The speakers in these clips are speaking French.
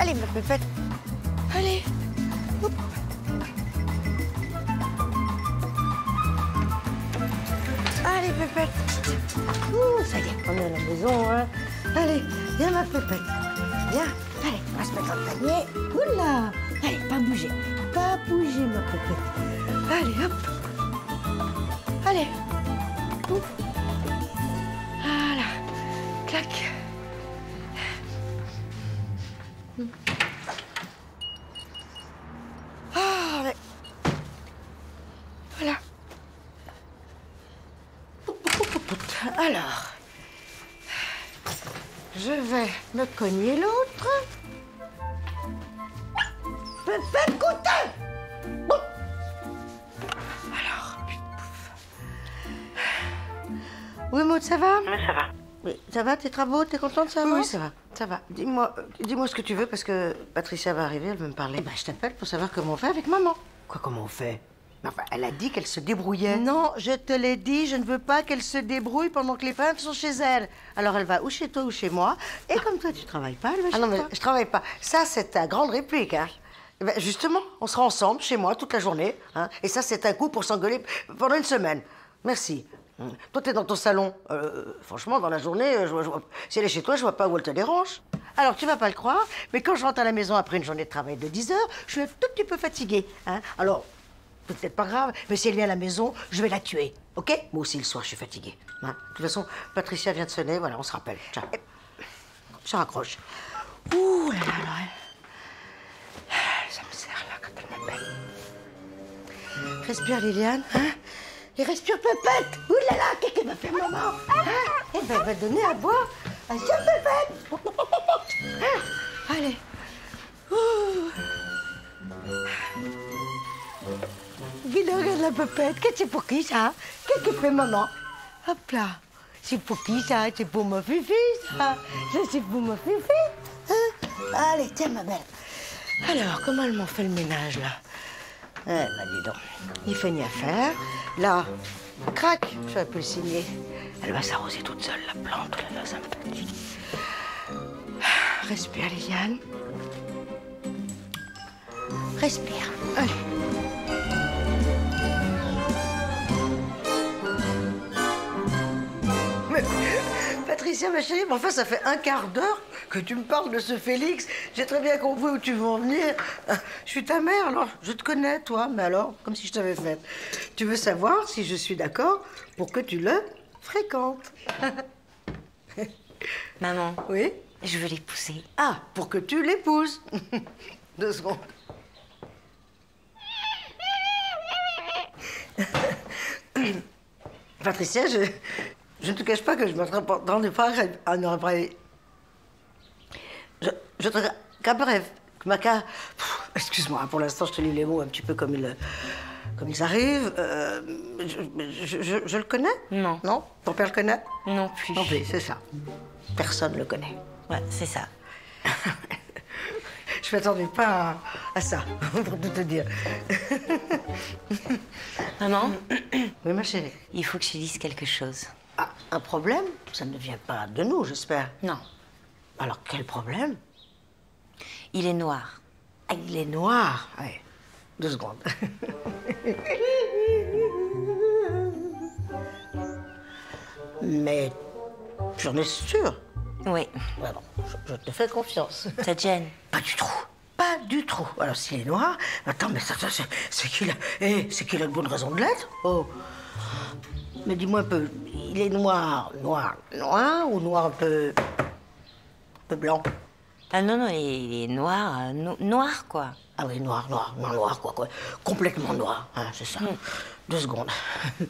Allez, ma pépette. Allez. Allez, pépette. Ouh, ça y est, on est à la maison, hein. Allez, viens, ma pépette. Viens. Allez, on va se mettre dans le panier. Oula. Allez, pas bouger. Pas bouger, ma pépette. Allez, hop. Allez. Ouh. Voilà. Clac. Me cogner l'autre. Pépette, côté Alors, pouf. Oui, Maud, ça va? Oui, ça va. Oui, ça va, tes travaux, t'es contente, ça va? Oui, ça va. Ça va. Dis-moi dis-moi ce que tu veux, parce que Patricia va arriver, elle veut me parler. Eh ben, je t'appelle pour savoir comment on fait avec maman. Quoi, comment on fait? Enfin, elle a dit qu'elle se débrouillait. Non, je te l'ai dit, je ne veux pas qu'elle se débrouille pendant que les peintres sont chez elle. Alors elle va ou chez toi ou chez moi, et comme toi tu travailles pas, elle va chez Ah non, mais je travaille pas. Ça, c'est ta grande réplique, hein. Eh ben, justement, on sera ensemble chez moi toute la journée, hein. Et ça, c'est un coup pour s'engueuler pendant une semaine. Merci. Hum. Toi, t'es dans ton salon. Euh, franchement, dans la journée, euh, je vois- je vois- si elle est chez toi, je vois pas où elle te dérange. Alors, tu vas pas le croire, mais quand je rentre à la maison après une journée de travail de 10 heures, je suis un tout petit peu fatiguée. Hein. Alors, peut-être pas grave, mais si elle vient à la maison, je vais la tuer. OK Moi aussi, le soir, je suis fatiguée. hein. De toute façon, Patricia vient de sonner, voilà, on se rappelle. Tiens. Je raccroche. Ouh là là là. Ça me sert là quand elle m'appelle. Respire, Liliane. Hein Et respire, Pépette. Ouh là là, qu'elle va faire, maman hein Eh ben, elle va donner à boire à Pépette. Hein Allez. Ouh. Dis donc, regarde la Pépette. Que c'est pour qui, ça? Qu'est-ce que fait, maman? Hop là. C'est pour qui, ça? C'est pour ma fifi, ça Ça, c'est pour ma fifi. Hein? Allez, tiens, ma belle. Alors, comment elle m'en fait le ménage, là? Eh ben, dis donc, il fait ni à faire. Là, crac, j'aurais pu le signer. Elle va s'arroser toute seule, la plante, là, là. Respire, Liliane. Respire. Allez. Patricia, ma chérie, mais enfin, ça fait un quart d'heure que tu me parles de ce Félix. J'ai très bien compris où tu veux en venir. Euh, Je suis ta mère, alors je te connais, toi, mais alors, comme si je t'avais fait. Tu veux savoir si je suis d'accord pour que tu le fréquentes. Maman, Oui je veux l'épouser. Ah, pour que tu l'épouses. Deux secondes. Patricia, je, je ne te cache pas que je ne m'attendais pas à un vrai. Je, je te qu'un bref, que ma ca- Pff, Excuse-moi, pour l'instant, je te lis les mots un petit peu comme ils, comme ils arrivent. Euh, je, je- je- je le connais? Non. Non? Ton père le connaît? Non plus. Non plus, c'est ça. Personne ne le connaît. Ouais, c'est ça. Je m'attendais pas à, à ça, pour tout te dire. Maman, Oui, ma chérie. il faut que je te dise quelque chose. Ah, un problème Ça ne vient pas de nous, j'espère. Non, Alors, quel problème? Il est noir. Ah, il est noir. Ouais. Deux secondes. Mais j'en es sûre. Oui, Vraiment, je, je te fais confiance. ça te gêne. Pas du tout. Pas du tout. Alors, s'il est noir, attends, mais ça, c'est qu'il a, eh, c'est qu'il a de bonnes raisons de l'être. Oh. Mais dis-moi un peu, il est noir, noir, noir ou noir un peu, un peu blanc? Ah non, non, il est, noir, euh, no- noir quoi. Ah oui, noir, noir, noir, noir, quoi, quoi. Complètement noir, hein, c'est ça. Deux secondes.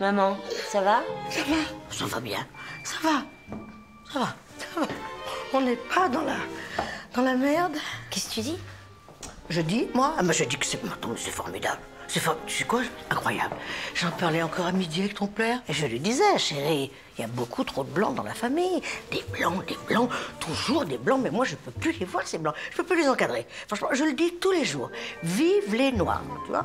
Maman, ça va? Ça va, ça va bien. Ça va, ça va, ça va. On n'est pas dans la, dans la merde. Qu'est-ce que tu dis? Je dis, moi, ah, moi je dis que c'est mais c'est formidable. C'est tu sais quoi? Incroyable. J'en parlais encore à midi avec ton père et je lui disais, chérie, il y a beaucoup trop de blancs dans la famille. Des blancs, des blancs, toujours des blancs, mais moi je peux plus les voir ces blancs. Je peux plus les encadrer. Franchement, je le dis tous les jours. Vive les noirs, tu vois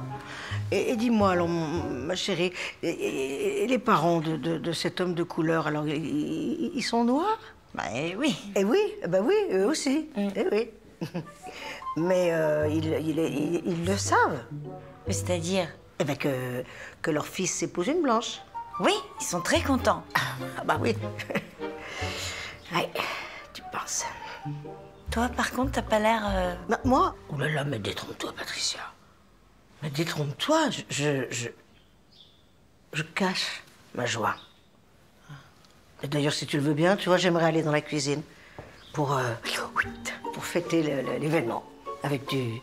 Et, et dis-moi, alors, ma chérie, et, et- et les parents de, de- de cet homme de couleur, alors, ils, sont noirs? Bah eh oui. Eh oui, bah oui, eux aussi. Eh oui. Mais euh, ils, ils- ils- ils le savent. C'est-à-dire Eh ben que, que leur fils épouse une blanche. Oui, ils sont très contents. Ah bah oui. ouais, tu penses. Toi, par contre, t'as pas l'air. euh, Bah, moi Oh là là, mais détrompe-toi, Patricia. Mais détrompe-toi, je, je, je... je cache ma joie. Et d'ailleurs, si tu le veux bien, tu vois, j'aimerais aller dans la cuisine pour, euh, pour fêter l'événement avec du...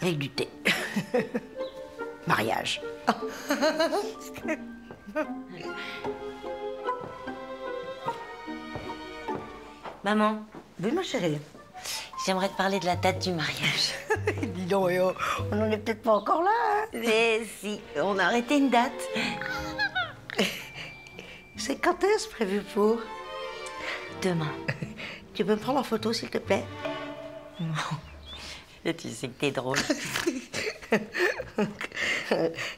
avec du thé. Mariage. Maman, Oui, ma chérie. j'aimerais te parler de la date du mariage. Dis donc, eh oh, on n'en est peut-être pas encore là. hein. Mais si, on a arrêté une date. C'est quand est-ce prévu pour? Demain. Tu peux me prendre en photo, s'il te plaît? Et tu sais que t'es drôle.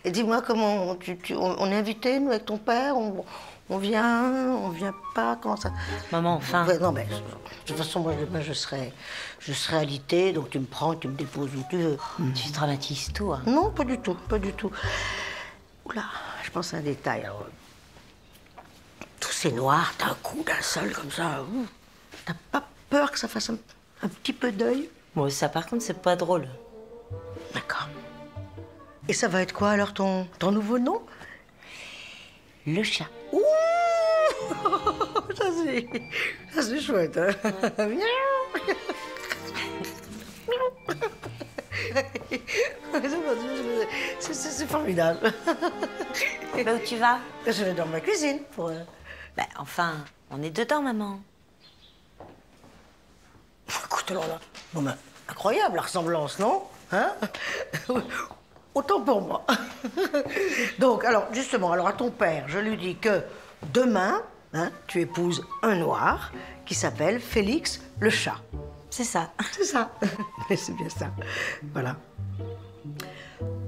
Dis-moi comment tu, tu- on, est invité nous avec ton père on, on vient on vient pas comment ça? Maman, enfin. Non mais de toute façon moi, je- moi, je serai je serai alité donc tu me prends tu me déposes où tu veux. Tu dramatises tout, hein. non pas du tout pas du tout. Oula je pense à un détail alors. Tous ces noirs d'un coup d'un seul comme ça. T'as pas peur que ça fasse un, un petit peu d'œil? Bon, ça, par contre, c'est pas drôle. d'accord et ça va être quoi alors ton ton nouveau nom? Le chat. Ouh Ça c'est, ça c'est chouette. Hein Miaou. C'est- c'est c'est formidable. Là où tu vas? Je vais dans ma cuisine pour. Bah, enfin, on est dedans, maman. Écoute, alors là. Bon, ben, incroyable la ressemblance, non Hein Autant pour moi. Donc, alors, justement, alors à ton père, je lui dis que demain, hein, tu épouses un noir qui s'appelle Félix le chat. C'est ça. C'est ça. C'est bien ça. Voilà.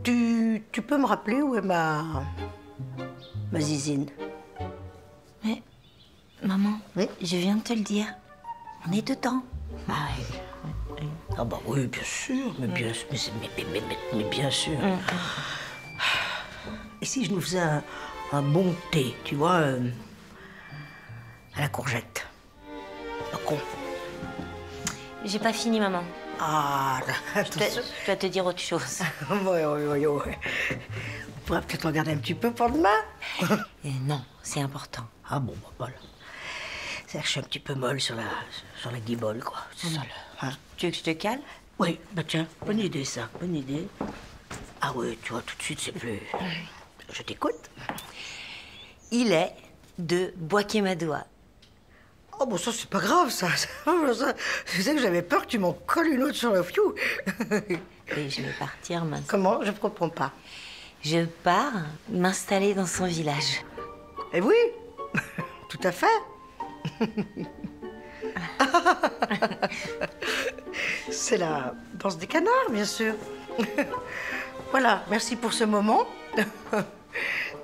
Tu, tu peux me rappeler où est ma. ma zizine? Mais, maman, Oui? je viens de te le dire. On est dedans. Ah oui. Ah bah oui, bien sûr, mais bien, mais, mais, mais- bien sûr. Et si je nous faisais un, un bon thé, tu vois, euh, à la courgette? Au con. J'ai pas fini, maman. Ah, Je dois, je dois te dire autre chose. Oui, oui, oui, oui. On pourrait peut-être en garder un petit peu pour demain. Et non, c'est important. Ah bon, bah voilà. C'est-à-dire que je suis un petit peu molle sur la, sur la guibole, quoi. C'est ça, le... hein? Tu veux que je te cale? Oui, bah tiens, bonne idée, ça. Bonne idée. Ah oui, tu vois, tout de suite, c'est plus... Je t'écoute. Il est de Bois-Quémadois. Oh, bon, ça, c'est pas grave, ça. je sais que j'avais peur que tu m'en colles une autre sur le fiou. Et je vais partir maintenant. Comment? Je ne comprends pas. Je pars m'installer dans son village. Eh oui, tout à fait. C'est la danse des canards, bien sûr. Voilà, merci pour ce moment.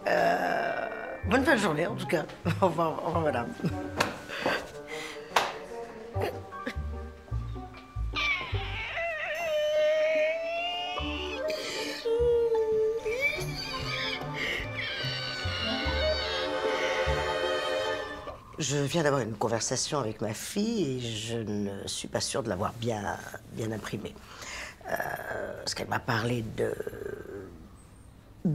Euh, bonne fin de journée, en tout cas. Au revoir, au revoir, madame. Je viens d'avoir une conversation avec ma fille et je ne suis pas sûre de l'avoir bien, imprimée. Euh, parce qu'elle m'a parlé de,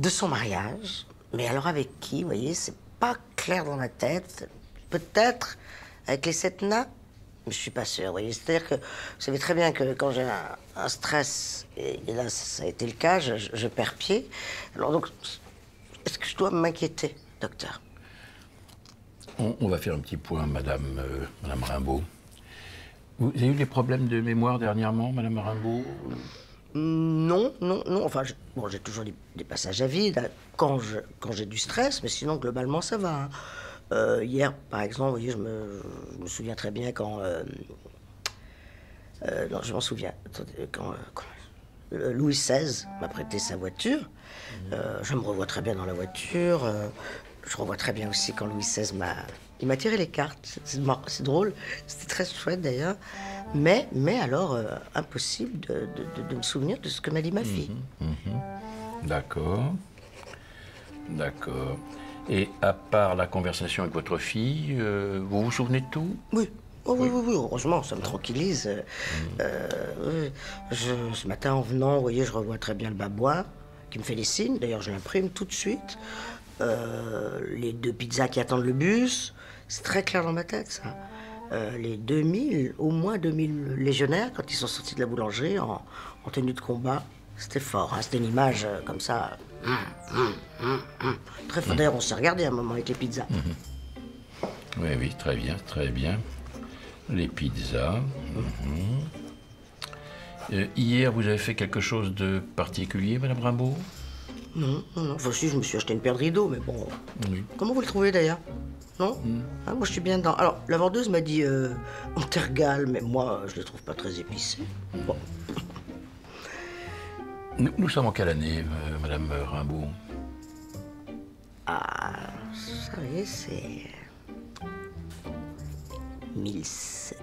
son mariage, mais alors avec qui, vous voyez, c'est pas clair dans ma tête. Peut-être avec les sept nains, je suis pas sûre, vous voyez. C'est-à-dire que vous savez très bien que quand j'ai un, stress, et, et là ça a été le cas, je perds pied. Alors donc, est-ce que je dois m'inquiéter, docteur? On, on va faire un petit point, Madame, euh, Madame Rimbaud. Vous avez eu des problèmes de mémoire dernièrement, Madame Rimbaud Non, non, non. Enfin, bon, j'ai toujours des, des passages à vide hein, quand j'ai du stress, mais sinon, globalement, ça va. hein. Euh, hier, par exemple, vous voyez, je me, je me souviens très bien quand. euh, euh, non, je m'en souviens. Quand, quand, Louis XVI m'a prêté sa voiture. Euh, je me revois très bien dans la voiture. Je revois très bien aussi quand Louis XVI m'a Il m'a tiré les cartes. C'est drôle. C'était très chouette d'ailleurs. Mais, mais alors, euh, impossible de, de, me souvenir de ce que m'a dit ma fille. Mhm, mhm. D'accord. D'accord. Et à part la conversation avec votre fille, euh, vous vous souvenez de tout? Oui. Oh, oui. oui. oui, heureusement, ça me tranquillise. Euh, je, ce matin, en venant, vous voyez, je revois très bien le babouin qui me fait des signes. D'ailleurs, je l'imprime tout de suite. Les deux pizzas qui attendent le bus, c'est très clair dans ma tête, ça. Euh, les 2000, au moins 2000 légionnaires, quand ils sont sortis de la boulangerie en, tenue de combat. C'était fort, hein, c'était une image euh, comme ça. Hum, hum, hum, très fort. D'ailleurs, on s'est regardé un moment avec les pizzas. Oui, oui, très bien, très bien. Les pizzas. Euh, hier, vous avez fait quelque chose de particulier, Madame Rimbaud? Non, non, non. Enfin, si, je me suis acheté une paire de rideaux, mais bon. Comment vous le trouvez d'ailleurs? Non? Hmm. ah, Moi, je suis bien dedans. Alors, la vendeuse m'a dit euh, tergale, mais moi, je les trouve pas très épicés. Bon. Nous, sommes en quelle année, euh, Madame Rimbaud? Ah, ça y est, c'est. 1007.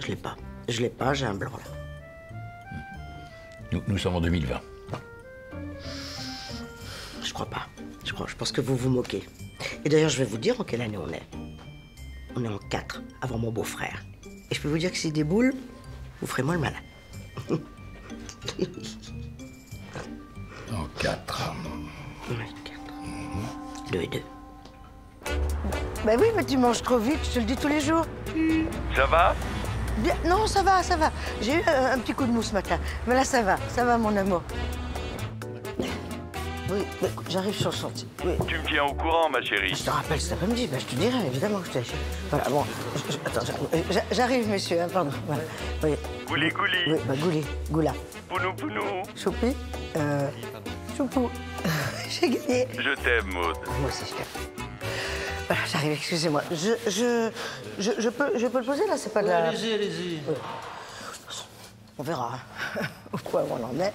Je l'ai pas. Je l'ai pas, j'ai un blanc là. Nous, nous sommes en 2020. Je crois pas. Je crois. Je pense que vous vous moquez. Et d'ailleurs, je vais vous dire en quelle année on est. On est en 4, avant mon beau-frère. Et je peux vous dire que s'il déboule, vous ferez moins le malin. en 4. Oui, 4. 2 et 2. Ben oui, mais tu manges trop vite, je te le dis tous les jours. Ça va? Bien, non, ça va, ça va. J'ai eu un, un petit coup de mou ce matin. Mais là, ça va, ça va, mon amour. Oui, j'arrive sur le chantier. Tu me tiens au courant, ma chérie. Je te rappelle cet après-midi, bah, je te dirai, évidemment que je te Voilà, bon, attends, j'arrive, monsieur, hein, pardon. Voilà. Oui. Gouli, gouli. Oui, bah, gouli, goula. Pounou, pounou. Choupi, euh, choupou. J'ai gagné. Je t'aime, Maud. Moi aussi, je t'aime. Voilà, j'arrive, excusez-moi. Je, je, je, je, peux, je peux le poser, là C'est pas de la... Allez-y, allez-y. On verra point où on en est.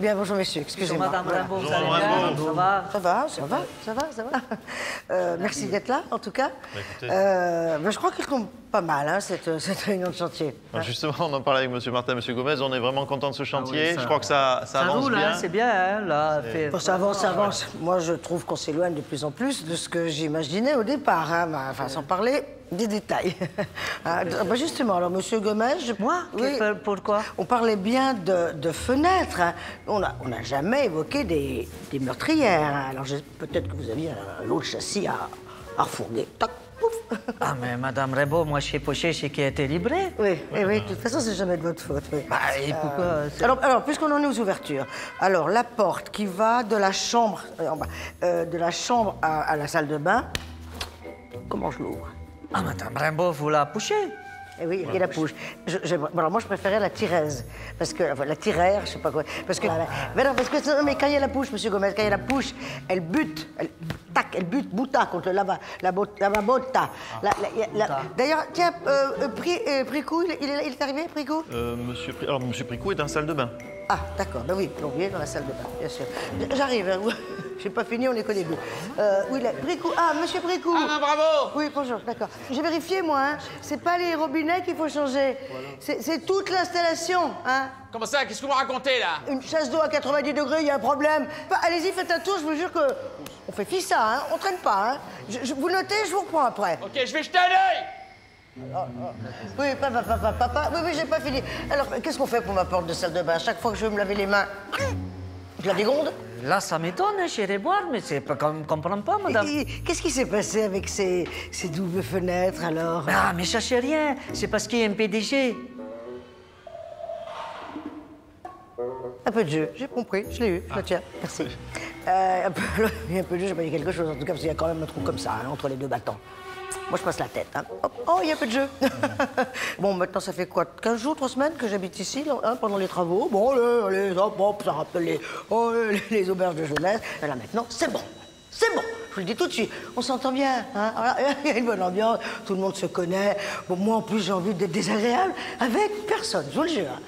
Bien, bonjour messieurs, excusez-moi. Madame Rimbaud, ça va Ça va, ça va, ça va, ça va. Euh, merci d'être là, en tout cas. Bah, euh, bah, je crois qu'il tombe pas mal, hein, cette, cette, réunion de chantier. Bah, justement, on en parlait avec M. Martin, M. Gomez. On est vraiment content de ce chantier. Ah je crois que ça, ça, avance roule, bien. Hein, c'est bien, hein, là. ça avance, ça avance. Moi, je trouve qu'on s'éloigne de plus en plus de ce que j'imaginais au départ. Hein, enfin, sans parler des détails. Ah, bah, justement, alors, Monsieur Gomez... Moi? oui, Pourquoi? On parlait bien de, de fenêtres. On n'a on a jamais évoqué des, des meurtrières. Alors, peut-être que vous aviez un autre châssis à, à refourguer. Ah, mais Madame Rebaud, moi, j'ai poché ce qui a été livré. Oui, et oui, de toute façon, c'est jamais de votre faute. Bah, et pourquoi euh, Alors, alors puisqu'on en est aux ouvertures, alors, la porte qui va de la chambre, euh, euh, de la chambre à, la salle de bain, comment je l'ouvre? Ah, Madame Rimbaud, vous la poussez eh oui, il y a la pouche. alors moi, je préférais la tirèse. Parce que, la tiraire, je sais pas quoi. Parce que, mais non, parce que, mais quand il y a la pouche, monsieur Gomez, quand il y a la pouche, elle bute, elle, tac, elle bute bouta contre la lava, la, lava botta. D'ailleurs, tiens, euh, euh, euh Pricou, il, il, est arrivé, Pricou? Euh, monsieur, Alors, monsieur Pricou est dans la salle de bain. Ah, d'accord, ben oui, plombier dans la salle de bain, bien sûr. J'arrive, hein. J'ai pas fini, on les connaît deux. Euh, oui, là, Bricou. Ah, monsieur Bricou. Ah, bravo Oui, bonjour, d'accord. J'ai vérifié, moi, hein. C'est pas les robinets qu'il faut changer. C'est toute l'installation, hein. Comment ça Qu'est-ce que vous me racontez, là? Une chasse d'eau à 90 degrés, il y a un problème. Allez-y, faites un tour, je vous jure que... On fait fi ça, hein. On traîne pas, hein. Je, vous notez, je vous reprends après. Ok, je vais jeter un œil oui, papa, papa, papa. Oui, oui, j'ai pas fini. Alors, qu'est-ce qu'on fait pour ma porte de salle de bain? Chaque fois que je veux me laver les mains, la dégonde Là, ça m'étonne, hein, j'irai voir, mais c'est pas comme comprends pas, madame. Qu'est-ce qui s'est passé avec ces, ces, doubles fenêtres, alors? Ah, mais ça, c'est rien. C'est parce qu'il y a un PDG. Un peu de jeu, j'ai compris, je l'ai eu, je le tiens, merci. Euh, un, peu, un peu de jeu, j'ai pas dit quelque chose, en tout cas, parce qu'il y a quand même un trou comme ça, hein, entre les deux battants. Moi, je passe la tête. Hein. Oh, il y a un peu de jeu. bon, maintenant, ça fait quoi 15 jours, 3 semaines que j'habite ici, hein, pendant les travaux. Bon, allez, allez, hop, ça rappelle les, oh, les, auberges de jeunesse. Et là, maintenant, c'est bon. C'est bon. Je vous le dis tout de suite. On s'entend bien. Hein il y a une bonne ambiance. Tout le monde se connaît. Bon, moi, en plus, j'ai envie d'être désagréable avec personne. Je vous le jure.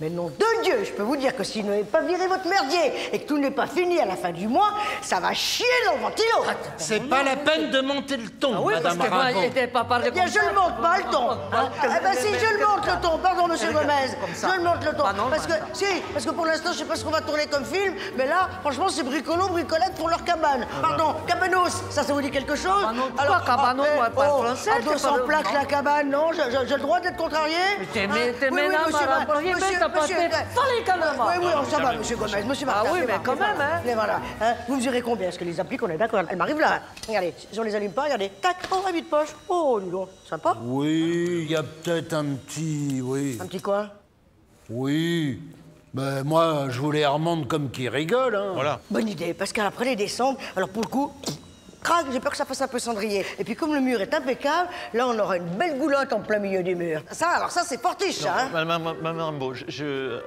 Mais nom de Dieu, je peux vous dire que si vous n'avez pas viré votre merdier et que tout n'est pas fini à la fin du mois, ça va chier dans le ventilo. C'est pas la peine de monter le ton, Ah oui, parce Madame que moi, j'étais pas parlé Eh bien, comme je le monte pas le ton. hein. Eh ben, si je le monte le ton, pardon, monsieur Gomez. Je le monte le ton. Parce que, si, parce que pour l'instant, je sais pas ce qu'on va tourner comme film, mais là, franchement, c'est bricolo, bricolette pour leur cabane. Pardon, cabanos, ça, ça vous dit quelque chose Cabanos, quoi, cabanos, eh, moi, pas oh, français, à c'est 200 pas le- plaques la cabane, non J'ai le droit d'être contrarié mais t'es Oui, oui, maintenant, monsieur, bah, fait folie quand même. Oui, oui, ça va, monsieur Gomez, monsieur Martin. Ah oui, mais quand même, hein. Et voilà. hein. Vous mesurez combien? Parce que les appliques, on est d'accord? Elle m'arrive là. Regardez, si on les allume pas, regardez. Tac, oh, habit de poche. Oh, dis donc, sympa. Oui, il y a peut-être un petit... Oui. Un petit quoi? Oui. Ben, moi, je voulais Armande comme qui rigole, hein. Voilà. Bonne idée, parce qu'après les descendre, alors pour le coup, crac, j'ai peur que ça fasse un peu cendrier. Et puis comme le mur est impeccable, là on aura une belle goulotte en plein milieu du mur. Ça, alors ça c'est fortiche, ça, hein Madame, je, je-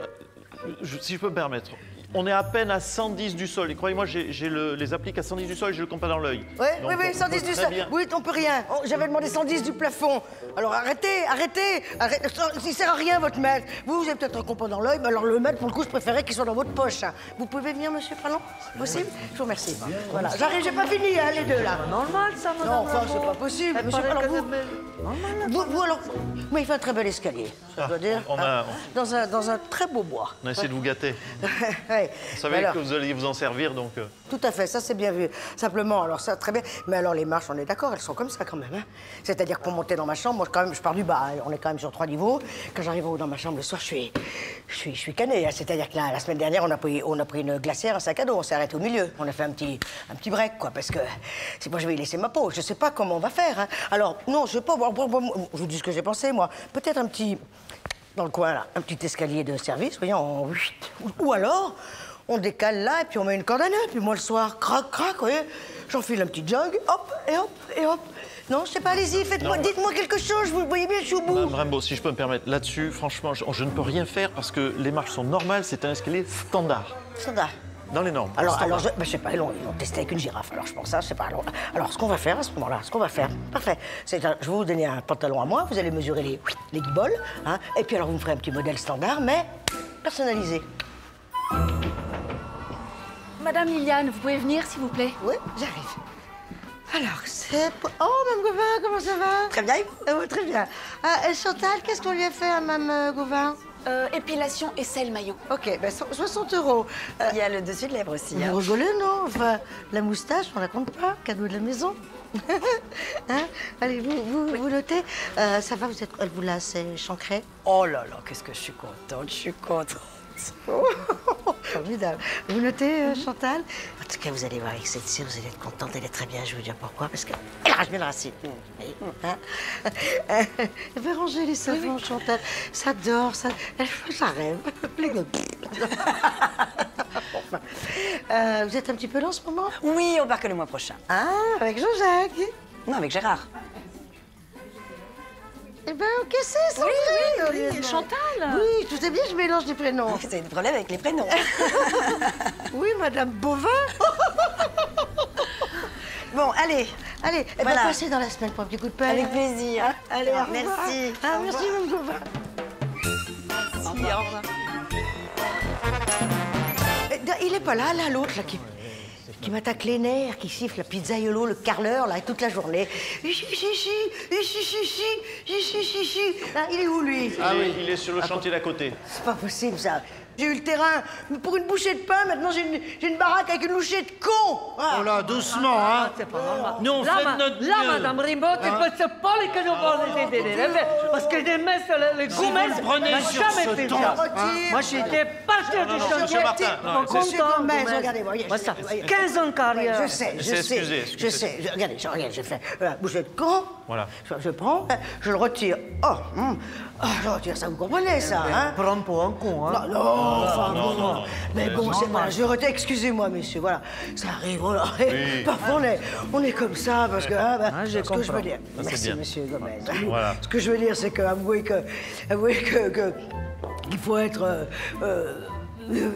je- si je peux me permettre, on est à peine à 110 du sol. Et croyez-moi, j'ai j'ai le- les appliques à 110 du sol et je le compte pas dans l'œil. Oui, oui, oui, on 110 peut du sol. bien- Oui, on peut rien. Oh, J'avais demandé 110 du plafond. Alors arrêtez, arrêtez, arrêtez. Ça- Il sert à rien votre mètre. Vous, vous avez peut-être un compas dans l'œil, mais alors le mètre, pour le coup, je préférais qu'il soit dans votre poche. hein. Vous pouvez venir, monsieur Pralon C'est possible? Je vous remercie. Voilà, j'arrive, j'ai pas fini, hein, les deux là. Normal, ça, madame. Non, enfin, c'est pas possible. Elle Monsieur, que vous, vous, vous, alors, mais il fait un très bel escalier, ça doit dire. on a- hein, dans, un, dans un très beau bois. On a essayé de vous gâter. Ouais. Vous savez Alors, que vous alliez vous en servir, donc... euh, Tout à fait, ça c'est bien vu. Simplement, alors ça, très bien. Mais alors les marches, on est d'accord, elles sont comme ça quand même. Hein C'est-à-dire que pour monter dans ma chambre, moi quand même, je pars du bas. hein. On est quand même sur trois niveaux. Quand j'arrive dans ma chambre le soir, je suis, je suis, je suis cané. hein. C'est-à-dire que la, la semaine dernière, on a pris, on a pris une glacière, un sac à dos. On s'est arrêté au milieu. On a fait un petit, un petit break, quoi, parce que c'est moi je vais y laisser ma peau. Je sais pas comment on va faire. Alors non, je sais pas. Je vous dis ce que j'ai pensé, moi. Peut-être un petit dans le coin là, un petit escalier de service, voyons, en... ou, alors on décale là et puis on met une corde à nœud, puis moi le soir, crac, crac, vous voyez, j'enfile un petit jog, hop, et hop, et hop. Non, je sais pas, allez-y, faites-moi, dites-moi quelque chose, vous voyez bien, je suis au bout. Madame Rimbaud, si je peux me permettre, là-dessus, franchement, je, je ne peux rien faire parce que les marches sont normales, c'est un escalier standard, Standard. Dans les normes. Alors, alors je, bah, je sais pas, ils l'ont ils l'ont testé avec une girafe, alors je pense ça, je sais pas. Alors, alors, ce qu'on va faire à ce moment-là, ce qu'on va faire, parfait, c'est un- je vais vous donner un pantalon à moi, vous allez mesurer les, les guiboles, hein, et puis alors vous me ferez un petit modèle standard, mais personnalisé. Madame Liliane, vous pouvez venir, s'il vous plaît? Oui, j'arrive. Alors, c'est... Oh, Mme Gauvin, comment ça va? Très bien. très bien. Euh, Chantal, qu'est-ce qu'on lui a fait à Mme euh, Gauvin? Euh, Épilation et sel maillot. Ok, ben so- 60 euros. Euh, Il y a le dessus de lèvres aussi. hein. vous rigolez, non Enfin, la moustache, on la compte pas. Cadeau de la maison. Hein Allez, vous, vous, vous notez. Euh, ça va, vous êtes... Elle vous l'a assez chancré Oh là là, qu'est-ce que je suis contente, je suis contente. Formidable. Vous notez, euh, Chantal? En tout cas, vous allez voir avec cette cire, vous allez être contente. Elle est très bien, je vais vous dire pourquoi. Parce qu'elle arrache bien le racine. Oui, hein Elle va ranger les savons, Chantal. Ça dort, ça... Rêve. Enfin, euh, vous êtes un petit peu là en ce moment? Oui, on part que le mois prochain. Ah, avec Jean-Jacques Non, avec Gérard. Eh ben, qu'est-ce que c'est, Sandrine oui, Chantal. Oui, tout est bien, je mélange les prénoms. C'est des problèmes avec les prénoms. Oui, Madame Bovin bon, allez, Allez, eh ben, Voilà. passez dans la semaine pour un petit coup de pelle. avec plaisir. Hein Allez, au revoir. Merci. Ah, Au merci. Mme Gauvin. Au revoir. Eh, Il est pas là, là, l'autre, là, qui, qui m'attaque les nerfs, qui siffle la pizza pizzaïolo, le carleur, là, toute la journée. Il est où, lui Ah oui, il est sur le chantier d'à côté. C'est pas possible, ça. J'ai eu le terrain pour une bouchée de pain, maintenant j'ai une, une baraque avec une louchée de con. Ah. Oh là, doucement, hein C'est pas normal. Nous, on là, fait ma- notre là, mieux. madame Rimbaud, tu Hein peux se parler que nous parlons des délais. Parce que les messes, les gourmets, le prenez n'ont sur jamais fait ça. hein. Moi, j'étais partir du non, chantier. Mon content, Gomez, Gomez. regardez, voyez, Moi, je- ça, voyez. 15 ans de carrière. Je sais, je sais, je sais. Regardez, je, fait euh, bouchée de con. Voilà. Je, prends, je le retire. Oh, hum. Ah, retire, ça vous comprenez, ça, hein Prendre pour un con, hein. Non, non, enfin, bon, mais bon, c'est voilà, je retire, excusez-moi, messieurs, voilà, ça arrive, voilà. Parfois, on est, on est comme ça, parce que, hein, bah, Ah, ce que je veux dire, merci, bien. monsieur Gomez. Voilà. Ce que je veux dire, c'est que, avouez que, avouez que, que, il faut être, euh, euh, euh,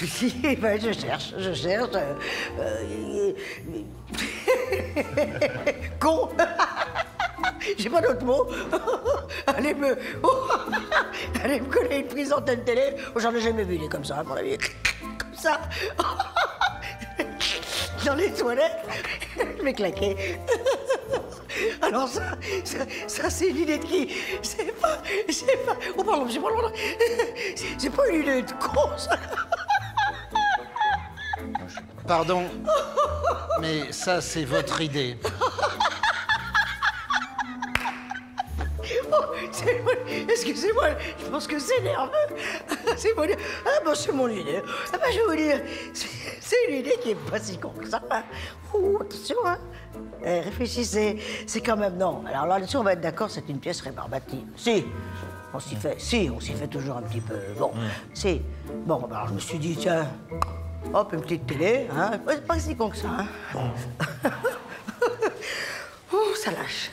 ben, je cherche, je cherche, euh, euh, con. J'ai pas d'autre mot. Allez me. Allez me coller une prise d'antenne télé. Oh, J'en ai jamais vu des comme ça, à mon avis. Comme ça. Dans les toilettes. Je vais claquer. Alors ça, ça, ça, c'est une idée de qui? C'est pas, c'est pas, oh pardon, j'ai pas le droit C'est pas une idée de con, ça. Pardon, mais ça, c'est votre idée. Excusez-moi, je pense que c'est nerveux. C'est mon Ah ben c'est mon idée. Ah ben je vais vous dire, c'est une idée qui est pas si con que ça. Ouh, attention, hein. Eh, réfléchissez, c'est quand même non. Alors là-dessus, on va être d'accord, c'est une pièce rébarbative. Si, on s'y fait, si, on s'y fait toujours un petit peu. Bon, si. Bon, ben alors je me suis dit, tiens, hop, une petite télé, hein. C'est pas si con que ça, hein. Ouh, ça lâche.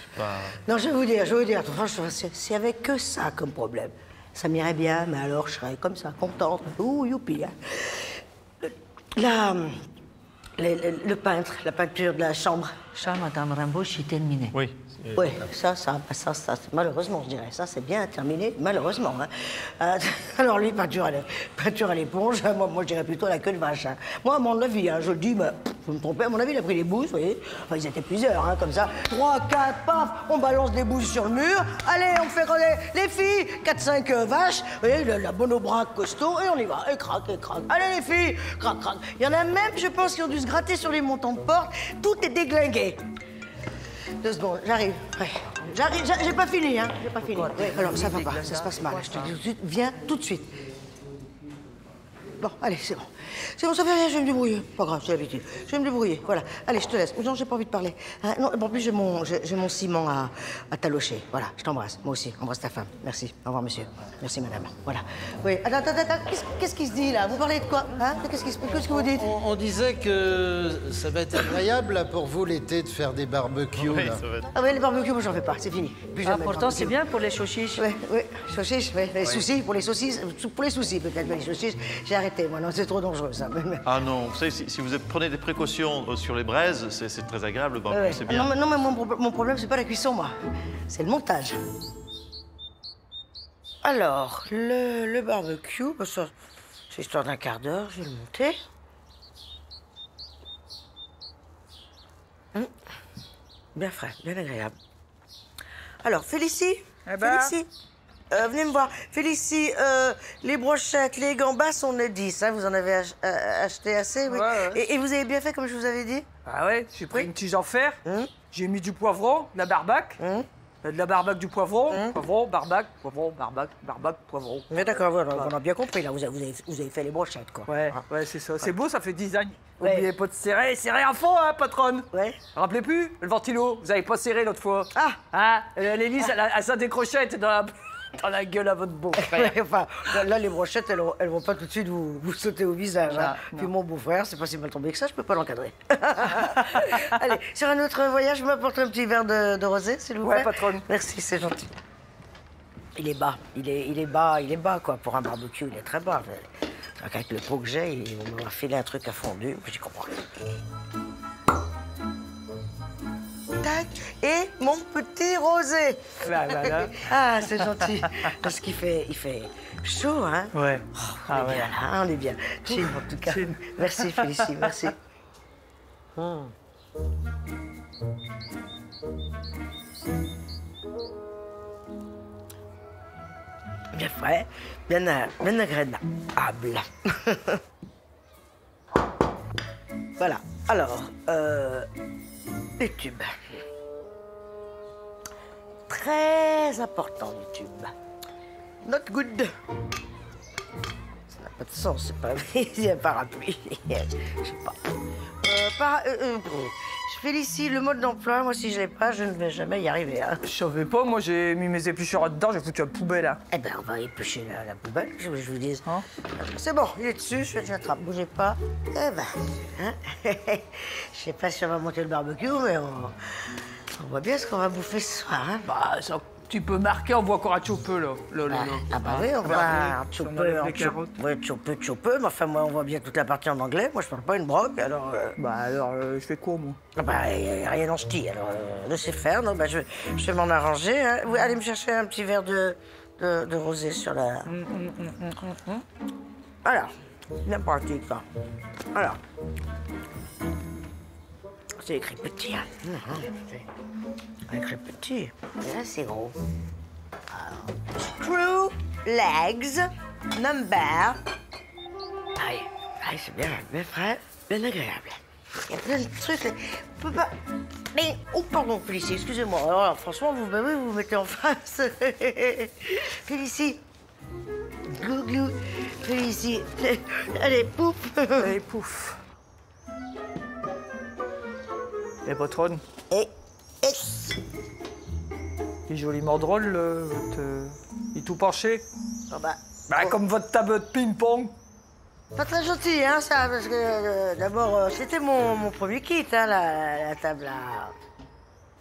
Non, je vais vous dire, je vais vous dire, franchement, c'est- s'il y avait que ça comme problème, ça m'irait bien, mais alors je serais comme ça, contente. Ouh, youpi. hein. La, le, le- le peintre, la peinture de la chambre. Ça, Madame Rimbaud, c'est terminé. Oui. Oui, ça, ça, ça, ça, malheureusement, je dirais, ça, c'est bien terminé, malheureusement. hein. Euh, alors lui, peinture à l'é- peinture à l'éponge, moi, moi, je dirais plutôt la queue de vache. hein. Moi, à mon avis, hein, je le dis, pff, vous me trompez, à mon avis, il a pris les bouses, vous voyez. Enfin, ils étaient plusieurs, hein, comme ça. Trois, quatre, paf, on balance des bouses sur le mur. Allez, on fait rouler les filles, quatre, cinq euh, vaches, vous voyez, la, la bonne au bras costaud, et on y va, et crac, et crac. Allez, les filles, crac, crac. Il y en a même, je pense, qui ont dû se gratter sur les montants de porte. Tout est déglingué. Deux secondes, j'arrive. J'arrive, j'a- j'ai pas fini, hein. J'ai pas fini. Alors ça va pas, ça se passe mal. Je te dis tout de suite, viens tout de suite. Bon, allez, c'est bon. C'est bon, ça fait rien, je vais me débrouiller. Pas grave, c'est l'habitude. Je vais me débrouiller, voilà. Allez, je te laisse. Non, j'ai pas envie de parler. Hein, non, en plus, j'ai mon, j'ai j'ai mon ciment à, à talocher. Voilà, je t'embrasse. Moi aussi, embrasse ta femme. Merci. Au revoir, monsieur. Merci, madame. Voilà. Oui, attends, attends, attends. Qu'est-ce qui se dit, là? Vous parlez de quoi? Hein? Qu'est-ce qui se- qu'est-ce que vous dites? On, on disait que ça va être agréable là, pour vous l'été de faire des barbecues. Oui, là. ça va être. Ah oui, les barbecues, moi, j'en fais pas. C'est fini. Plus Ah, pourtant, c'est barbecue. bien pour les saucisses. Oui, oui, saucisses, oui, les soucis, pour les saucisses, pour les soucis peut-être, mais les saucisses, j'ai arrêté, moi, non, c'est trop dangereux, ça. Ah non, vous savez, si, si vous prenez des précautions euh, sur les braises, c'est très agréable, le Ouais, Ah. Non, mais, non, mais mon, mon problème, c'est pas la cuisson, moi. C'est le montage. Alors, le, le barbecue, bah, c'est histoire d'un quart d'heure, je vais le monter. Hum. Bien frais, bien agréable. Alors, Félicie Eh ben. Félicie euh, venez me voir. Félicie, euh, les brochettes, les gambas, on est 10. Hein, vous en avez ach- euh, acheté assez, oui. Ouais, ouais. Et, et vous avez bien fait comme je vous avais dit? Ah ouais, j'ai pris Oui. une tige en fer, Hum. j'ai mis du poivron, de la barbac, euh, de la barbac du poivron, Hum. poivron, barbac, poivron, barbac, barbac, poivron. Mais d'accord, voilà, on a bien compris, là, vous avez, vous avez- fait les brochettes, quoi. Ouais, ouais, c'est ça. C'est beau, ça fait design. Ouais. Oubliez pas de serrer, serrer à fond, hein, patronne. Ouais. Rappelez plus, le ventilo, vous avez pas serré l'autre fois. Ah. Hein? Euh, L'hélice, elle, a- elle elle dans la, dans la gueule à votre beau-frère. Ouais, enfin, là, les brochettes, elles, elles vont pas tout de suite vous, vous sauter au visage. hein. Puis mon beau-frère, c'est pas si mal tombé que ça, je peux pas l'encadrer. Allez, sur un autre voyage, je m'apporte un petit verre de, de rosé, s'il vous Ouais, plaît. patronne. Merci, c'est gentil. Il est bas, il est, il est bas, il est bas, quoi. Pour un barbecue, il est très bas. Qu'avec le pot que j'ai, ils vont m'avoir filé un truc à fondu, j'y comprends. Tac, et mon petit rosé. Là, là, là. Ah, c'est gentil. Parce qu'il fait, il fait chaud, hein Ouais. On est bien là, hein, on est bien. Chine, en tout cas. Chine. Merci, Félicie, merci. Bien frais, bien, a- bien agréable. voilà. Alors, euh, les tubes. Très important, les tubes. Not good. Ça n'a pas de sens, c'est pas un parapluie. Je sais pas. Euh, para- euh, euh, je félicite le mode d'emploi. Moi, si je l'ai pas, je ne vais jamais y arriver. hein. Je savais pas, moi j'ai mis mes épluchures dedans, j'ai foutu la poubelle là. Eh ben, on va éplucher la, la poubelle, je, je vous dis. Hein C'est bon, il est dessus, je j'attrape, bougez pas. Eh ben, hein. je sais pas si on va monter le barbecue, mais on, on voit bien ce qu'on va bouffer ce soir. Hein. Bah, ça, Tu peux marquer, on voit encore un chopeux, là. là, là, Ah, là. ah bah oui, on Regardez, va si chopper, on enlève en les chop- carottes. Ouais, chopper, chopper, mais enfin, moi, on voit bien toute la partie en anglais. Moi, je parle pas une brogue, alors... euh, Bah alors, euh, je fais quoi, moi ah bah, rien en ch'ti, alors euh, laissez faire. Non, bah, je, je vais m'en arranger. Hein. Oui, allez me chercher un petit verre de, de, de rosé sur la... Alors, bien parti, quoi. Alors, c'est écrit petit, hein. Mhm, c'est écrit petit. Et là, c'est gros. Alors, Screw legs number. Aïe, aïe, c'est bien, bien frais, bien agréable. Il y a plein de trucs. là. On peut pas. Mais, oh, pardon, Félicie, excusez-moi. Alors, là, franchement, vous, bah oui, vous vous mettez en face. Félicie. Glou, glou. Félicie. Allez, pouf. Allez, pouf. Et patronne Et. Et. Il est joliment drôle, le, votre, euh, Il est tout penché Oh, bah, Bah, comme votre table de ping-pong. Pas très gentil, hein, ça, parce que euh, d'abord, euh, c'était mon, mon premier kit, hein, la, la table à,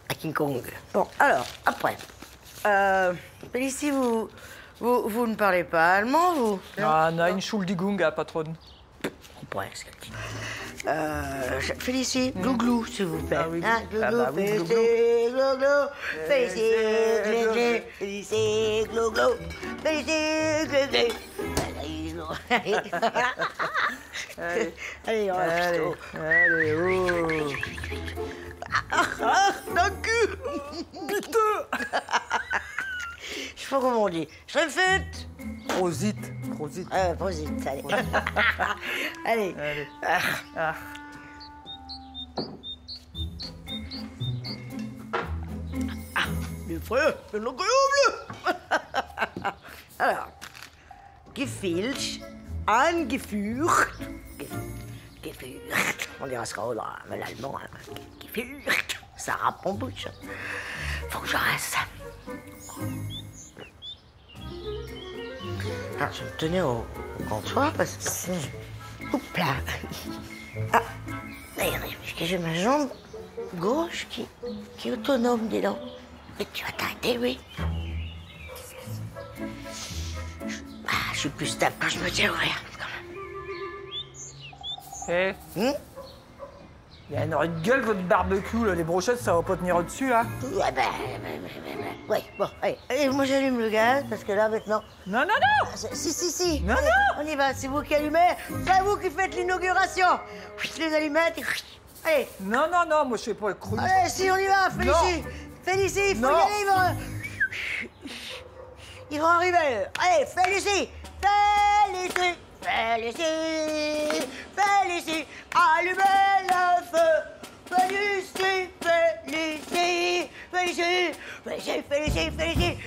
à King Kong. Bon, alors, après. Euh, Félicie, vous, vous, vous ne parlez pas allemand, vous? Ah, nein, Schuldigung, hein, patronne. Ouais, ce qu'elle dit. Euh, je- Félicie, glouglou, s'il vous plaît. Ah oui, Hein, ah glouglou, bah oui, Félicie, glouglou, Félicie, glouglou, Félicie, glouglou, Félicie, glouglou. Allez, Allez. On va Allez, allez, oh. Ah, d'un cul Piteux Je sais pas comment on dit. Je serais faite Prosit. Euh, Prosit, allez. allez. Allez. Ah. Ah. Le frère, le bleu Alors, Gefilch, angeführt, Ge- geführt, on dira ce qu'on aura, mais l'allemand, hein, geführt, ça rappe en bouche. Faut que je reste. Alors, je vais me tenir au, au comptoir parce que Oups là. Ah, que j'ai ma jambe gauche qui, qui est autonome, dis donc. Mais tu vas t'arrêter, oui. Je, ah, je suis plus stable quand je me tiens ouvert, quand même. Eh, Hum? Il y a une de gueule, votre barbecue, là. Les brochettes, ça va pas tenir au-dessus, là. Ouais, ben, ben, ben, ben, ben. Ouais, bon, allez, allez, moi j'allume le gaz parce que là maintenant. Non, non, non Ah, Si, si, si. Non, Allez, non. On y va, c'est vous qui allumez, c'est vous qui faites l'inauguration. Les allumettes, et- allez, Non, non, non, moi, je sais pas cru. allez, si, on y va, Félicie. Félicie, il faut Non. y aller, ils vont... Ils vont arriver. Allez, Félicie, Félicie, Félicie, Félicie, allumez le feu. Félicie, Félicie, Félicie, Félicie, Félicie, Félicie.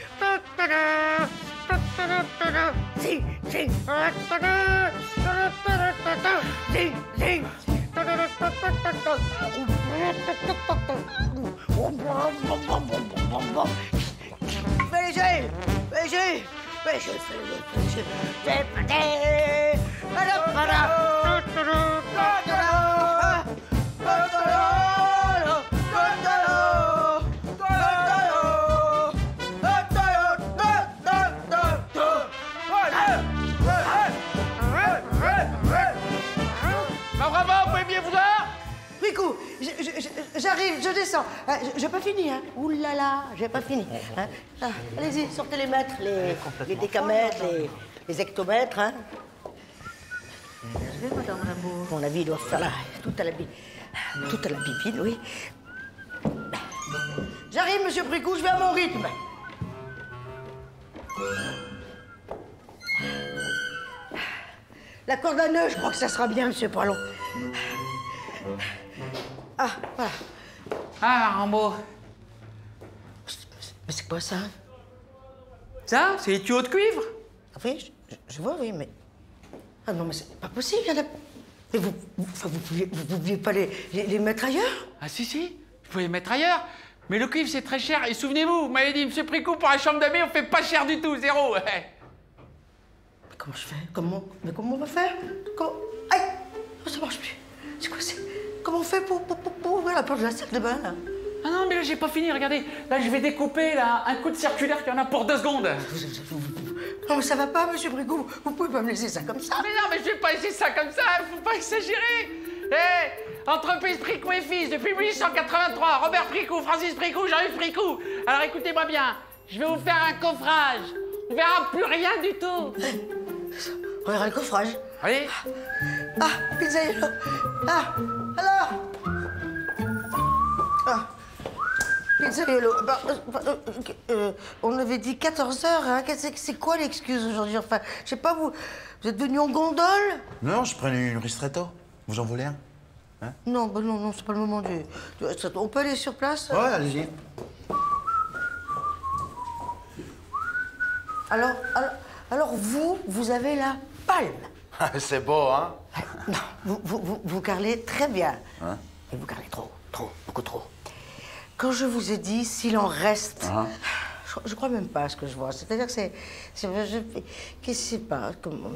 Si, si. Si, si. Félicien Félicien Félicien Félicien C'est parti Ma j'arrive, je descends. Ah, je- J'ai pas fini, hein. Ouh là là, j'ai pas fini. hein. Ah, Allez-y, sortez les mètres, les, les décamètres, les, les hectomètres, hein. Je vais, madame Rimbaud. Mon avis, il doit faire là, tout à la tout à la bibine, oui. J'arrive, monsieur Bricou, je vais à mon rythme. La corde à nœud, je crois que ça sera bien, monsieur Poilon. Ah, voilà. Ah, Rambo. Mais c'est quoi ça? Ça, c'est les tuyaux de cuivre Ah Oui, je, je vois, oui, mais. Ah non, mais c'est pas possible, il y en a. Mais vous, vous, enfin, vous pouviez, vous pouviez pas les, les, les mettre ailleurs? Ah si, si, je pouvais les mettre ailleurs. Mais le cuivre, c'est très cher. Et souvenez-vous, vous m'avez dit, monsieur Pricot, pour la chambre d'amis, on fait pas cher du tout, zéro. Mais comment je fais? Comment Mais comment on va faire? Comment Aïe oh, Ça marche plus. C'est quoi c'est Comment on fait pour, pour, pour, pour ouvrir la porte de la salle de bain, là Ah non, mais là, j'ai pas fini, regardez. Là, je vais découper là, un coup de circulaire qui en a pour deux secondes. Non, mais ça va pas, monsieur Bricou. Vous pouvez pas me laisser ça comme ça. Mais non, mais je vais pas laisser ça comme ça, faut pas exagérer. Hé, entreprise Pricou et Fils, depuis 1883, Robert Pricou, Francis Pricou, Jean-Yves Pricou. Alors écoutez-moi bien, je vais vous faire un coffrage. On verra plus rien du tout. On verra le coffrage. Allez, Ah, Pizzaiolo. Ah, alors? Ah, Pizzaiolo. Bah, euh, euh, euh, on avait dit 14 heures, hein. Qu'est-ce que- C'est quoi l'excuse aujourd'hui? Enfin, je sais pas, vous, vous êtes venu en gondole? Non, je prenais une ristretto. Vous en voulez un? Non, bah non, non, c'est pas le moment du. On peut aller sur place? Ouais, allez-y. alors, alors, alors, vous, vous avez la palme. C'est beau, hein? Vous, vous, vous, vous parlez très bien. Hein vous parlez trop, trop, beaucoup trop. Quand je vous ai dit s'il en reste, Hein je, je crois même pas à ce que je vois. C'est-à-dire que c'est, c'est, je, que c'est pas comment.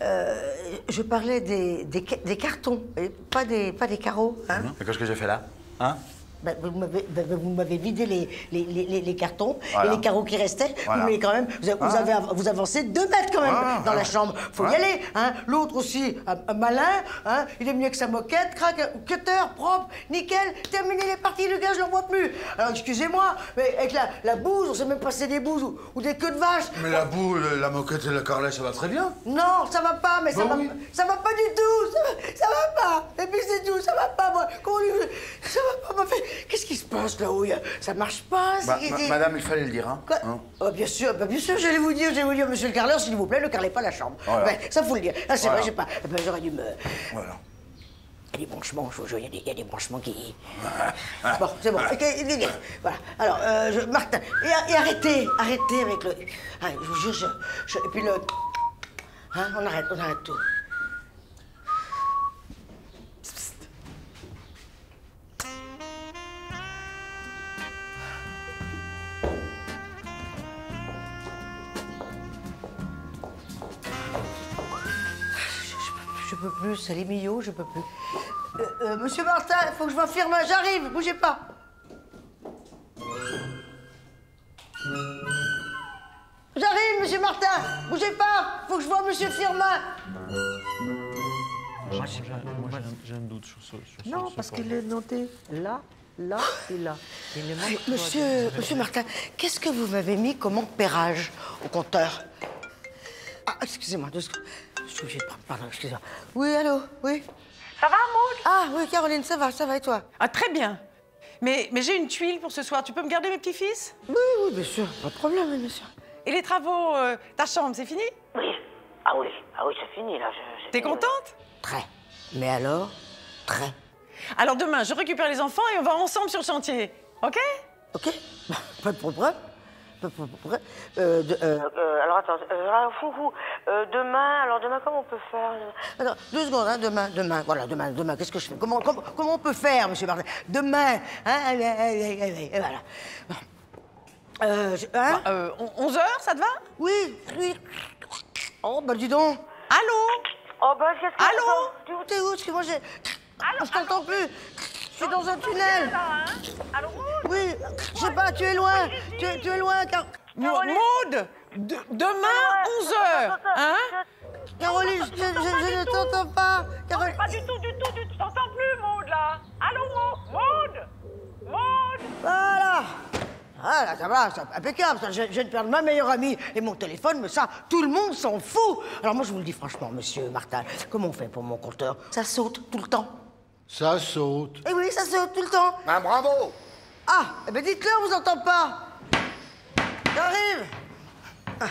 Euh, je parlais des, des, ca- des cartons, pas des, pas des carreaux. Hein qu'est-ce que j'ai fait là Hein? Vous m'avez ben, vous m'avez vidé les, les, les, les- les cartons Voilà. et les carreaux qui restaient. Voilà. Mais quand même, vous, avez- vous Ah. avez vous avancez deux mètres quand même Ah, dans la ah. chambre. Faut y aller. Hein. L'autre aussi, un, malin. Hein. Il est mieux que sa moquette. Crac, un cutter, propre, nickel. Terminé les parties, le gars, je l'en vois plus. Alors excusez-moi, mais avec la, la bouse, on sait même pas si c'est des bouses ou, ou des queues de vache. Mais la boue, le- la moquette et le corlet, ça va très bien. Non, ça va pas, mais ça, Bah va, oui. ça va pas du tout, ça, va- ça va pas. Et puis c'est tout, ça va pas, moi. Comment lui- ça va pas, ma fille. Qu'est-ce qui se passe là-haut y a- Ça marche pas. Bah, ma- madame, il fallait le dire, hein, Quoi hein. Oh, bien sûr, bah, bien sûr, j'allais vous dire, j'allais vous dire, monsieur le carreleur, s'il vous plaît, ne carrelez pas la chambre. Voilà. Ouais, ça, faut le dire. Ah, c'est Voilà. vrai, j'ai pas. eh ben, J'aurais dû me. Voilà. Il y a des branchements, je il y a des, il y a des branchements qui. Bon, c'est bon. Voilà. Alors, euh, je- Martin, et, et arrêtez, arrêtez avec le. Ah, je vous jure, je, je- Et puis le. Hein, on arrête, on arrête tout. Peux plus, Salut Millot, je peux plus. Euh, euh, monsieur Martin, il faut que je m'affirme, j'arrive, bougez pas. J'arrive, monsieur Martin, bougez pas, faut que je vois monsieur Firmin. Moi, j'ai un- doute sur ce. Sur Non, ce parce qu'il est noté là, là et là. Monsieur, monsieur Martin, qu'est-ce que vous m'avez mis comme empérage au compteur? Ah, excusez-moi, deux secondes. Je suis obligée de prendre, pardon, excusez-moi. Oui, allô, oui Ça va, Maud? Ah, oui, Caroline, ça va, ça va, et toi? Ah, très bien. Mais, mais j'ai une tuile pour ce soir. Tu peux me garder mes petits-fils? Oui, oui, bien sûr, pas de problème, bien sûr. Et les travaux, euh, ta chambre, c'est fini? Oui, ah oui, ah oui, c'est fini, là. T'es fini, contente? Très. Mais alors, très. Alors demain, je récupère les enfants et on va ensemble sur le chantier. OK? Ok Pas de problème. Euh, de- euh, euh, alors attends, euh, alors, fou, fou. Euh, demain, alors demain, comment on peut faire Attends, deux secondes, hein, demain, demain, voilà, demain, demain, qu'est-ce que je fais? Comment, comment, comment on peut faire, monsieur Martin Demain, hein, allez, allez, allez, allez, et voilà. Euh, je- hein? Euh, 11 heures, ça te va? Oui, oui. Oh, bah dis donc. Allô? Oh, bah qu'est-ce que Allô? T'es où, t'es où? Parce que moi, j'ai... Je t'entends plus. Je suis dans un tunnel. Allô Oui, je sais pas, tu es loin. Tu, es- tu es loin, car... Maud de- Demain, 11 heures Hein Caroline, je, je- je ne t'entends pas. Caroline... Pas du tout, du tout, du tout. Je t'entends plus, Maud, là Allô, Maud Maud Maud Voilà. Ah là, ça va, c'est impeccable. Ça. Je, je viens de perdre ma meilleure amie et mon téléphone, mais ça, tout le monde s'en fout. Alors moi, je vous le dis franchement, monsieur Martin, comment on fait pour mon compteur? Ça saute tout le temps. Ça saute. Eh oui, ça saute tout le temps. Ah, bravo Ah, eh ben dites-le, on vous entend pas. J'arrive. Ah,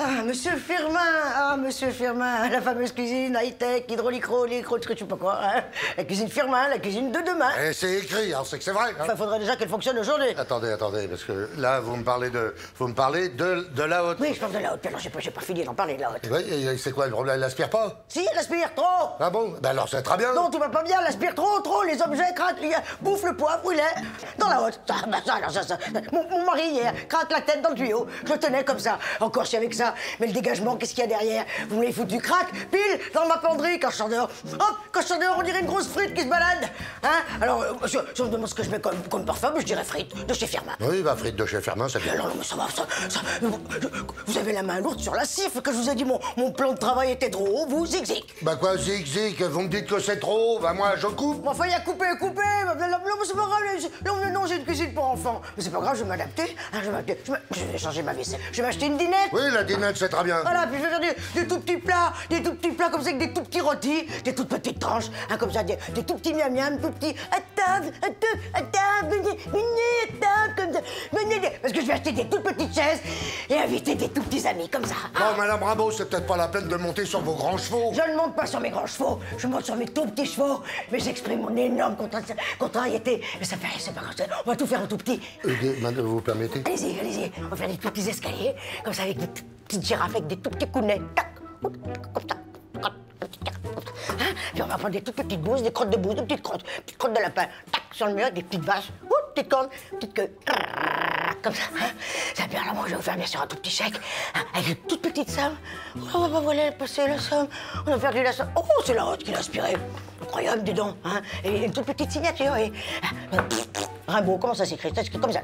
ah, monsieur Firmin, ah, monsieur Firmin, la fameuse cuisine high-tech, hydraulico, électro, je sais pas quoi. hein. La cuisine Firmin, la cuisine de demain. Et c'est écrit, alors c'est que c'est vrai. hein. Enfin, faudrait déjà qu'elle fonctionne aujourd'hui. Attendez, attendez, parce que là, vous me parlez de, vous me parlez de, de la haute. Oui, je parle de la haute. Alors, j'ai pas, pas fini d'en parler de la haute. Oui, c'est quoi le problème? Elle l'aspire pas? Si, elle aspire trop. Ah bon? Ben alors c'est très bien. Non, tout va pas bien, elle aspire trop, trop, les objets craquent, bouffe le poivre, il est dans la haute. Ça, bah, ça, alors, ça, ça. Mon, mon mari hier craque la tête dans le tuyau, je le tenais comme ça. Encore si avec ça, ça. Mais le dégagement, qu'est-ce qu'il y a derrière? Vous me l'avez foutu crack, pile, dans ma penderie, quand je sors dehors. Hop, quand je sors dehors, on dirait une grosse frite qui se balade. Hein? Alors, euh, si, si on me demande ce que je mets comme, comme parfum, je dirais frite, de chez Firmin. Oui, bah, frite de chez c'est bien. Non, non, mais ça va, ça, ça- vous, vous avez la main lourde sur la cifre, que je vous ai dit mon, mon plan de travail était trop haut, vous, zig-zig. Bah quoi, zig zig, vous me dites que c'est trop, bah moi je coupe. Enfin, il y a coupé, coupé. Non, mais c'est pas grave. Non, non, non, j'ai une cuisine pour enfants. Mais c'est pas grave, je vais m'adapter. hein, je, je, je vais changer ma vaisselle. Je vais m'acheter une dinette. Oui, la dinette, c'est très bien. Voilà, puis je vais faire des, des tout petits plats, des tout petits plats comme ça, avec des tout petits rôtis, des toutes petites tranches, hein, comme ça, des, des tout petits miam miam, tout petits à table, à table, à table, venez, venez, à table, comme ça. Venez, parce que je vais acheter des toutes petites chaises et inviter des tout petits amis, comme ça. Bon, Madame Rimbaud, c'est peut-être pas la peine de monter sur vos grands chevaux. Je ne monte pas sur mes grands chevaux, je monte sur mes tout petits chevaux, mais j'exprime mon énorme contra- contrariété. Mais ça fait rien, c'est pas grave, on va tout faire en tout petit. Euh, madame, vous permettez? Allez-y, allez-y, on va faire des tout petits escaliers, comme ça, avec des petites girafes, avec des tout petits counets. Tac, comme ça. Hein? Puis on va prendre des toutes petites bouses, des crottes de bouses, des petites crottes, petites crottes de lapin, tac, sur le mur, des petites vaches, ouh, petites cornes, petites queues, comme ça. Hein ça bien, alors moi, je vais vous faire bien sûr un tout petit chèque, hein, avec une toute petite somme. Oh, bah voilà, passer la somme. On a perdu la somme. Oh, c'est la haute qui l'a inspiré. Incroyable, dis donc. Hein et une toute petite signature. Et... Rimbaud, comment ça s'écrit s'écrit comme ça.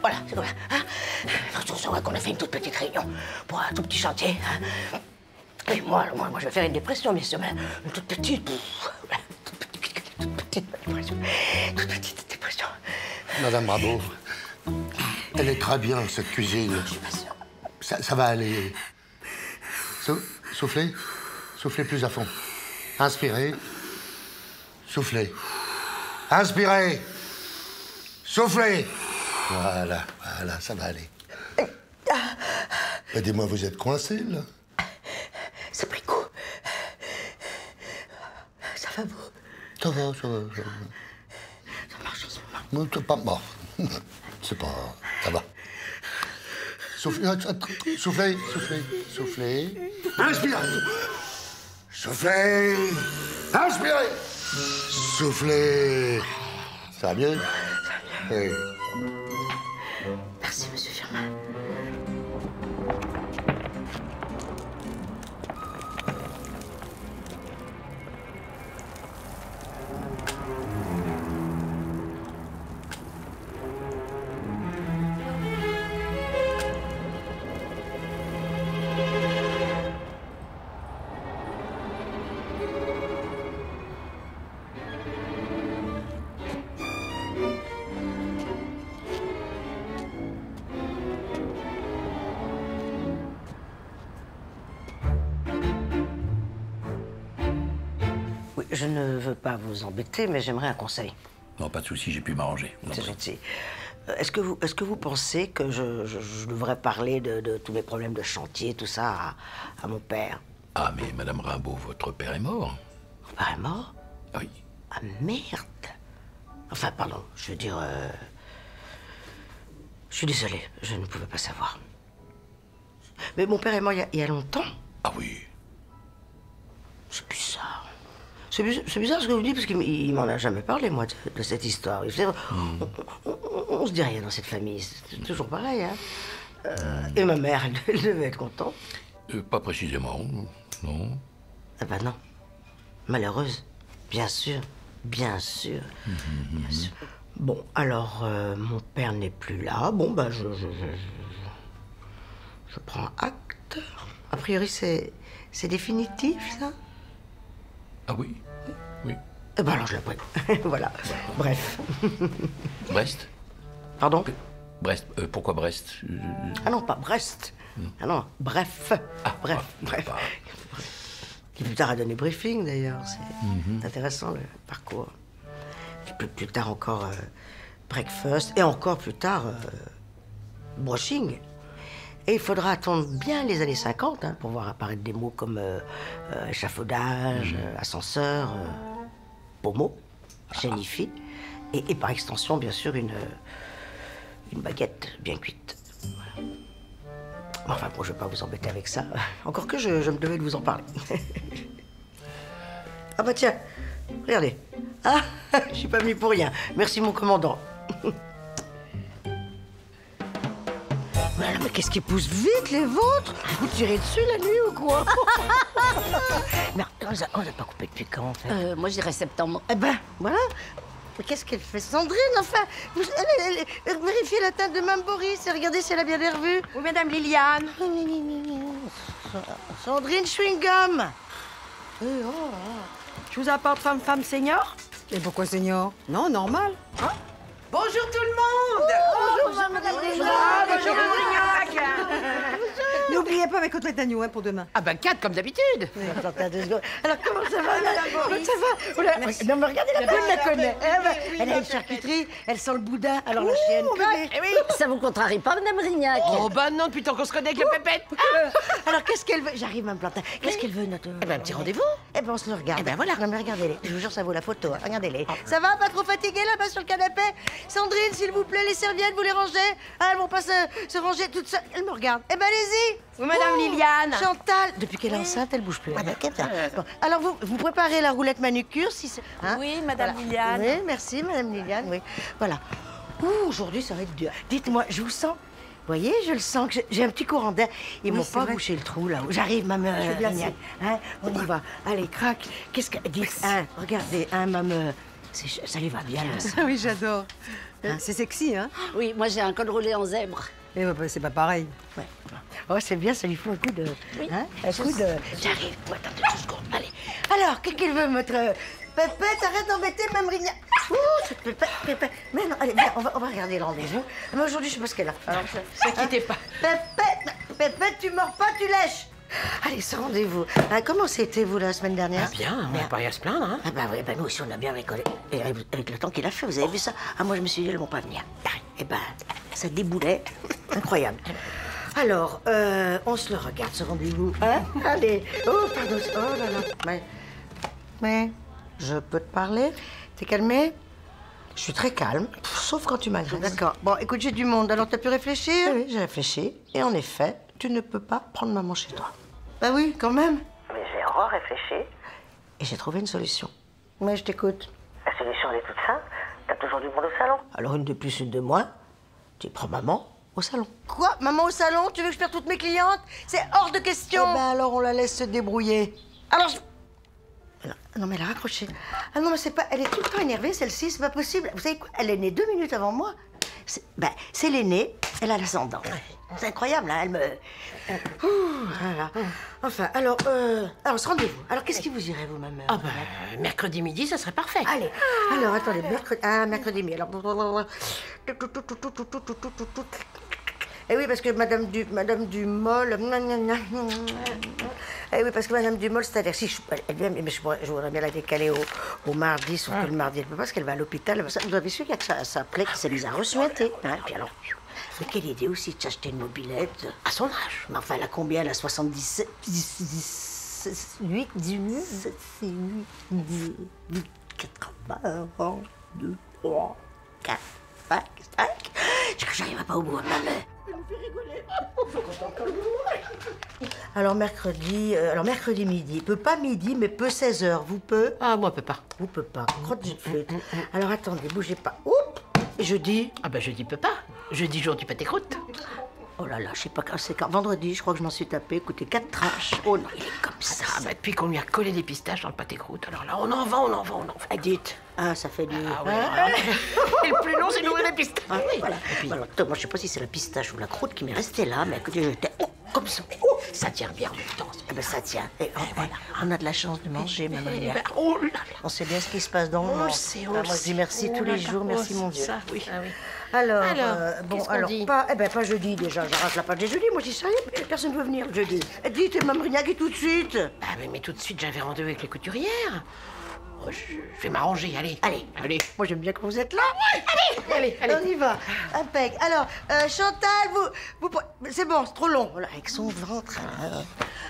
Voilà, c'est comme ça. Hein on qu'on a fait une toute petite réunion pour un tout petit chantier. hein. Et moi, moi, moi, je vais faire une dépression, bien sûr, mais une toute petite. voilà, toute petite, toute petite dépression. Toute petite dépression. Madame Rimbaud, elle est très bien, cette cuisine. Ça, ça va aller. Sou- soufflez. Soufflez plus à fond. Inspirez. Soufflez. Inspirez. Soufflez. Voilà, voilà, ça va aller. Aidez-moi, vous êtes coincé, là Ça pris coup. Ça va, vous? Ça va, ça va, ça va. Ça marche en ce moment. C'est pas mort. C'est pas. Ça va. Soufflez, soufflez, soufflez, soufflez. Inspirez. Soufflez. Inspirez. Soufflez. Ça va mieux Oui. Merci, monsieur Firmin. Je ne veux pas vous embêter, mais j'aimerais un conseil. Non, pas de souci, j'ai pu m'arranger. C'est gentil. Euh, Est-ce que, vous, est que vous pensez que je, je- je devrais parler de, de tous mes problèmes de chantier, tout ça, à, à mon père? Ah, mais Madame Rimbaud, votre père est mort Mon père est mort? Oui. Ah merde Enfin, pardon, je veux dire... euh, Je suis désolé, je ne pouvais pas savoir. Mais mon père est mort il y a, il y a longtemps? Ah oui. C'est bizarre. C'est bizarre, ce que vous dites, parce qu'il m'en a jamais parlé, moi, de, de cette histoire. Fait- on, on- se dit rien dans cette famille, c'est toujours pareil. Hein. Euh, et ma mère, elle, elle devait être contente. Euh, pas précisément, non. Ah bah non. Malheureuse. Bien sûr. Bien sûr. Bien sûr. Bon, alors, euh, mon père n'est plus là. Bon, bah, je, je, je, je- je prends acte. A priori, c'est définitif, ça? Ah oui Oui. Eh ben alors, je la voilà. Bref. Brest Pardon Brest. euh, pourquoi Brest? Ah non, pas Brest. Ah non, bref. bref, bref. Qui plus tard a donné briefing, d'ailleurs. C'est Mhm. intéressant, le parcours. Puis plus, plus tard encore, euh, breakfast. Et encore plus tard, euh, brushing. Et il faudra attendre bien les années 50 hein, pour voir apparaître des mots comme euh, euh, échafaudage, Mhm. euh, ascenseur, pommeau, génifie. Et, et par extension, bien sûr, une, une baguette bien cuite. Voilà. Enfin, bon, je ne vais pas vous embêter avec ça. Encore que je, je me devais de vous en parler. ah bah tiens, regardez. Ah, je suis pas venu pour rien. Merci mon commandant. Mais, qu'est-ce qui pousse vite, les vôtres? Vous tirez dessus la nuit ou quoi? Mais on les a, on les a pas coupés depuis quand, en fait? Euh, moi, je dirais septembre. Eh ben, voilà. Mais qu'est-ce qu'elle fait Sandrine, enfin? Vous, elle, elle- elle- Vérifiez la teinte de Mme Boris et regardez si elle a bien des revues. Oui, madame Liliane. Sandrine Chewing-Gum Je vous apporte femme, femme, senior? Et pourquoi senior? Non, normal. Bonjour tout le monde Bonjour, Madame Ah, bonjour, Madame N'oubliez pas mes côtelettes d'agneau hein, pour demain. Ah ben 4 comme d'habitude. Attends, attends deux secondes. Alors comment ça va, Madame Boris Ça va Oh là, Non mais regardez, la poule la connaît. Elle, va- elle a une charcuterie, elle sent le boudin, alors la chienne. Eh oui. Ça vous contrarie pas, madame Rignac Oh bah non, depuis tant qu'on se connaît avec la pépette. Alors qu'est-ce qu'elle veut? J'arrive à me planter. Qu'est-ce qu'elle veut, notre... Eh ben un petit rendez-vous. Eh ben on se le regarde. Eh ben, voilà. Non mais regardez-les. Je vous jure, ça vaut la photo. hein. Regardez-les. Ça va Pas trop fatigué là-bas sur le canapé? Sandrine, s'il vous plaît, les serviettes, vous les rangez Ah, Elles vont pas se, se ranger toutes seules. Elle me regarde. Eh ben allez-y Oui, madame Liliane. Chantal Depuis qu'elle est enceinte, elle bouge plus. Ah, ben. Bon, Alors vous, vous préparez la roulette manucure si c'est... hein Oui, madame Voilà. Liliane. Oui, merci Madame Liliane, oui. Voilà. Ouh, aujourd'hui ça va être dur. Dites-moi, je vous sens... Vous voyez, je le sens que j'ai- un petit courant d'air. Ils Oui, m'ont pas vrai. bouché le trou là-haut. J'arrive, maman. Je suis. Hein, on y va. Allez, crac. Qu'est-ce que. Dites, hein, regardez, hein, maman. c'est- Ça lui va bien. Ah oui, j'adore. C'est sexy, hein? Oui, moi j'ai un col roulé en zèbre. Eh ben, c'est pas pareil. Ouais. Oh, c'est bien, ça lui faut un coup de. Hein, un coup de. J'arrive. Oh, attendez deux secondes. Allez. Alors, qu'est-ce qu'il veut, notre. Pépette, arrête d'embêter même Rigna. Ouh, cette pépette, pépette. Mais non, allez, viens, on va, on va regarder le rendez-vous. Mais aujourd'hui, je sais pas ce qu'elle a. Alors, S'inquiétez pas. Pépette, Pépette, tu mords pas, tu lèches. Allez, ce rendez-vous. Hein, comment c'était, vous, la semaine dernière Ah bien, on n'a pas à se plaindre. Hein. Ah bah oui, bah nous aussi on a bien rigolé. Et avec le temps qu'il a fait, vous avez vu ça Ah moi je me suis dit, elles vont pas venir. Et ben, ça déboulait. Incroyable. Alors, euh, on se le regarde ce rendez-vous. Hein Allez. Oh, pardon. Oh là là. Mais, mais, je peux te parler T'es calmé? Je suis très calme, sauf quand tu m'agresses. D'accord. Bon, écoute, j'ai du monde. Alors, t'as pu réfléchir? Oui, j'ai réfléchi. Et en effet, tu ne peux pas prendre maman chez toi. Bah oui, quand même. Mais j'ai re-réfléchi. Et j'ai trouvé une solution. Oui, je t'écoute. La solution, elle est toute simple. T'as toujours du monde au salon. Alors, une de plus, une de moins. Tu prends maman au salon. Quoi? Maman au salon? Tu veux que je perde toutes mes clientes? C'est hors de question Eh ben alors, on la laisse se débrouiller. Alors, je... Non, non, mais elle a raccroché. Ah non, mais c'est pas... Elle est tout le temps énervée, celle-ci, c'est pas possible. Vous savez quoi? Elle est née deux minutes avant moi. C'est ben, c'est l'aînée, elle a l'ascendant. C'est incroyable, hein, elle me... Ouh, voilà. Enfin, alors, euh... Alors, ce rendez-vous. Alors, qu'est-ce qui vous irait, vous, ma mère? Ah bah mercredi midi, ça serait parfait. Allez, alors attendez, mercredi, ah, mercredi mi. Alors, eh oui, parce que Madame du, Madame Dumol, eh oui, parce que Madame Dumol, c'est-à-dire si je, elle vient, mais je, pourrais- je voudrais bien la décaler au, au mardi, sauf que le mardi, elle peut pas, parce qu'elle va à l'hôpital. Vous avez su qu'il y a que sa, sa plaie qui s'est mise à ressuinter. Hein, puis alors, mais quelle idée aussi de s'acheter une mobilette à son âge. Mais enfin, elle a combien Elle a 77, 8, 18, 8, 10, 80, 1, 2, 3, 4, 5, 5. Je crois que j'arriverai pas au bout, ma mère. Elle me fait rigoler. Alors mercredi, euh, alors mercredi midi, peut pas midi, mais peut 16 h Vous peut Ah moi, peut pas. Vous peut pas. Crotte de flûte. Alors attendez, bougez pas. Oups Et jeudi Ah bah jeudi peut pas. Jeudi jour du pâté croûte. Oh là là, je sais pas quand c'est quand. Vendredi, je crois que je m'en suis tapé. Écoutez, quatre trash. Oh non, il est comme ça. Ah bah depuis qu'on lui a collé des pistaches dans le pâté croûte, alors là on en vend, on en vend, on en vend. Ah, dites. Ah, ça fait du. Ah ouais, Hein Et le plus long, c'est d'ouvrir les pistaches. Ah, oui, voilà. Attends, moi, je sais pas si c'est la pistache ou la croûte qui m'est restée là, mais écoutez, j'étais oh, comme ça. Oh, Ça tient bien en même temps. eh ben, ça tient. Et, oh, voilà. On a de la chance de manger, maman. Eh ben, oh là là. On sait bien ce qui se passe dans le On le monde. sait, on le moi, je dis sait. merci Oh tous les jours, merci Oh, mon Dieu. ça, oui. Ah oui. Alors, Alors, euh, bon, alors, dit pas, eh ben, pas jeudi déjà, j'arrête la pâte des jeudis. Moi, je dis ça y est, personne ne veut venir jeudi. Dites, Mme Rignac, et tout de suite. Ah mais, mais tout de suite, j'avais rendez-vous avec les couturières. Je, vais m'arranger, allez. Allez. Allez. Moi, j'aime bien que vous êtes là. Allez, allez, allez. On y va. Impec. Alors, euh, Chantal, vous. vous c'est bon, c'est trop long. Voilà, avec son ventre. hein.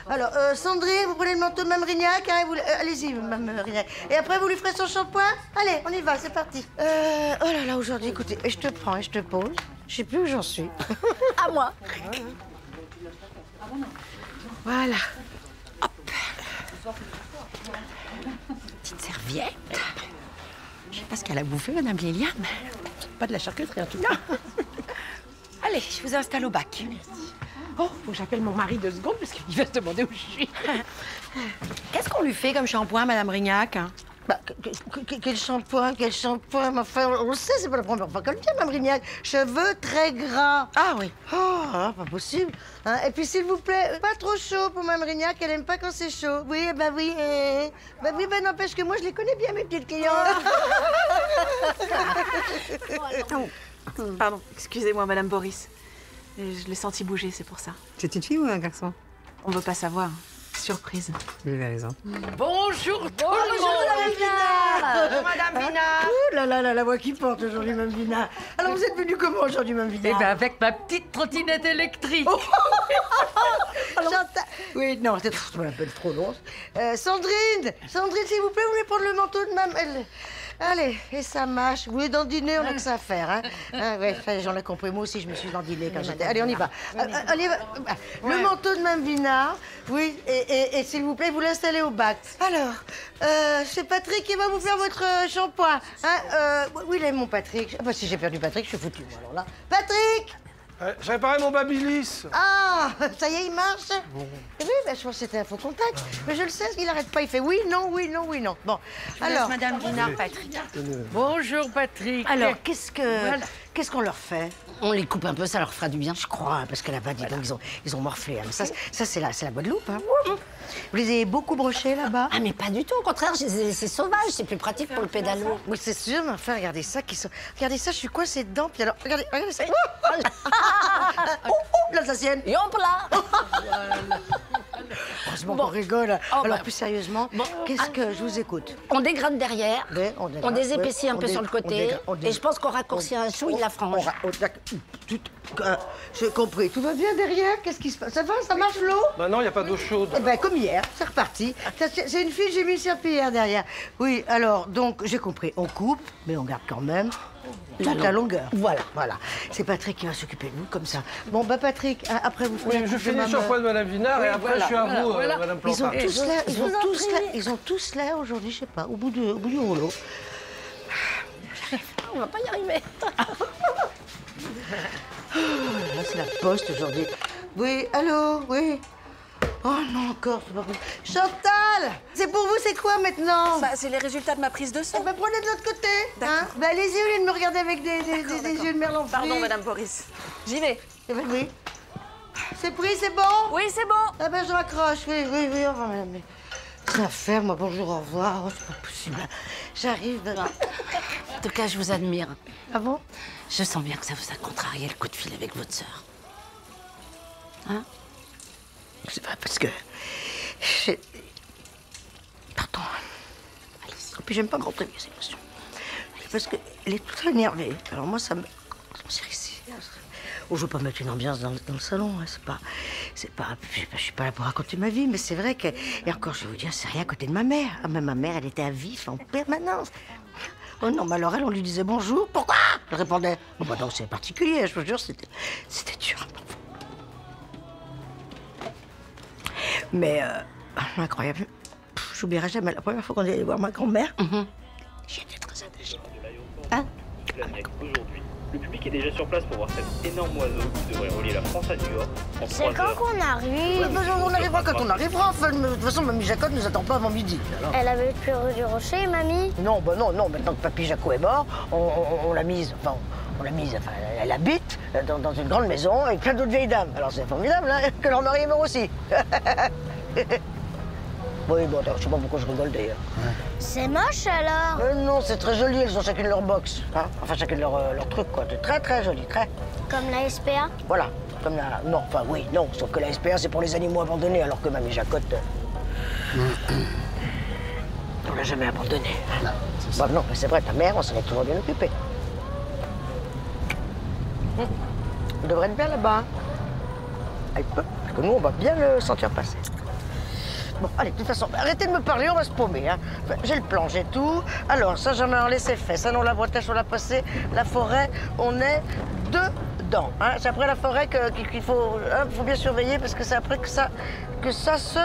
Alors, euh, Sandrine, vous prenez le manteau de Mme Rignac. hein, euh, Allez-y, Mme Rignac. Et après, vous lui ferez son shampoing Allez, on y va, c'est parti. Euh, oh là là, aujourd'hui, écoutez, et je te prends et je te pose. Je sais plus où j'en suis. À moi. Voilà. Hop. Petite serviette. Je sais pas ce qu'elle a bouffé, Madame Liliane. Pas de la charcuterie, en tout cas. Allez. Je vous installe au bac. Oh, faut que j'appelle mon mari deux secondes parce qu'il va se demander où je suis. Qu'est-ce qu'on lui fait comme shampoing, Madame Rignac? Bah, que- que- que- quel shampoing, quel shampoing, ma frère, on le sait, c'est pas la première fois qu'elle vient, Mme Rignac. Cheveux très gras. Ah oui. Oh, ah, pas possible. Hein, Et puis, s'il vous plaît, pas trop chaud pour Mme Rignac, elle aime pas quand c'est chaud. Oui, bah oui, eh, bah oui, bah n'empêche que moi, je les connais bien, mes petites clientes. Pardon, excusez-moi, Madame Boris. Je l'ai senti bouger, c'est pour ça. C'est une fille ou un garçon? On veut pas savoir. Surprise. Vous avez raison. Bonjour tout Bonjour, le monde Madame Madame Vina Ouh là là là, la voix qui porte aujourd'hui, Mme Vina. Alors, vous êtes venue comment aujourd'hui, Mme Vina? Eh ben avec ma petite trottinette électrique Chantal- Oui, non, c'est un peu trop long. Euh, Sandrine, Sandrine, s'il vous plaît, vous voulez prendre le manteau de ma... elle- Allez, et ça marche. Oui, dans le dîner, on a que ça à faire. Hein. Ah, ouais, j'en ai compris. Moi aussi, je me suis dandinée quand j'étais... Allez, on y va. Euh, euh, allez, va- Le manteau de Mme Vina, oui, et, et- et s'il vous plaît, vous l'installez au bac. Alors, euh, c'est Patrick qui va vous faire votre euh, shampoing. Hein, euh, où il est, mon Patrick Ah, bah, Si j'ai perdu Patrick, je suis foutu. Alors là... Patrick J'ai réparé mon babyliss. ah, ça y est, il marche Oui, ben, je pense que c'était un faux contact. Mais je le sais, il arrête pas. Il fait oui, non, oui, non, oui, non. Bon, Je alors... Madame Vina, Patrick. Bonjour, Patrick. Alors, qu'est-ce que... Voilà. Qu'est-ce qu'on leur fait? On les coupe un peu, ça leur fera du bien. Je crois, parce que là-bas, dis donc, ils ont, ils ont morflé. hein. Mais Ça, c'est- ça c'est la, c'est la Guadeloupe. Hein. Vous les avez beaucoup brochés là-bas? Ah, mais pas du tout, au contraire, je les ai laissés sauvages, c'est plus pratique pour le pédalo. Oui, c'est sûr, mais enfin, regardez ça. Qui sont... Regardez ça, je suis coincée dedans. Puis alors, regardez, regardez ça. oh, oh, l'Alsacienne. Et hop là Heureusement qu'on rigole. Oh, alors, bah. plus sérieusement, qu'est-ce que je vous écoute On dégrade derrière, on on désépaissit ouais, un on peu dé- sur le on côté, on et je pense qu'on raccourcit un chou, il la On frange. euh, J'ai compris. Tout va bien derrière? Qu'est-ce qui se passe? Ça va? Ça marche l'eau Bah non, il n'y a pas d'eau chaude. Eh ben, comme hier, c'est reparti. C'est une fille, j'ai mis le serpillière derrière. Oui, alors, donc, j'ai compris. On coupe, mais on garde quand même la, La longueur. Voilà, voilà. C'est Patrick qui va s'occuper de nous, comme ça. Bon, bah, Patrick, hein, après, vous faites Oui, je finis sur point de Madame Vinard et après voilà, je suis à voilà, vous, voilà. Madame Ils ont tous là, ils Je ont tous là, ils ont tous là aujourd'hui, je sais pas, au bout, de, au bout du rouleau. On va pas y arriver. Là, c'est la poste aujourd'hui. Oui, allô, oui. Oh non, encore, c'est pas possible. Chantal C'est pour vous, c'est quoi maintenant Bah, c'est les résultats de ma prise de sang. Eh ben, prenez de l'autre côté. Hein ben, allez-y, au lieu de me regarder avec des, des, des- des yeux de merlan Pardon, Madame Boris. J'y vais. Eh ben, oui. C'est pris, c'est bon? Oui, c'est bon. Ah ben, je raccroche, oui, oui, oui. Enfin, mais, à faire, moi, bonjour, au revoir. Oh, c'est pas possible. J'arrive. de- En tout cas, je vous admire. Ah bon? Je sens bien que ça vous a contrarié le coup de fil avec votre sœur. Hein? C'est pas parce que. Pardon. Et puis j'aime pas me rentrer mes émotions. Parce qu'elle est toute énervée. Alors moi, ça me. Oh, je veux pas mettre une ambiance dans, le- dans le salon. hein, C'est pas. C'est pas. Je suis pas- là pour raconter ma vie, mais c'est vrai que. Et encore, je vais vous dire, c'est rien à côté de ma mère. Ah, mais ma mère, elle était à vif en permanence. Oh non, mais alors elle, on lui disait bonjour. Pourquoi? Elle répondait. Oh bah non, c'est particulier, je vous jure, c'était. C'était dur. Mais euh, incroyable. J'oublierai jamais la première fois qu'on est allé voir ma grand-mère. J'étais très attachée. Hein Aujourd'hui, le public est déjà sur place pour voir cet énorme oiseau qui devrait relier la France à New York C'est 3 quand qu'on arrive On arrivera quand on arrivera. Enfin, de toute façon, Mamie Jacotte ne nous attend pas avant midi. alors. Elle avait plus du rocher, mamie? Non, bah non, non. Maintenant que Papy Jaco est mort, on, on- on l'a mise. Enfin, on l'a mise. Enfin, elle habite dans, dans une grande maison avec plein d'autres vieilles dames. Alors c'est formidable, hein, que leur mari est mort aussi. oui, bon, je sais pas pourquoi je rigole d'ailleurs. C'est moche alors Euh, non, c'est très joli. Elles ont chacune leur box. hein. Enfin, chacune leur, euh, leur truc, quoi. C'est très, très joli, très. Comme la SPA Voilà. Comme la... Non, enfin, oui, non. Sauf que la SPA, c'est pour les animaux abandonnés, alors que Mamie Jacotte. euh, On l'a jamais abandonnée. Bah, non, mais c'est vrai, ta mère, on s'en est toujours bien occupé. Elle devrait être bien là-bas. Elle peut, parce que nous, on va bien le sentir passer. Bon, allez, de toute façon, arrêtez de me parler, on va se paumer. Hein. J'ai le plan, j'ai tout. Alors, ça, j'en ai en laissé fait. Ça, non, la bretèche, on l'a passé. La forêt, on est dedans. Hein. C'est après la forêt qu'il faut, hein, faut bien surveiller parce que c'est après que ça, que ça se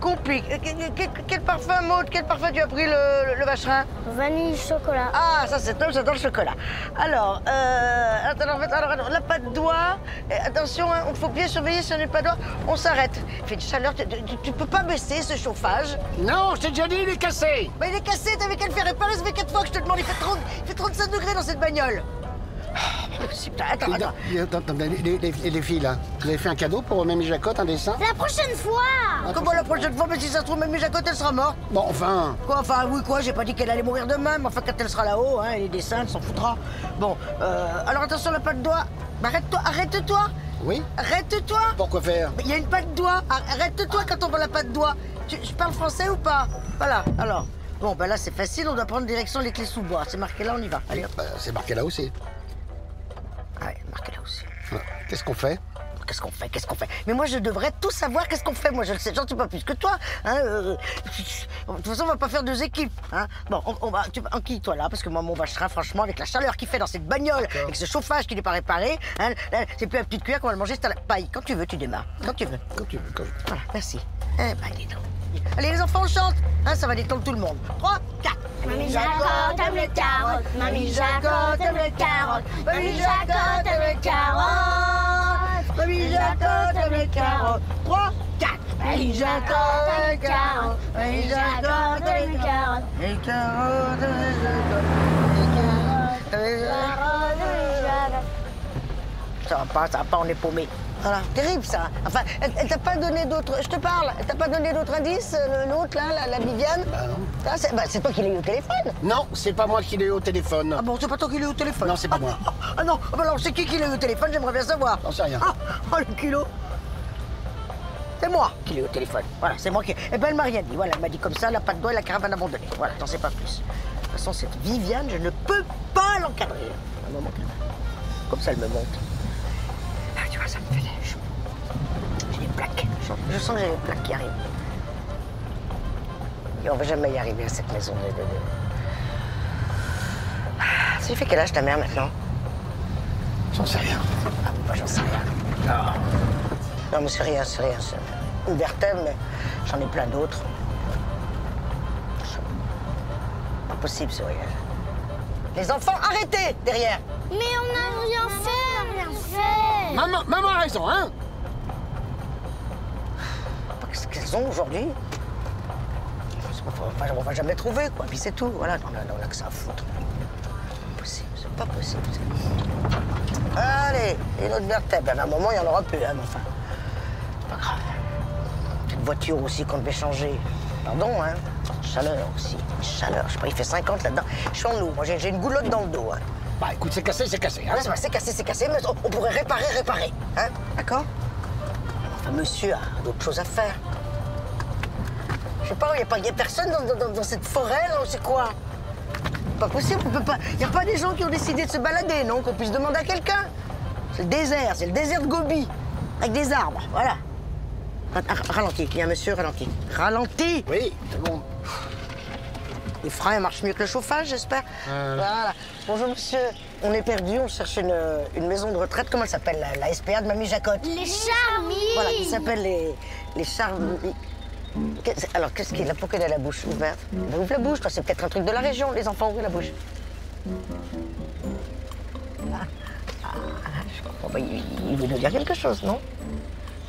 complique. Euh, Quel, quel- parfum, Maud Quel parfum tu as pris le, le, le vacherin? Vanille chocolat. Ah, ça c'est top, j'adore le chocolat. Alors, euh, attends, en fait, alors, alors, la pâte d'oie, euh, attention, hein, il faut bien surveiller si on n'est pas d'oie, on s'arrête. Il fait une chaleur, tu peux pas baisser ce chauffage. Non, je t'ai déjà dit, il est cassé. Bah il est cassé, t'avais qu'à le faire réparer, ça fait 4 fois que je te demande, il fait, 30, il fait 35 degrés dans cette bagnole. Ah, Attends, attends. Attends, attends, les, les- les- les filles, là, vous avez fait un cadeau pour Mamie Jacotte, un dessin La prochaine fois Comment la prochaine fois Mais si ça se trouve, même Jacotte, elle sera morte. Bon, enfin... Quoi, enfin, oui, quoi, j'ai pas dit qu'elle allait mourir demain, mais enfin, quand elle sera là-haut, hein, les dessins, elle s'en foutra. Bon, euh, alors attention, la patte d'oie. Bah, Arrête-toi, arrête-toi Oui Arrête-toi Pourquoi faire Il y a une patte d'oie. Arrête-toi quand on voit la patte d'oie. Tu- Je parle français ou pas Voilà, alors. Bon, ben là, c'est facile, on doit prendre direction les clés sous bois. C'est marqué là, on y va. Allez, hop. Bah, C'est marqué là aussi. Ouais, marqué là aussi. Qu'est-ce qu'on fait? Qu'est-ce qu'on fait? Qu'est-ce qu'on fait? Mais moi, je devrais tout savoir. Qu'est-ce qu'on fait Moi, je le sais. J'en sais pas plus que toi. Hein, euh, de toute façon, on va pas faire deux équipes. Hein. Bon, on, on va. Tu enquille-toi là, parce que moi, mon vacherin, franchement, avec la chaleur qu'il fait dans cette bagnole, avec ce chauffage qui n'est pas réparé, hein, c'est plus la petite cuillère qu'on va le manger, c'est à la paille. Quand tu veux, tu démarres. Quand tu veux. Quand tu veux, quand Voilà, merci. Eh ben, dis donc. Allez, les enfants, on chante. Hein, ça va détendre tout le monde. 3, 4. Mamie Jacotte aime le carotte. Mamie Jacotte aime le carotte. Mamie Jacotte aime le carotte. Mamie Jacotte aime le carotte. 3, 4. Mamie Jacotte aime le carotte. Mamie Jacotte aime le carotte. Les carottes, les carottes. Ça va pas, ça va pas, on est paumé. Voilà, terrible ça. Enfin, elle, elle t'a pas donné d'autres. Je te parle, elle t'a pas donné d'autres indices, euh, l'autre là, la, la Viviane Bah non. Ah, c'est bah, c'est toi qui l'as eu au téléphone. Non, c'est pas moi qui l'ai eu au téléphone. Ah bon, c'est pas toi qui l'as eu au téléphone Non, c'est pas moi. Ah, ah, non, ah, bah alors c'est qui qui l'a eu au téléphone? J'aimerais bien savoir. J'en sais rien. Ah, oh le culot. C'est moi qui l'ai eu au téléphone. Voilà, c'est moi qui. Eh ben, elle m'a rien dit. Voilà, elle m'a dit comme ça, la patte d'oie et la caravane abandonnée. Voilà, j'en sais pas plus. De toute façon, cette Viviane, je ne peux pas l'encadrer. Un moment Comme ça, elle me monte. Ah, ça me fait des. J'ai des plaques. Je sens- que j'ai des plaques qui arrivent. Et on va jamais y arriver à cette maison de. Ah, Ça lui fait quel âge ta mère maintenant? J'en sais rien. Ah, moi, j'en sais rien. Non, mais c'est rien, c'est rien. C'est une vertèbre, mais j'en ai plein d'autres. Pas possible, ce voyage. Les enfants, arrêtez derrière Mais on n'a rien fait, rien fait. Maman, maman a raison, hein Qu'est-ce qu'elles ont aujourd'hui? Va, on va jamais trouver, quoi. Puis c'est tout. Voilà, on a, on a que ça à foutre. Pas possible, c'est pas possible. c'est- Allez, une autre vertèbre. À un moment, il y en aura plus, hein, mais enfin. C'est pas grave. Cette voiture aussi qu'on devait changer. Pardon, hein. Chaleur aussi. Chaleur. Je sais pas, il fait 50 là-dedans. Je suis en eau. Moi, j'ai une goulotte dans le dos, hein. Bah écoute, c'est cassé, c'est cassé. Hein Ah, c'est cassé, c'est cassé, mais on, on pourrait réparer, réparer. Hein D'accord Enfin, monsieur a d'autres choses à faire. Je sais pas, il n'y a, pas- y a personne dans, dans- dans cette forêt, là, c'est quoi Pas possible, on peut pas. Il n'y a pas des gens qui ont décidé de se balader, non Qu'on puisse demander à quelqu'un C'est le désert, c'est le désert de Gobi, avec des arbres, voilà. Ralentis, il y a un monsieur, ralentis. Ralentis Oui, c'est bon. Les freins marchent mieux que le chauffage, j'espère. Voilà. Bonjour, monsieur. On est perdu, on cherche une, une maison de retraite. Comment elle s'appelle la, la SPA de Mamie Jacotte Les charmilles. Voilà, qui s'appelle les, les charmes. Qu'est-ce- Alors, qu'est-ce qu'il a Pourquoi il a la bouche ouverte? Ben, Ouvre la bouche, toi, c'est peut-être un truc de la région, les enfants, ouvrez la bouche. Ah, ah, je comprends pas, il, il veut nous dire quelque chose, non?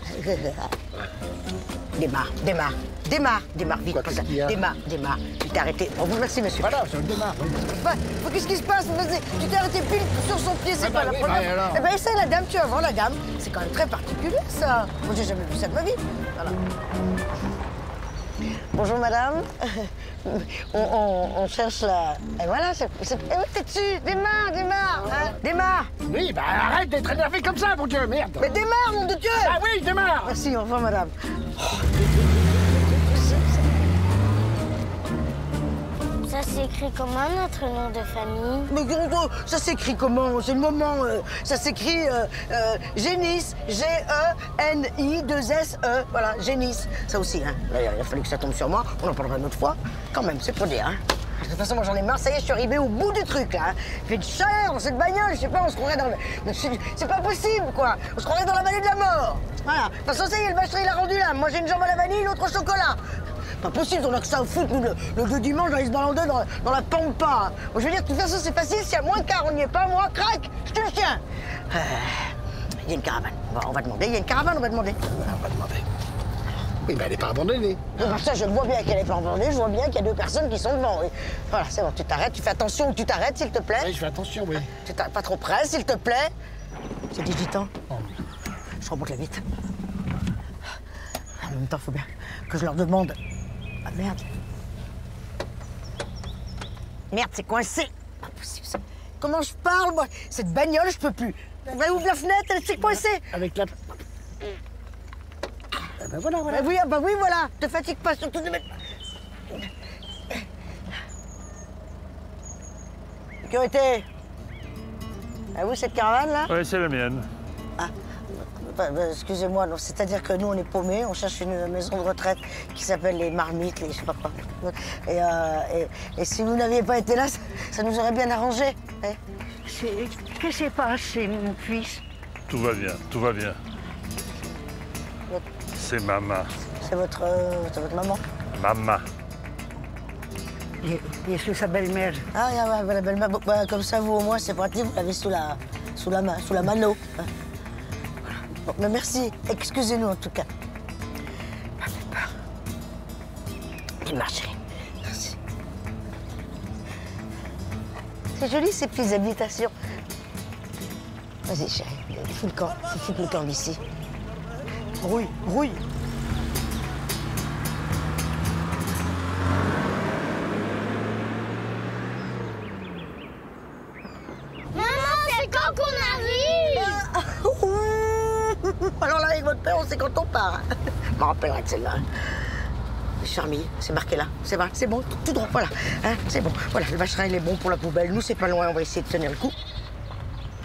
Démarre, démarre, démarre, démarre, vite. Quoi, y a Démarre, démarre. Tu t'es arrêté. Bon, vous merci, monsieur. Voilà, je démarre. oui. Qu'est-ce qui se passe? Tu t'es arrêté pile sur son pied, c'est Ah pas bah la oui, première bah Eh ben, essaie la dame, tu vas voir la dame. C'est quand même très particulier, ça. Moi, j'ai jamais vu ça de ma vie. Voilà. Bonjour, madame. On, on- on cherche la... Et voilà, c'est... Eh oui, t'es dessus. Démarre, démarre hein. Démarre. Oui, bah arrête d'être énervé comme ça, mon Dieu, merde. Mais démarre, nom de Dieu. Ah oui, démarre. Merci, au revoir, madame. Ça s'écrit comment notre nom de famille Mais gros, ça s'écrit comment? C'est le moment. euh, ça s'écrit euh, euh, Génis, G-E-N-I-2-S-E. Voilà, Génis. Ça aussi, hein. Là, il a fallu que ça tombe sur moi. On en parlera une autre fois. Quand même, c'est pour dire, hein. toute façon, moi j'en ai marre, ça y est, je suis arrivé au bout du truc là. hein. Fait de chaleur dans cette bagnole, je sais pas, on se croirait dans le. C'est pas possible quoi, on se croirait dans la vallée de la mort. Voilà. De toute façon, ça y est, le vacherie il a rendu là. Moi j'ai une jambe à la vanille, l'autre au chocolat. Pas possible, on a que ça au foot, nous, le, le deux dimanche, d'aller se dans, dans la pampa. hein. Je veux dire, de toute façon, c'est facile, s'il y a moins de car, on n'y est pas, moi, crac, je te le tiens. Euh, Il y a une caravane, on va, on va demander, il y a une caravane, on va demander. On va demander. Oui, mais elle n'est pas abandonnée. Non, bah, ça, je vois bien qu'elle est pas abandonnée, je vois bien qu'il y a deux personnes qui sont devant. oui. Voilà, c'est bon, tu t'arrêtes, tu fais attention où tu t'arrêtes, s'il te plaît. Oui, je fais attention, oui. Tu t'arrêtes pas trop près, s'il te plaît. C'est du gitan. Je remonte la vite. En même temps, faut bien que je leur demande. Ah merde. Merde, c'est coincé. Pas possible. ça. Comment je parle, moi? Cette bagnole, je peux plus. Va ouvre la fenêtre, elle s'est coincée. Avec la. Ah ben voilà, voilà. oui, ah bah oui, voilà. Te fatigue pas, surtout de mettre. Sécurité. À vous cette caravane là? Oui, c'est la mienne. Bah, bah, Excusez-moi, non, c'est-à-dire que nous on est paumés, on cherche une maison de retraite qui s'appelle les Marmites, les je sais pas quoi. Et, euh, et- et si vous n'aviez pas été là, ça, ça nous aurait bien arrangé. hein. Qu'est-ce qui s'est passé, mon fils Tout va bien, tout va bien. C'est maman. C'est votre, euh, c'est votre maman Maman. Et, et c'est sa belle-mère. Ah, yeah, ouais, voilà, belle-mère. Bah, comme ça, vous au moins, c'est pratique, vous l'avez sous la, sous la main, sous la mano. Bon, mais merci, excusez-nous en tout cas. Pas fait peur. Chérie. Merci. C'est joli ces petites habitations. Vas-y, chérie, fous le camp, le camp d'ici. Rouille, rouille. On sait quand on part. Je me rappellerai de celle-là. Charmille, c'est marqué là. C'est vrai, c'est bon, tout, tout droit, voilà. Hein, c'est bon. Voilà, le vacherin, il est bon pour la poubelle. Nous, c'est pas loin, on va essayer de tenir le coup.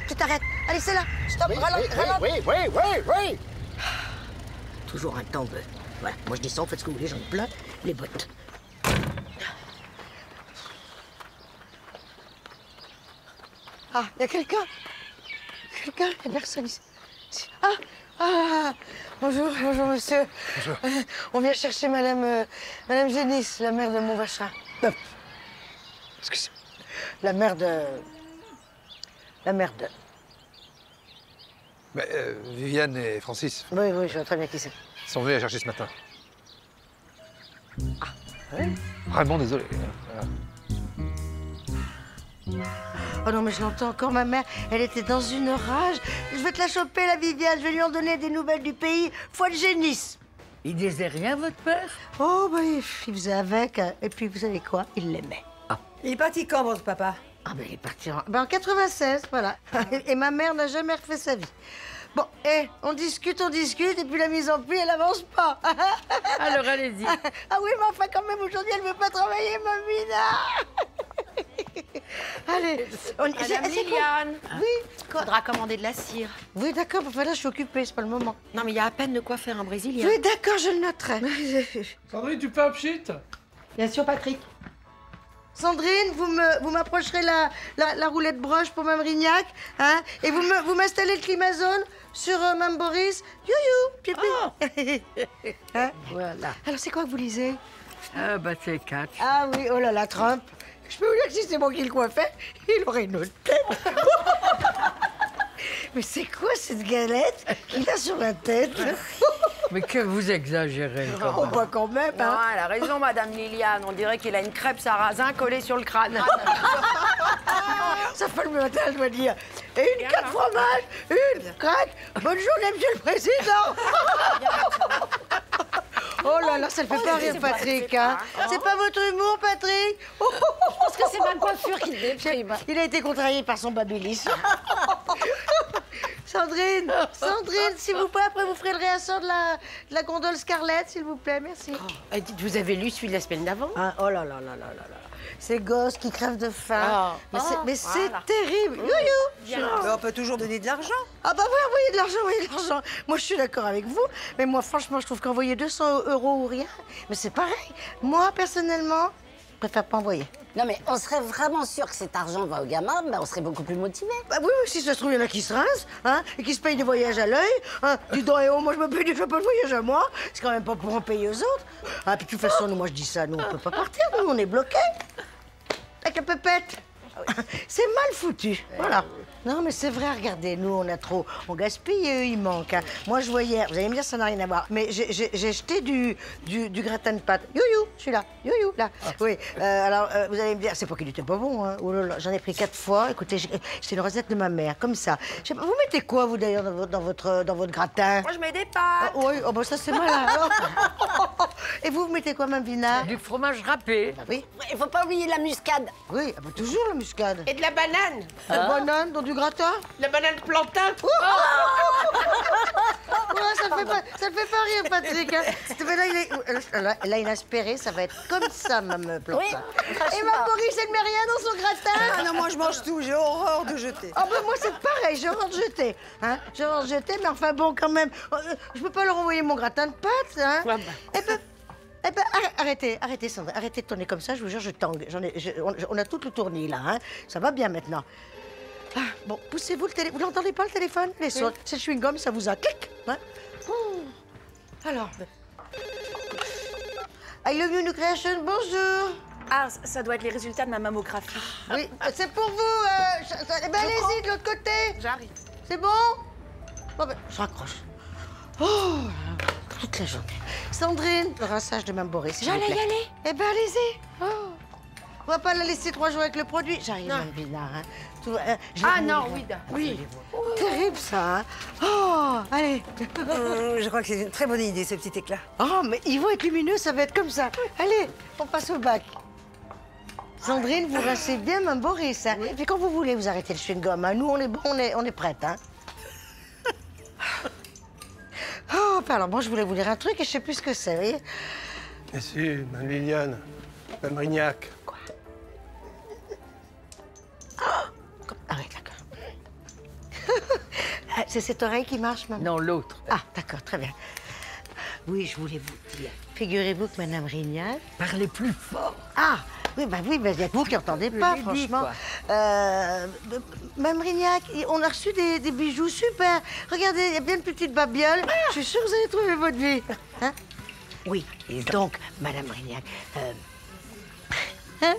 Tu t'arrêtes. Allez, c'est là. Stop, Oui, ralentis, oui, oui, oui, oui, oui, oui. Toujours un temps de... Voilà, moi je descends, faites ce que vous voulez, j'en ai plein. Les bottes. Ah, il y a quelqu'un Quelqu'un Il n'y a personne ici. ici. Ah Ah Bonjour, bonjour monsieur. Bonjour. Euh, on vient chercher madame, euh, madame Génis, la mère de mon vacherin. Non. Excusez. La mère de... La mère de... Mais, euh, Viviane et Francis Oui, oui, je vois très bien qui c'est. sont venus la chercher ce matin. Ah, Vraiment désolé. Voilà. Oh non, mais je l'entends encore, ma mère. Elle était dans une rage. Je vais te la choper, la Viviane. Je vais lui en donner des nouvelles du pays. Foi de génisse. Il disait rien, votre père? Oh, bah, il faisait avec. hein. Et puis, vous savez quoi? Il l'aimait. Il est parti quand, votre papa? Ah, ben, il est parti en, ben, en 96, voilà. Et ma mère n'a jamais refait sa vie. Bon, eh, on discute, on discute, et puis la mise en pli, elle avance pas. Alors, allez-y. Ah oui, mais enfin, quand même, aujourd'hui, elle veut pas travailler, mamina. Allez, on y- Madame Liliane Oui, quoi Faudra commander de la cire. Oui, d'accord, enfin là, je suis occupée, c'est pas le moment. Non, mais il y a à peine de quoi faire un brésilien. Oui, d'accord, je le noterai. Sandrine, tu fais un pchit? Bien sûr, Patrick. Sandrine, vous me, vous m'approcherez la, la, la roulette broche pour Mme Rignac, hein, et vous me, vous m'installez le climazone sur euh, Mme Boris. You-you, pipi. Hein Voilà. Alors, c'est quoi que vous lisez? Ah, bah, c'est catch. Ah oui, oh là là, Trump. Je peux vous dire que si c'est moi qui le coiffais, il aurait une autre tête. Mais c'est quoi cette galette qu'il a sur la tête Mais que vous exagérez, quand Oh, même. bah quand même, Non, hein. elle a raison, Madame Liliane. On dirait qu'il a une crêpe sarrasin collée sur le crâne. Ça fait le matin, je dois dire. Et une quatre fromage, une craque. Bonne journée, monsieur le président. Oh là là, ça le fait pas rire, Patrick. Hein. C'est pas votre humour, Patrick Je pense que c'est ma coiffure qui le déprime. Il a été contrarié par son babilis. Sandrine, Sandrine, s'il vous plaît, après vous ferez le réassort de la, de la gondole Scarlett, s'il vous plaît, merci. Dites, vous avez lu celui de la semaine d'avant? Ah, oh là là là là là là. Ces gosses qui crèvent de faim. Ah. mais c'est, Ah, voilà. terrible. You-you. Mais on peut toujours donner de l'argent. Ah bah oui, envoyez de l'argent, envoyez de l'argent. Moi, je suis d'accord avec vous. Mais moi, franchement, je trouve qu'envoyer 200 euros ou rien, mais c'est pareil. Moi, personnellement, Je préfère pas envoyer. Non, mais on serait vraiment sûr que cet argent va au gamin, mais on serait beaucoup plus motivés. Bah oui, oui, si ça se trouve, il y en a qui se rincent, hein, et qui se payent des voyages à l'œil. Hein. Dis donc, eh oh, moi, je me paye déjà pas de voyage à moi. C'est quand même pas pour en payer aux autres. Ah, puis de toute façon, nous, moi, je dis ça, nous, on peut pas partir, nous, on est bloqués. Avec la pépette. C'est mal foutu, voilà. Non, mais c'est vrai, regardez, nous, on a trop. On gaspille et eux, ils manquent. hein. Moi, je vois hier, vous allez me dire, ça n'a rien à voir, mais j'ai- jeté du, du, du gratin de pâte. You-you, celui-là. You-you, là. Oui, euh, alors, euh, vous allez me dire, c'est pas qu'il était pas bon, hein. Oh là là, j'en ai pris quatre fois. Écoutez, c'est une recette de ma mère, comme ça. Je pas, vous mettez quoi, vous, d'ailleurs, dans votre, dans votre, dans votre gratin? Moi, je mets des pâtes. Ah, oui, oh, bah, ça, c'est malin. et vous, vous mettez quoi, Mme Vinard Du fromage râpé. Oui. Il faut pas oublier la muscade. Oui, ah bah, toujours la muscade. Et de la banane. La banane dans du gratin La banane plantain. Ouais, ça le fait pas, ça le fait pas rire, Patrick. Hein. Là, il est, là, là, il a espéré, ça va être comme ça, Mme Plantin. Oui, Et ma Maurice, elle met rien dans son gratin Ah non, moi, je mange tout. J'ai horreur de jeter. Ah ben moi, c'est pareil, j'ai horreur de jeter. Hein. J'ai horreur de jeter, mais enfin bon, quand même, euh, je peux pas leur envoyer mon gratin de pâtes. Hein. Eh ben, eh ben, arr- arrêtez, arrêtez, Sandra, arrêtez de tourner comme ça, je vous jure, je tangue. J'en ai, je- on, on a tout le tournis, là. Hein. Ça va bien, maintenant. Ah, bon, poussez-vous le téléphone. Vous l'entendez pas, le téléphone? Les sauts. C'est le chewing-gum, ça vous a clic. Hein? Alors. I love you, New Creation, bonjour. Ah, ça- doit être les résultats de ma mammographie. Oui, euh, c'est pour vous. Euh, eh ben, allez-y, de l'autre côté. J'arrive. C'est bon? Bon, ben, je raccroche. Oh, toute la journée. Sandrine, le rinçage de Mme Boris. J'allais y aller. Eh ben, allez-y. Oh. On va pas la laisser trois jours avec le produit. J'arrive, Mme Binard. Hein. Tout euh, Ah non, oui, Oui. Terrible, ça. Hein. Oh, allez. Je crois que c'est une très bonne idée, ce petit éclat. Oh, mais ils vont être lumineux, ça va être comme ça. Allez, on passe au bac. Sandrine, vous rincez bien Mme Boris. Hein. Et puis quand vous voulez, vous arrêtez le chewing-gum. hein. Nous, on est bon, on est, on est prête. Hein. Oh, alors moi, je voulais vous dire un truc et je sais plus ce que c'est, vous voyez. Mais si, Mme Liliane, Mme Rignac. Ah oui, d'accord. Ah, c'est cette oreille qui marche, maman Non, l'autre. Ah, d'accord, très bien. Oui, je voulais vous dire. Figurez-vous que Madame Rignac... Parlez plus fort. Ah, oui, bah oui, bah, a que vous qui entendez Je pas, franchement. Euh, Mme Rignac, on a reçu des, des bijoux super. Regardez, il y a bien une petite babiole. Je suis sûre que vous allez trouver votre vie. Hein oui, et donc, Madame Rignac... euh, hein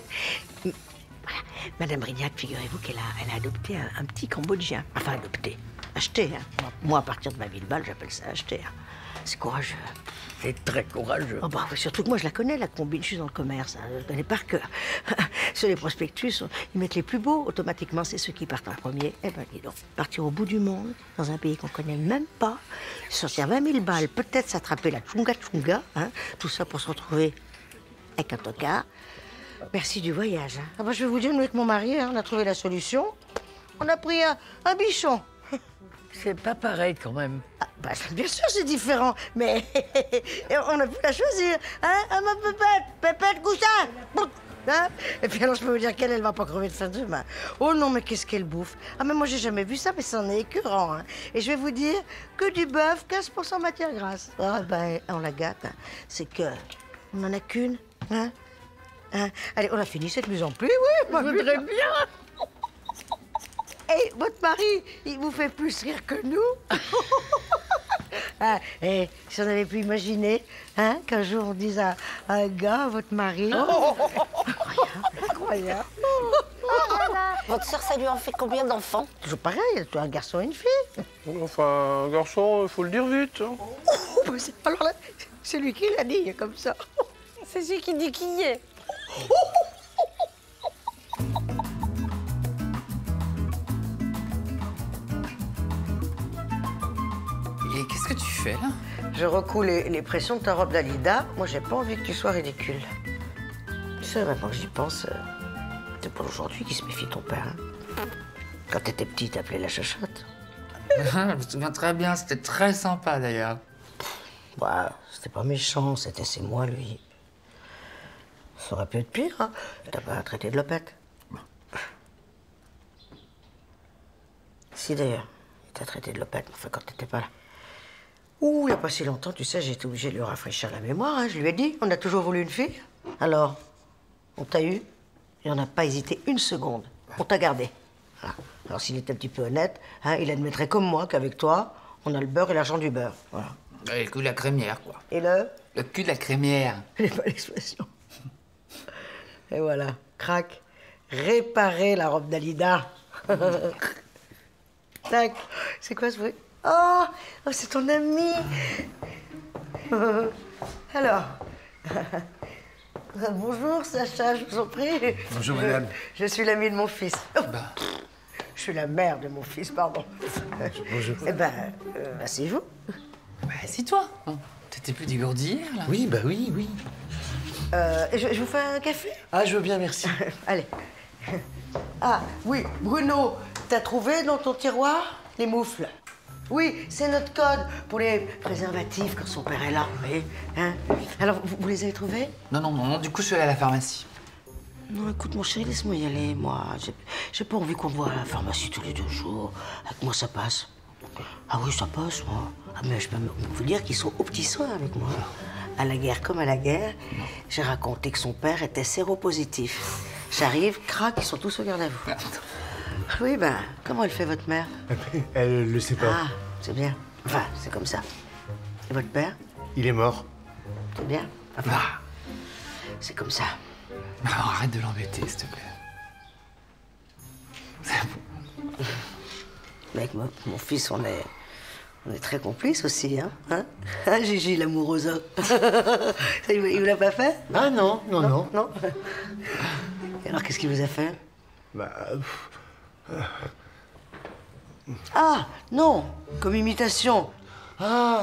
voilà. Madame Rignac, figurez-vous qu'elle a, elle a adopté un, un petit Cambodgien. Enfin, adopté. Acheté, hein. Moi, à partir de ma ville balle, j'appelle ça acheter. hein. C'est courageux. C'est très courageux. Oh bah, surtout que moi, je la connais, la combine. Je suis dans le commerce. hein. Je connais par cœur. Sur les prospectus, ils mettent les plus beaux. Automatiquement, c'est ceux qui partent en premier. Eh ben, dis donc. Partir au bout du monde, dans un pays qu'on connaît même pas, sortir 20 000 balles, peut-être s'attraper la chunga chunga, tout ça pour se retrouver avec un tocard. Merci du voyage. hein. Ah bah, je vais vous dire, nous, avec mon mari, hein, on a trouvé la solution. On a pris un, un bichon. C'est pas pareil quand même. Ah, bah, bien sûr, c'est différent, mais on a pu la choisir. Hein, ah, ma pépette, pépette, coussin. Boum. Hein Et puis alors, je peux vous dire qu'elle, elle va pas crever de faim demain. Oh non, mais qu'est-ce qu'elle bouffe Ah, mais moi, j'ai jamais vu ça, mais c'en est écœurant. Hein. Et je vais vous dire que du bœuf, 15% matière grasse. Ah, ben, on la gâte. hein. C'est que, on n'en a qu'une. Hein Hein? Allez, on a fini, de plus en plus, oui. Je voudrais bien. Et votre mari, il vous fait plus rire que nous? Ah, et si on avait pu imaginer hein, qu'un jour on dise à, à un gars, votre mari. incroyable, incroyable. Votre sœur, ça lui en fait combien d'enfants? Toujours pareil, un garçon et une fille. Enfin, un garçon, il faut le dire vite. hein. Oh, bah, c'est- alors là, c'est lui qui l'a dit, comme ça. C'est celui qui dit qui y est. Et qu'est-ce que tu fais là? Je recoule les, les pressions de ta robe d'Alida. Moi, j'ai pas envie que tu sois ridicule. Tu sais, maintenant que j'y pense, euh, c'est pas aujourd'hui qu'il se méfie ton père. hein. Quand t'étais petit, t'appelais la chachotte. Je me souviens très bien, c'était très sympa d'ailleurs. Bah, c'était pas méchant, c'était c'est moi, lui. Ça aurait pu être pire, hein. T'as pas traité de lopette. Si, d'ailleurs, il t'a traité de lopette, enfin, quand t'étais pas là. Ouh, il n'y a pas si longtemps, tu sais, j'ai été obligée de lui rafraîchir la mémoire, hein, je lui ai dit. On a toujours voulu une fille. Alors On t'a eu et on n'a pas hésité une seconde. On t'a gardé. Voilà. Alors s'il était un petit peu honnête, hein, il admettrait comme moi qu'avec toi, on a le beurre et l'argent du beurre. Voilà. Et le cul de la crémière, quoi. Et le? Le cul de la crémière. Je pas l'expression. Et voilà, crac. Réparer la robe d'Alida. Tac. C'est quoi ce bruit? Oh, oh, c'est ton ami. Alors. Bonjour Sacha, je vous en prie. Bonjour, Je- madame. Je suis l'amie de mon fils. Oh, Je suis la mère de mon fils, pardon. Bonjour. Eh ben, euh, asseyez-vous. Bah, assis-toi. T'étais plus dégourdi hier, là Oui, bah oui, oui. Euh, je, je vous fais un café? Ah, je veux bien, merci. Allez. Ah, oui, Bruno, t'as trouvé dans ton tiroir les moufles? Oui, c'est notre code pour les préservatifs quand son père est là, vous voyez hein? Alors, vous, vous les avez trouvés? Non, non, non, non, du coup, je suis allé à la pharmacie. Non, écoute, mon chéri, laisse-moi y aller, moi. J'ai- pas envie qu'on me voit à la pharmacie tous les deux jours. Avec moi, ça passe? Ah oui, ça passe, moi. Ah, mais je peux vous dire qu'ils sont aux petits soins avec moi. À la guerre comme à la guerre, j'ai raconté que son père était séropositif. J'arrive, crac, ils sont tous au garde à vous. Oui, ben, comment elle fait, votre mère Elle le sait pas. Ah, c'est bien. Enfin, c'est comme ça. Et votre père Il est mort. C'est bien Enfin, c'est comme ça. Alors, arrête de l'embêter, s'il te plaît. Avec mon, mon fils, on est, on est très complices aussi, hein, hein Hein, Gigi, l'amoureuse. Il vous- il vous l'a pas fait? Ah non, non, non. Non Et alors, qu'est-ce qu'il vous a fait? Bah. euh, Ah, non Comme imitation. Ah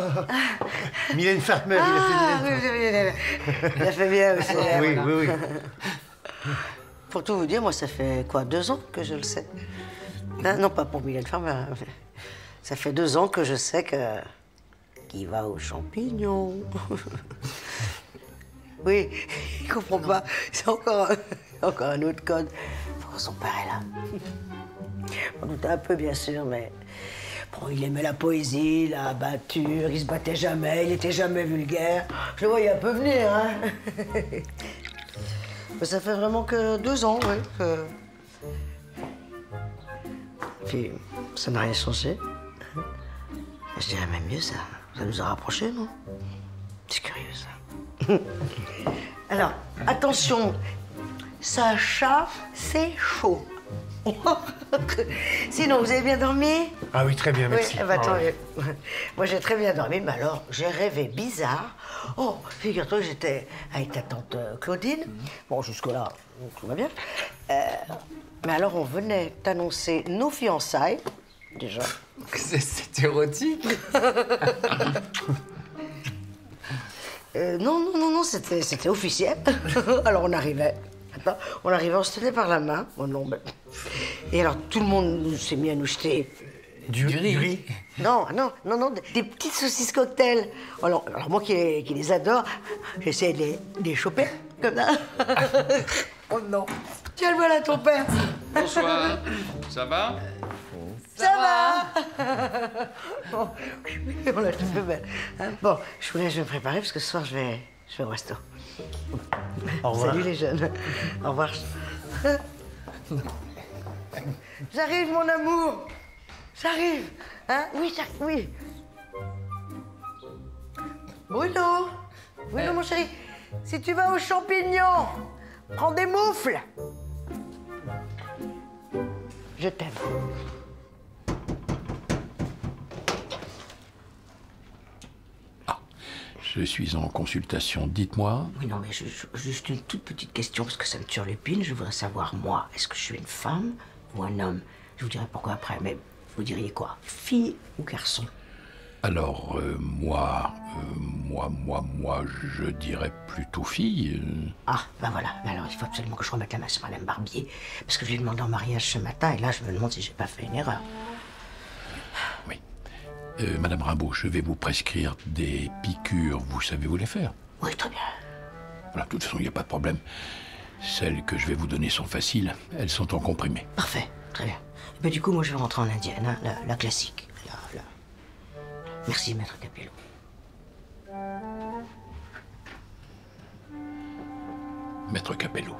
Mylène Farmer, Ah, il a fait oui, oui. Il a fait bien aussi. Oui, voilà. oui, oui. Pour tout vous dire, moi, ça fait quoi, deux ans que je le sais? Hein, Non, pas pour Mylène Farmer. hein. Ça fait deux ans que je sais que. qu'il va aux champignons. oui, il comprend pas. C'est encore, un- encore un autre code. Pourquoi son père est là On doutait un peu, bien sûr, mais. Bon, il aimait la poésie, la batture, il se battait jamais, il était jamais vulgaire. Je le voyais un peu venir, hein. Mais ça fait vraiment que deux ans, oui. Que... Puis, ça n'a rien changé. Je dirais même mieux, ça, ça nous a rapprochés, non? C'est curieux, ça. Alors, attention, Sacha, c'est chaud. Sinon, vous avez bien dormi? Ah oui, très bien, merci. Oui, ben, tant Ah ouais. mieux. Moi, j'ai très bien dormi, mais alors, j'ai rêvé bizarre. Oh, figure-toi que j'étais avec ta tante euh, Claudine. Bon, jusque-là, tout va bien. Euh, mais alors, on venait t'annoncer nos fiançailles, déjà. C'est- érotique. Euh, non, non, non, non, c'était, c'était officiel. alors on arrivait. Attends, on arrivait, on se tenait par la main. Oh non, ben- Et alors tout le monde s'est mis à nous jeter. Du, riz. Non, non, non, non, des- petites saucisses cocktails. Alors, alors moi qui les, qui les adore, j'essaie de les, de les choper, comme ça. oh non. Tiens, le voilà ton père. Bonsoir. Ça va? Ça va Bon, on l'a tout fait belle. hein. bon, je voulais je vais me préparer parce que ce soir je vais, je vais au resto. Au revoir. Salut les jeunes. Au revoir. J'arrive mon amour. J'arrive. Hein Oui, j'arrive, oui. Bruno. Bruno mon chéri, si tu vas aux champignons, prends des moufles. Je t'aime. Je suis en consultation. Dites-moi. Oui, non, mais je- je- juste une toute petite question, parce que ça me turlupine. Je voudrais savoir, moi, est-ce que je suis une femme ou un homme? Je vous dirai pourquoi après, mais vous diriez quoi? Fille ou garçon? Alors, euh, moi, euh, moi, moi, moi, je dirais plutôt fille. euh. Ah, ben voilà. Alors, il faut absolument que je remette la main sur Madame Barbier, parce que je lui ai demandé en mariage ce matin, et là, je me demande si j'ai pas fait une erreur. Euh, Madame Rimbaud, je vais vous prescrire des piqûres. Vous savez vous les faire Oui, très bien. Voilà, de toute façon, il n'y a pas de problème. Celles que je vais vous donner sont faciles. Elles sont en comprimé. Parfait, très bien. Et bien du coup, moi, je vais rentrer en indienne, hein, la, classique. La... Merci, maître Capello. Maître Capello.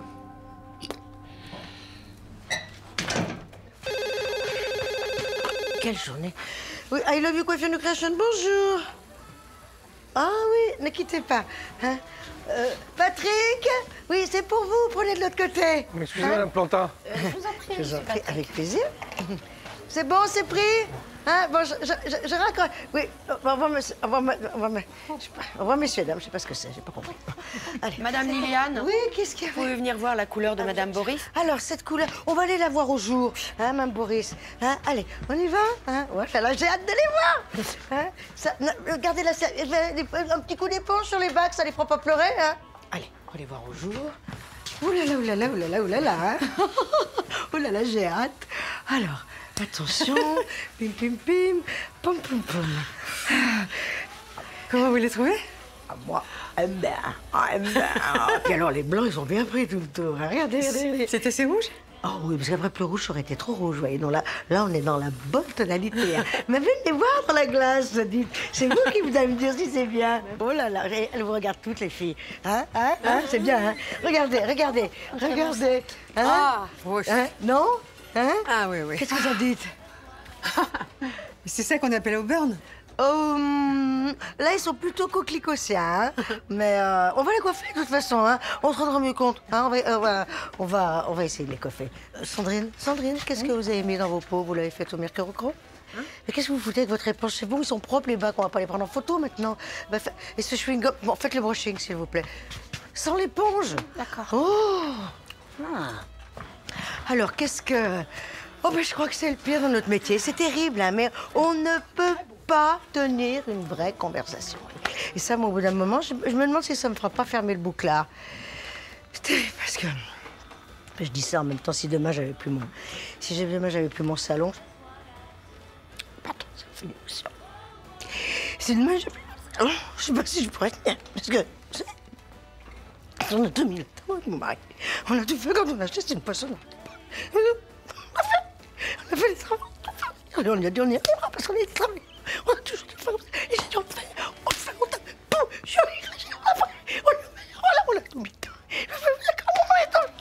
Quelle journée oui, I love you coiffure Creation, bonjour. Ah oui, ne quittez pas. hein. Euh, Patrick Oui, c'est pour vous, prenez de l'autre côté. Excusez-moi, Hein Madame Plantin. Je vous en prie, Je vous en prie, avec plaisir. C'est bon, c'est pris? Hein Bon, je, je, je, je raccroche. Oui, au revoir, monsieur. Au revoir, au revoir. Au revoir, messieurs, dames. Je sais pas ce que c'est, j'ai pas compris. Allez. Madame Liliane Oui, qu'est-ce qu'il y a Vous pouvez venir voir la couleur de Madame Boris Alors, cette couleur, on va aller la voir au jour, hein, Mme Boris. Hein, allez, on y va hein Ouais, là, j'ai hâte de les voir hein ça, Regardez là, ça- un petit coup d'éponge sur les bacs, ça les fera pas pleurer, hein Allez, on va les voir au jour. Ouh là là, ouh là là, ouh là là, ouh là là, hein Ouh là là, j'ai hâte. Alors, attention, pim pim pim, pom pom pom. Ah. Comment vous les trouvez? Ah, Moi, eh ben, ah, eh ben. ah. Puis alors, les blancs, ils ont bien pris tout le tour. hein. Regardez, regardez. C'était assez rouge? Oh oui, parce qu'après, plus rouge, ça aurait été trop rouge, voyez. Non, là, là, on est dans la bonne tonalité. Hein. Mais venez les voir dans la glace, dites. C'est vous qui vous allez me dire si c'est bien. Oh là là, elles vous regardent toutes, les filles. Hein, hein, hein, c'est bien, hein. Regardez, regardez, regardez. Hein Ah, oui. Hein Non Hein Ah oui, oui. Qu'est-ce que vous en dites C'est ça qu'on appelle au burn Hum, Là, ils sont plutôt coquelicotiens, hein. mais euh, on va les coiffer de toute façon. Hein. On se rendra mieux compte. hein. On, va, euh, voilà. on, va, on va essayer de les coiffer. Euh, Sandrine, Sandrine, qu'est-ce que vous avez mis dans vos pots Vous l'avez fait au Mercurochrome? Mais qu'est-ce que vous foutez avec votre éponge? C'est bon, ils sont propres les bacs, on va pas les prendre en photo maintenant. Bah, fa- et ce chewing-gum, bon, faites le brushing s'il vous plaît. Sans l'éponge? D'accord. Oh Alors, qu'est-ce que... Oh, ben, je crois que c'est le pire de notre métier. C'est terrible, hein, mais on ne peut pas tenir une vraie conversation. Et ça, moi, au bout d'un moment, je, me demande si ça me fera pas fermer le bouclard. C'est parce que... Je dis ça en même temps, si demain j'avais plus mon... Si demain j'avais plus mon salon... Pardon, fait une émotion. Si demain j'ai plus mon salon, je sais pas si je pourrais tenir. Parce que... On a 2000 ans avec mon mari. On a tout fait quand on a acheté, c'est une poissonnerie. On a fait, a les travaux. On lui a dit on y arrivera parce qu'on est des travailleurs. On a toujours des femmes. Et j'ai dit on fait, on fait, on. Boum, je suis. On le fait, on l'a tout mis. Je fais, comment on est dans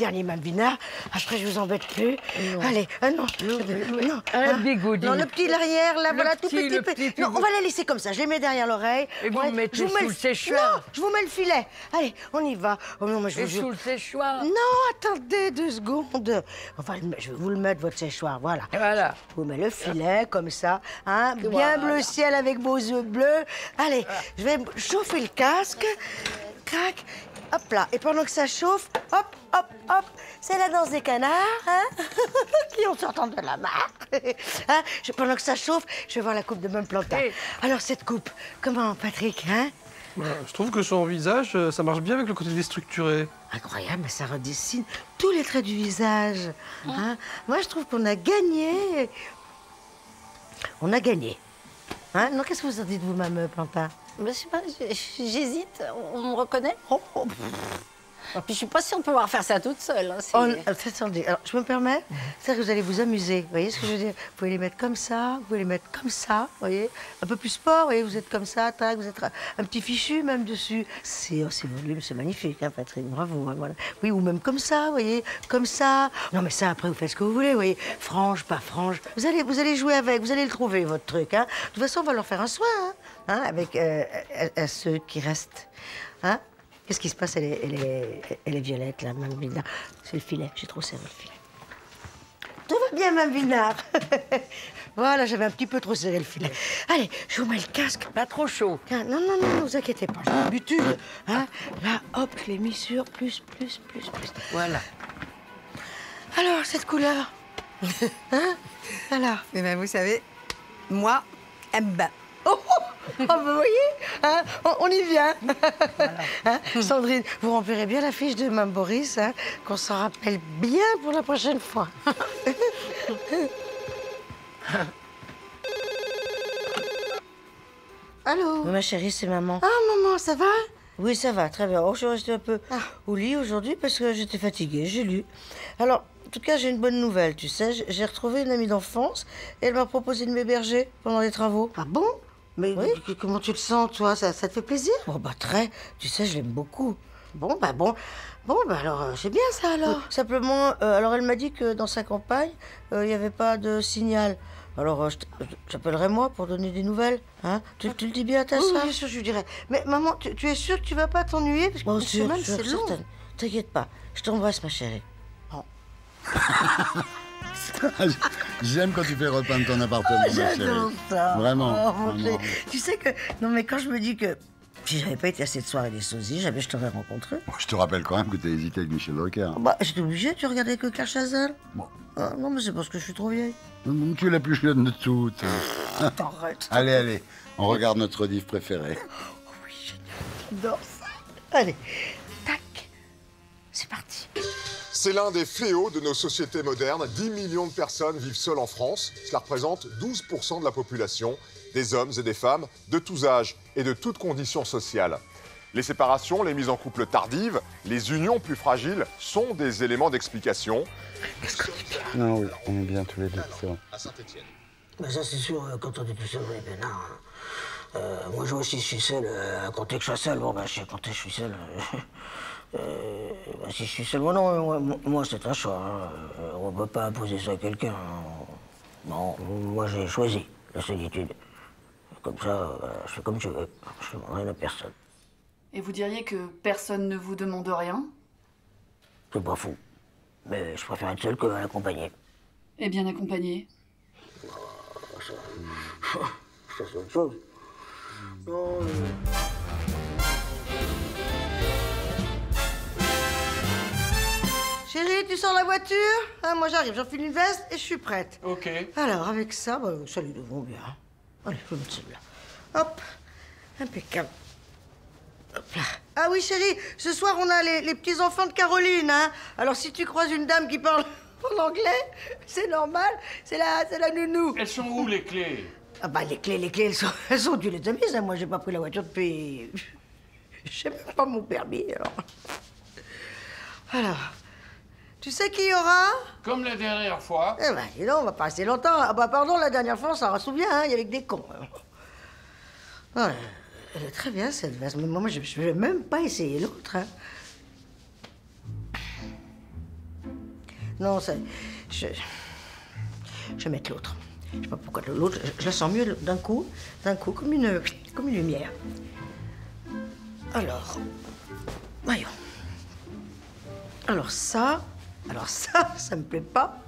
dernier, Mme Vinard. Après, je vous embête plus. Allez, ah non. non. Un ah. Non, le petit derrière, là, Le voilà, tout petit, petit. le petit. petit Non, on va la laisser comme ça. Je les mets derrière l'oreille. Et vous Ouais, mettez je vous mets le séchoir. Non, je vous mets le filet. Allez, on y va. Oh non, mais je Et vous jure. sous le séchoir. Non, attendez deux secondes. Enfin, je vais vous le mettre, votre séchoir, voilà. Voilà. Je vous mets le filet, comme ça, hein, bien Voilà. bleu ciel avec vos yeux bleus. Allez, je vais chauffer le casque. Crac, hop là. Et pendant que ça chauffe, hop, hop, hop, c'est la danse des canards, hein, qui ont sortant de la mare. Hein, je- pendant que ça chauffe, je vais voir la coupe de Mme Plantin. Alors, cette coupe, comment, Patrick, hein Bah, je trouve que son visage, euh, ça marche bien avec le côté déstructuré. Incroyable, mais ça redessine tous les traits du visage. hein. Moi, je trouve qu'on a gagné. On a gagné. Hein non, qu'est-ce que vous en dites, vous-même, Plantin Mais je sais pas, j'hésite. On me reconnaît Puis je suis pas sûre de pouvoir faire ça toute seule. hein, c'est- On- euh, attendez, alors, je me permets C'est-à-dire que vous allez vous amuser. Vous voyez ce que je veux dire? Vous pouvez les mettre comme ça, vous pouvez les mettre comme ça, vous voyez? Un peu plus sport, vous voyez, vous êtes comme ça, tac, vous êtes un, petit fichu même dessus. C'est oh, c'est volume, c'est magnifique, hein, Patrick, bravo. hein, voilà. Oui, ou même comme ça, vous voyez, comme ça. Non, mais ça, après, vous faites ce que vous voulez, vous voyez. Frange, pas frange. Vous allez, vous allez jouer avec, vous allez le trouver, votre truc. Hein. De toute façon, on va leur faire un soin, hein, hein, avec euh, à- à ceux qui restent. Hein Qu'est-ce qui se passe? Elle est, elle, est, elle est violette, là, Mme Vinard. C'est le filet, j'ai trop serré le filet. Tout va bien, Mme Vinard. voilà, j'avais un petit peu trop serré le filet. Allez, je vous mets le casque. Pas trop chaud. Non, non, non, ne vous inquiétez pas, j'ai l'habitude. Hein Là, hop, je l'ai mis sur plus, plus, plus, plus. Voilà. Alors, cette couleur? Hein? Alors Eh bien, vous savez, moi, eh ben, Oh, oh, oh, bah, vous voyez hein, on, on y vient. Hein, Sandrine, vous remplirez bien la fiche de Mme Boris, hein, qu'on s'en rappelle bien pour la prochaine fois. Allô Ma chérie, c'est maman. Ah, maman, ça va? Oui, ça va, très bien. Oh, je suis restée un peu au lit aujourd'hui parce que j'étais fatiguée, j'ai lu. Alors, en tout cas, j'ai une bonne nouvelle, tu sais. J'ai- J'ai retrouvé une amie d'enfance et elle m'a proposé de m'héberger pendant les travaux. Ah bon? Mais comment tu le sens, toi? Ça, ça te fait plaisir? Oh, bah, très. Tu sais, je l'aime beaucoup. Bon, bah bon. Bon, bah alors, euh, c'est bien ça alors. Simplement, euh, alors elle m'a dit que dans sa campagne, euh, il n'y avait pas de signal. Alors, euh, t'appellerai moi pour donner des nouvelles. Hein? Tu, tu le dis bien à ta Oui, soeur bien sûr, je lui dirai. Mais maman, tu, tu es sûre que tu vas pas t'ennuyer? Parce Bon, semaine, sûr, c'est long. T'inquiète pas, je t'embrasse, ma chérie. J'aime quand tu fais repeindre ton appartement, chérie. J'adore ça. Vraiment. Oh, vraiment. Tu sais que. Non, mais quand je me dis que. Si j'avais pas été à cette soirée des sosies, jamais je t'aurais rencontré. Je te rappelle quand même que tu as hésité avec Michel Drucker. Bah, j'étais obligée, tu regardais que Claire Chazal. Bon. Ah, non, mais c'est parce que je suis trop vieille. Tu es la plus jeune de toutes. T'arrêtes. allez, allez, on regarde notre livre préféré. J'adore ça. Allez, tac. C'est parti. C'est l'un des fléaux de nos sociétés modernes. 10 millions de personnes vivent seules en France. Cela représente 12% de la population, des hommes et des femmes de tous âges et de toutes conditions sociales. Les séparations, les mises en couple tardives, les unions plus fragiles sont des éléments d'explication. Non, oui, on est bien tous les deux, c'est vrai. À Saint-Etienne. Mais ça, c'est sûr, euh, quand on est tout seul, on est peinard. hein. Euh, moi, je aussi, je suis seul. Euh, à compter que je suis seul, bon, bah, je sais compter, je suis seul. euh, euh, si je suis seul, moi, non, moi, c'est un choix. hein. Euh, on peut pas imposer ça à quelqu'un. hein. Non, moi, j'ai choisi la solitude. Comme ça, je fais comme je veux. Je ne rien à personne. Et vous diriez que personne ne vous demande rien? C'est pas fou. Mais je préfère être seul que mal accompagné. Et bien accompagné Ça, c'est autre chose. Non, euh, Chérie, tu sors la voiture? Ah, Moi, j'arrive, j'enfile une veste et je suis prête. Ok. Alors, avec ça, bah, ça lui devons bien. Allez, je vais mettre celle-là. Hop, impeccable. Hop là. Ah oui, chérie, ce soir, on a les, les petits-enfants de Caroline, hein. Alors, si tu croises une dame qui parle en anglais, c'est normal, c'est la, la nounou. Elles sont où les clés? Ah bah, les clés, les clés, elles sont, elles sont tu les as mises, hein. Moi, j'ai pas pris la voiture depuis... Je sais même pas mon permis, alors... Alors, tu sais qui y aura? Comme la dernière fois. Eh ben, dis donc, on va pas rester longtemps. Ah bah, pardon, la dernière fois, on s'en souvient, hein, il y avait que des cons. Ah, elle est très bien, cette veste. Mais moi, je ne vais même pas essayer l'autre. hein. Non, ça... Je... Je vais mettre l'autre. Je sais pas pourquoi l'autre, je, je la sens mieux d'un coup, d'un coup, comme une, comme une lumière. Alors, voyons. Alors ça, alors ça, ça me plaît pas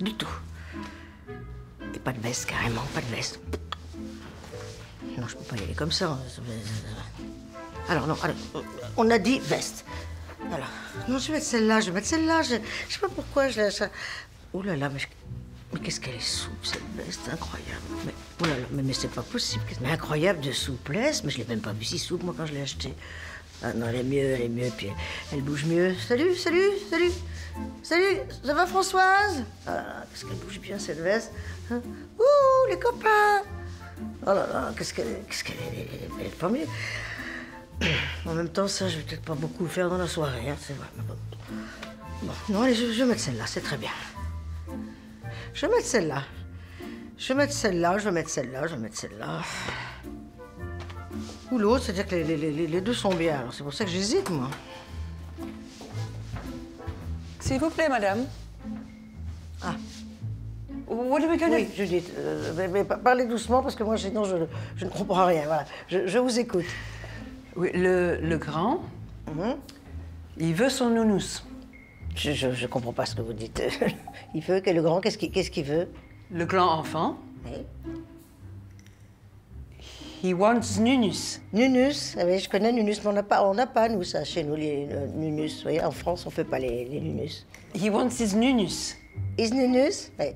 du tout. Et pas de veste, carrément, pas de veste. Non, je peux pas y aller comme ça. Alors non, allez, on a dit veste. Alors, non, je vais mettre celle-là, je vais mettre celle-là. Je, je sais pas pourquoi je la... Oh là là, mais qu'est-ce qu'elle est souple, cette veste, incroyable. Mais, oh là là, mais, mais c'est pas possible. Mais incroyable de souplesse, mais je l'ai même pas vue si souple, moi, quand je l'ai achetée. Ah non, elle est mieux, elle est mieux, puis elle bouge mieux. Salut, salut, salut, salut, ça va Françoise? Ah, qu'est-ce qu'elle bouge bien cette veste hein? Ouh, les copains Oh là là, qu'est-ce qu'elle est, qu'est-ce qu'elle est, elle est- pas mieux. En même temps, ça, je vais peut-être pas beaucoup faire dans la soirée, hein, c'est vrai. bon. Non, allez, je, vais mettre celle-là, c'est très bien. Je vais mettre celle-là. Je vais mettre celle-là, je vais mettre celle-là, je vais mettre celle-là. Ou l'autre, c'est-à-dire que les- les deux sont bien. Alors c'est pour ça que j'hésite, moi. S'il vous plaît, madame. Ah. What are we gonna... Oui, Judith, euh, mais, mais pa- parlez doucement parce que moi, sinon, je, je ne comprends rien. Voilà, je, je vous écoute. Oui, le, le grand, il veut son nounous. Je, je comprends pas ce que vous dites. il veut que le grand, qu'est-ce qu'il qu'est-ce qu'il veut? Le grand enfant. Oui. He wants nunus. Nunus, ah oui, je connais Nunus, mais on n'a pas, on pas, nous, ça, chez nous, les euh, Nunus. Vous voyez, en France, on fait pas les, les Nunus. He wants his nunus. His Nunus Oui.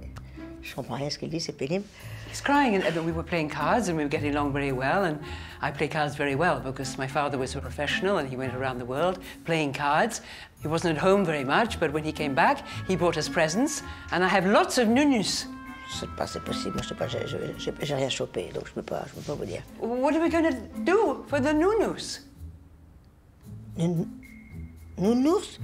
Je comprends rien ce qu'il dit, c'est pénible. He's crying, and we were playing cards, and we were getting along very well. And I play cards very well because my father was a professional, and he went around the world playing cards. He wasn't at home very much, but when he came back, he brought us presents, and I have lots of nunus. Sais pas, c'est possible. Je sais pas, j'ai- rien chopé, donc je peux pas, je peux pas vous dire. What are we going to do for the nounous? Nounours?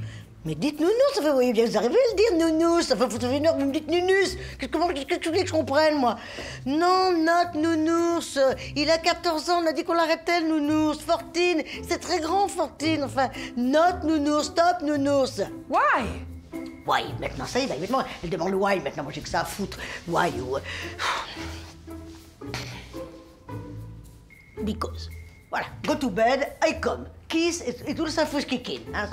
Mais dites nounours, ça fait, vous voyez bien, vous arrivez à le dire nounours, ça fait, ça fait une heure vous me dites nounous. Qu'est-ce que, tu voulez que je comprenne, moi? Non, notre nounours, il a 14 ans, on a dit qu'on l'arrêtait, le nounours. Fortine, c'est très grand, Fortine, enfin, notre nounours, stop nounours. Why? Why Maintenant, ça y va, maintenant, elle demande why, maintenant, moi j'ai que ça à foutre. Why ou... euh, Because. Voilà, go to bed, I come. Kiss et, et tout safouche qui kick in. Hein.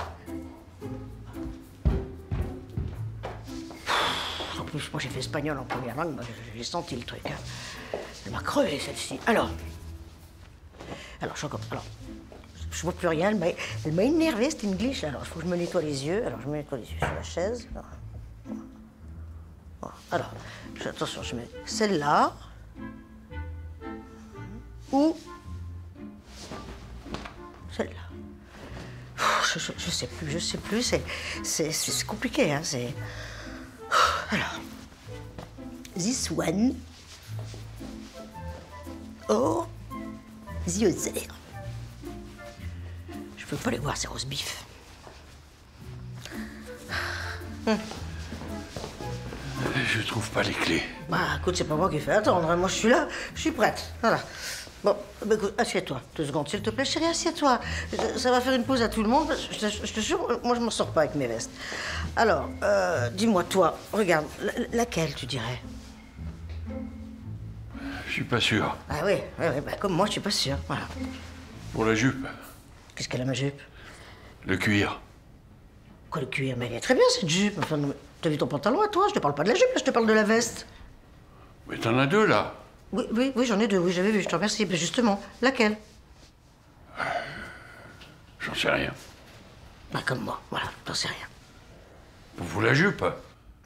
En plus, moi j'ai fait espagnol en première langue, j'ai senti le truc. hein. Elle m'a crevé celle-ci. Alors. Alors, je recommence. Alors. Je vois plus rien, elle m'a- elle m'a énervé cette English. Alors, il faut que je me nettoie les yeux. Alors, je me nettoie les yeux sur la chaise. Alors, attention, je mets celle-là. Ou celle-là. Je, je, je sais plus, je sais plus. C'est, c'est, c'est compliqué, hein. Alors. This one. Or. The other. Je peux pas les voir, ces rose beef. Je trouve pas les clés. Bah, écoute, c'est pas moi qui fais attendre. Moi, je suis là, je suis prête. Voilà. Bon, bah, écoute, assieds-toi. Deux secondes, s'il te plaît, chérie, assieds-toi. Ça va faire une pause à tout le monde. Je te, je te jure, moi, je m'en sors pas avec mes vestes. Alors, euh, dis-moi, toi, regarde, la- laquelle, tu dirais? Je suis pas sûr. Ah oui, oui, oui, bah, comme moi, je suis pas sûre. Voilà. Pour la jupe, Qu'est-ce qu'elle a, ma jupe? Le cuir. Quoi, le cuir? Mais elle est très bien, cette jupe. Enfin, t'as vu ton pantalon à toi? Je te parle pas de la jupe, là, je te parle de la veste. Mais t'en as deux là. Oui, oui, oui, j'en ai deux, oui, j'avais vu, je te remercie. Mais justement, laquelle? J'en sais rien. Bah, comme moi, voilà, t'en sais rien. Pour vous la jupe?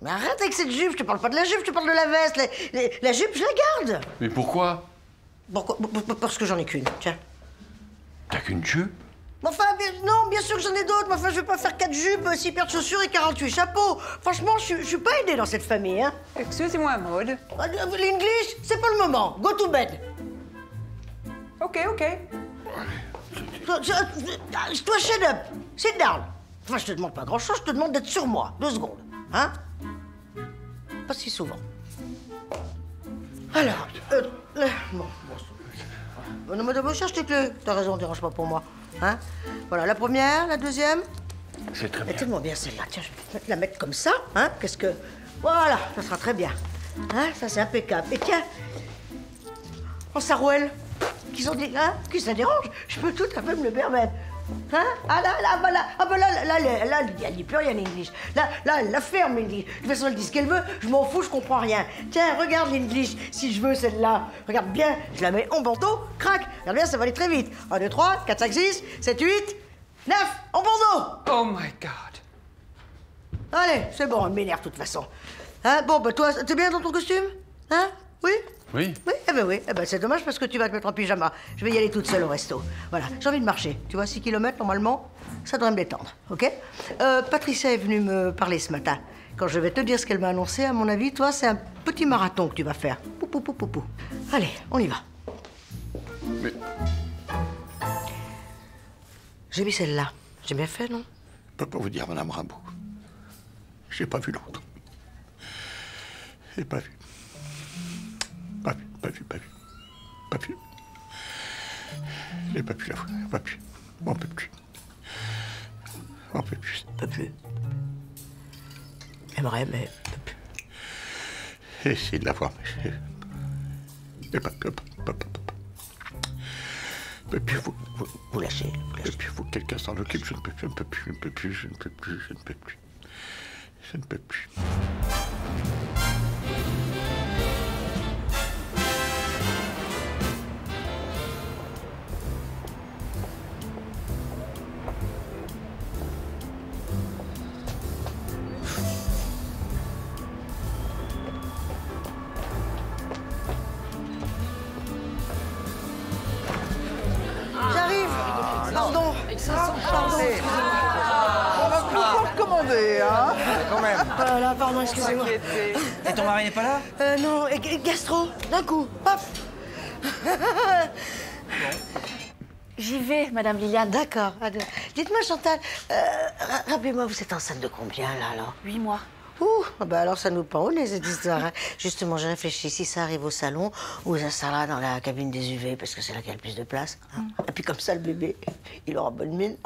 Mais arrête avec cette jupe, je te parle pas de la jupe, je te parle de la veste. La, la- la jupe, je la garde. Mais pourquoi? Pourquoi? Parce que j'en ai qu'une, tiens. T'as qu'une jupe? Enfin, bien- non, bien sûr que j'en ai d'autres, mais enfin, je vais pas faire quatre jupes, euh, six paires de chaussures et 48 chapeaux. Franchement, je, suis- je suis pas aidée dans cette famille, hein. Excusez-moi, Maud. L'English, c'est pas le moment. Go to bed. Ok, ok. Toi, shut up. Sit down. Enfin, je te demande pas grand-chose, je te demande d'être sur moi. Deux secondes. Hein Pas si souvent. Alors, euh, euh, bon, bon. Non, madame, cherche tes clés. T'as raison, dérange pas pour moi. Hein Voilà, la première, la deuxième. C'est très Elle est bien. tellement bien celle-là. Tiens, je vais la mettre comme ça. Hein Qu'est-ce que. Voilà, ça sera très bien. Hein Ça, c'est impeccable. Et tiens, en sarouel, qu'ils ont dit, hein Qui ça dérange Je peux tout à fait me le permettre. Hein? Ah là, là, bah là, ah bah là, là, là, là, là, elle dit plus rien l'English. Là, là, elle la ferme l'English. De toute façon, elle dit ce qu'elle veut, je m'en fous, je comprends rien. Tiens, regarde l'English, si je veux celle-là. Regarde bien, je la mets en bandeau, crac. Regarde bien, ça va aller très vite. 1, 2, 3, 4, 5, 6, 7, 8, 9, en bandeau Oh my God. Allez, c'est bon, elle m'énerve de toute façon. Hein, bon, bah toi, t'es bien dans ton costume? Hein? Oui? Oui. Oui Eh ben oui, eh ben c'est dommage parce que tu vas te mettre en pyjama. Je vais y aller toute seule au resto. Voilà, j'ai envie de marcher. Tu vois, 6 km normalement, ça devrait me détendre, ok? Euh, Patricia est venue me parler ce matin. Quand je vais te dire ce qu'elle m'a annoncé, à mon avis, toi, c'est un petit marathon que tu vas faire. Pou, pou, pou, pou, pou. Allez, on y va. Mais J'ai mis celle-là. J'ai bien fait, non? Je peux pas vous dire, Madame Rimbaud. J'ai pas vu l'autre. J'ai pas vu. Pas vu, pas vu, pas vu. J'ai pas pu la voir. Pas pu. On peut plus. On peut plus. Peut plus. J'aimerais, mais J'ai essayé de la voir, mais. Pas. Pas. Pas. Puis vous, vous, vous lâchez. Et puis faut que quelqu'un s'en occupe. Je ne peux, je ne peux plus, je ne peux plus, je ne peux plus, je ne peux plus. Je ne peux plus. Même. Voilà, pardon, excusez-moi. Et ton mari n'est pas là? Euh, non, et- et gastro, d'un coup, paf J'y vais, Madame Liliane. D'accord. Dites-moi, Chantal, euh, ra- rappelez-moi, vous êtes enceinte de combien, là, alors? Huit mois. Ouh, ah bah alors ça nous pend au nez, cette histoire. hein. Justement, j'ai réfléchi, si ça arrive au salon, ou ça sera dans la cabine des UV, parce que c'est là qu'il y a le plus de place. hein. Et puis comme ça, le bébé, il aura bonne mine.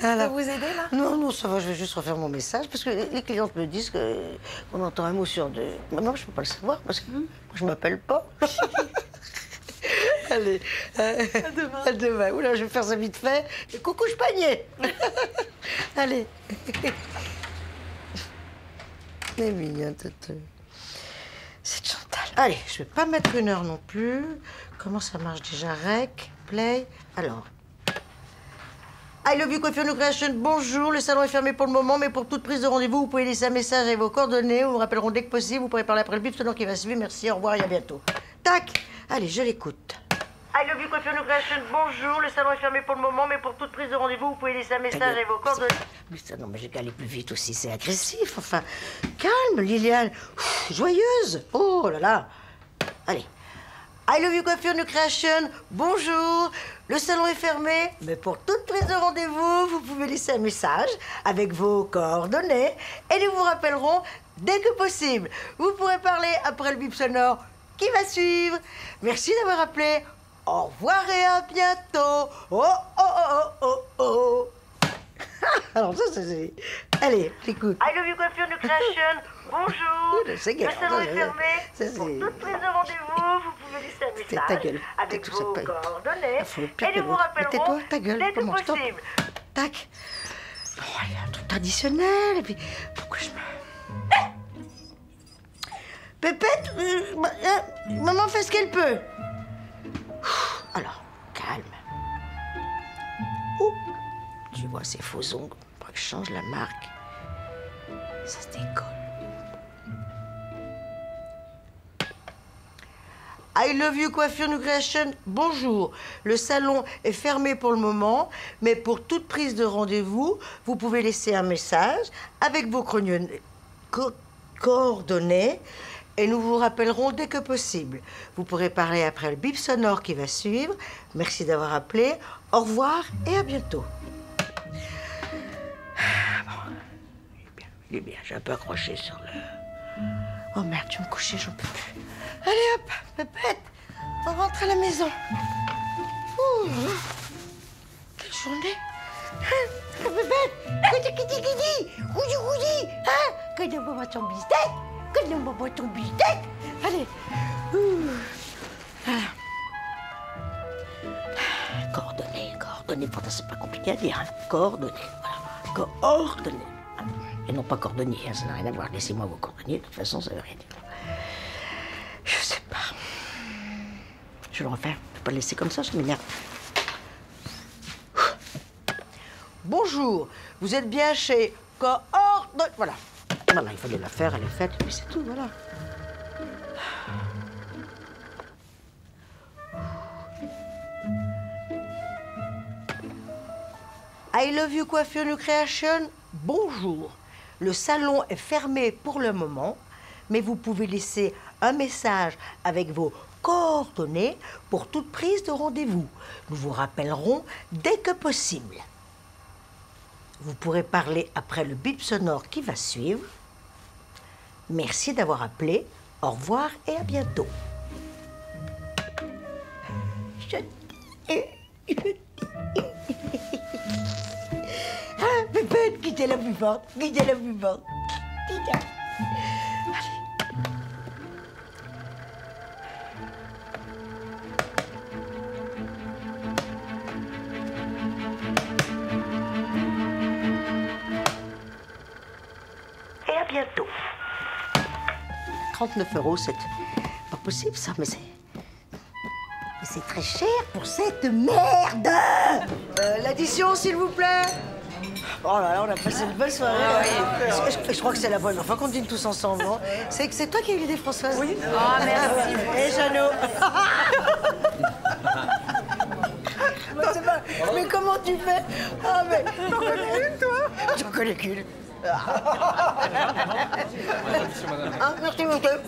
Voilà. vous aider, là? Non, non, ça va, je vais juste refaire mon message, parce que les clientes me disent qu'on entend un mot sur deux. Mais moi, je peux pas le savoir, parce que moi, je m'appelle pas. Allez. euh, à demain. À demain. Oula, je vais faire ça vite fait. Et coucou, je panier. Allez. Mais mignon. C'est Chantal. Allez, je vais pas mettre une heure non plus. Comment ça marche déjà? Rec, play. Alors. I love you Coiffure New Creation, bonjour. Le salon est fermé pour le moment, mais pour toute prise de rendez-vous, vous pouvez laisser un message avec vos coordonnées. Nous vous rappellerons dès que possible. Vous pourrez parler après le bip selon qui va suivre. Merci, au revoir et à bientôt. Tac Allez, je l'écoute. I love you Creation, bonjour. Le salon est fermé pour le moment, mais pour toute prise de rendez-vous, vous pouvez laisser un message avec vos coordonnées. Mais ça, non, mais j'ai qu'à aller plus vite aussi, c'est agressif. Enfin, calme, Liliane. Ouf, joyeuse. Oh là là. Allez. I love you coiffure New Creation. Bonjour. Le salon est fermé, mais pour toute prise de rendez-vous, vous pouvez laisser un message avec vos coordonnées et nous vous rappellerons dès que possible. Vous pourrez parler après le bip sonore qui va suivre? Merci d'avoir appelé. Au revoir et à bientôt. Oh oh oh oh oh oh. Alors ça, c'est... Allez, j'écoute. I love you coiffure New Creation. Bonjour. C'est Le salon est fermé. Ça, c'est... Pour toute prise de rendez-vous, vous pouvez laisser un Fais ta message gueule. avec ça, vos pas- coordonnées Ah, et nous vous rappellerons ta gueule, dès que possible. Tac. Bon, il y a un truc traditionnel, et puis... Pourquoi je me... Pépette, euh, euh, maman fait ce qu'elle peut. Alors, calme. Tu vois ces faux ongles Faudra que je change la marque. Ça se décolle. I love you coiffure New Creation. Bonjour. Le salon est fermé pour le moment, mais pour toute prise de rendez-vous, vous pouvez laisser un message avec vos coordonnées et nous vous rappellerons dès que possible. Vous pourrez parler après le bip sonore qui va suivre. Merci d'avoir appelé. Au revoir et à bientôt. Ah, bon. Il est bien, il est bien. J'ai un peu accroché sur le. Oh merde, je vais me coucher, j'en peux plus. Allez hop, pépette, on rentre à la maison. Ouh, quelle journée. Hein, pépette, kiti kiti kiti, roudi roudi, hein, que de boire ton bistec, que de boire ton bistec. Allez. Voilà. Coordonnées, coordonnées, pourtant c'est pas compliqué à dire. Hein. Coordonnées, voilà. Coordonnées. Et non pas cordonnier, hein, ça n'a rien à voir. Laissez-moi vos coordonnées, de toute façon, ça veut rien dire. Je sais pas. Je vais le refaire. Je peux pas le laisser comme ça, ça m'énerve. Bonjour, vous êtes bien chez Coordonnées. Voilà. Il fallait la faire, elle est faite, puis c'est tout, voilà. I love you coiffure New Creation. Bonjour. Le salon est fermé pour le moment, mais vous pouvez laisser un message avec vos coordonnées pour toute prise de rendez-vous. Nous vous rappellerons dès que possible. Vous pourrez parler après le bip sonore qui va suivre. Merci d'avoir appelé. Au revoir et à bientôt. Je- Ah, Pépette, qui t'est la plus forte Qui t'est la plus forte bientôt. 39 euros, c'est pas possible ça, mais c'est. Mais c'est très cher pour cette merde Euh, L'addition, s'il vous plaît Oh là là, on a passé une belle soirée. Je, je- je crois que c'est la bonne fois qu'on dîne tous ensemble. non C'est c'est toi qui as eu l'idée, Françoise Oui. Ah, merci. Et Jeannot Mais pas- Mais comment tu fais? Ah, mais. Je connais qu'une. Ah, merci monsieur.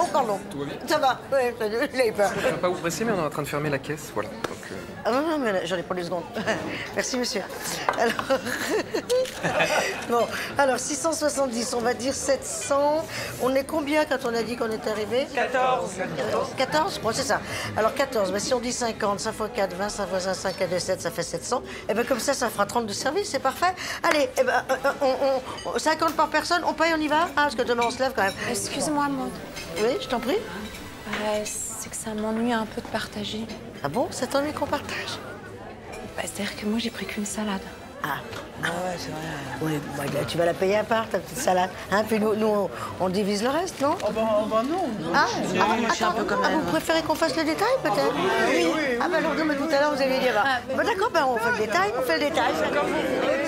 Oh, pardon. Tout va bien Ça va, oui, eu peur. Je ne vais pas vous presser, mais on est en train de fermer la caisse, voilà. Donc, euh, Ah non, non, mais j'en ai pas deux secondes. Merci, monsieur. Alors, bon, alors 670, on va dire 700. On est combien quand on a dit qu'on est arrivé? 14. 14 Bon, c'est ça. Alors 14, ben, si on dit 50, 5 fois 4, 20, 5 fois 1, 5, 4, 2, 7, ça fait 700. Et bien comme ça, ça fera 30 de service, c'est parfait. Allez, eh ben, euh, euh, on, on- 50 par personne, on paye, on y va? Ah, parce que demain on se lève quand même. Excuse-moi, Maud. Oui, je t'en prie. Euh, c'est que ça m'ennuie un peu de partager. Ah bon? Ça t'ennuie qu'on partage? Bah, C'est-à-dire que moi, j'ai pris qu'une salade. Ah, ouais, c'est vrai. Oui, bah, là, tu vas la payer à part, ta petite salade. Hein, puis nous, nous on, on divise le reste, non? Oh ben, oh ben non. Ah, Oui, ah, je suis un attends, peu comme ah, vous préférez qu'on fasse le détail, peut-être? Oui, oui, Ah, bah alors, non, mais tout à l'heure, vous aviez dit, bah, bah, d'accord, bah, on fait le détail, on fait le détail.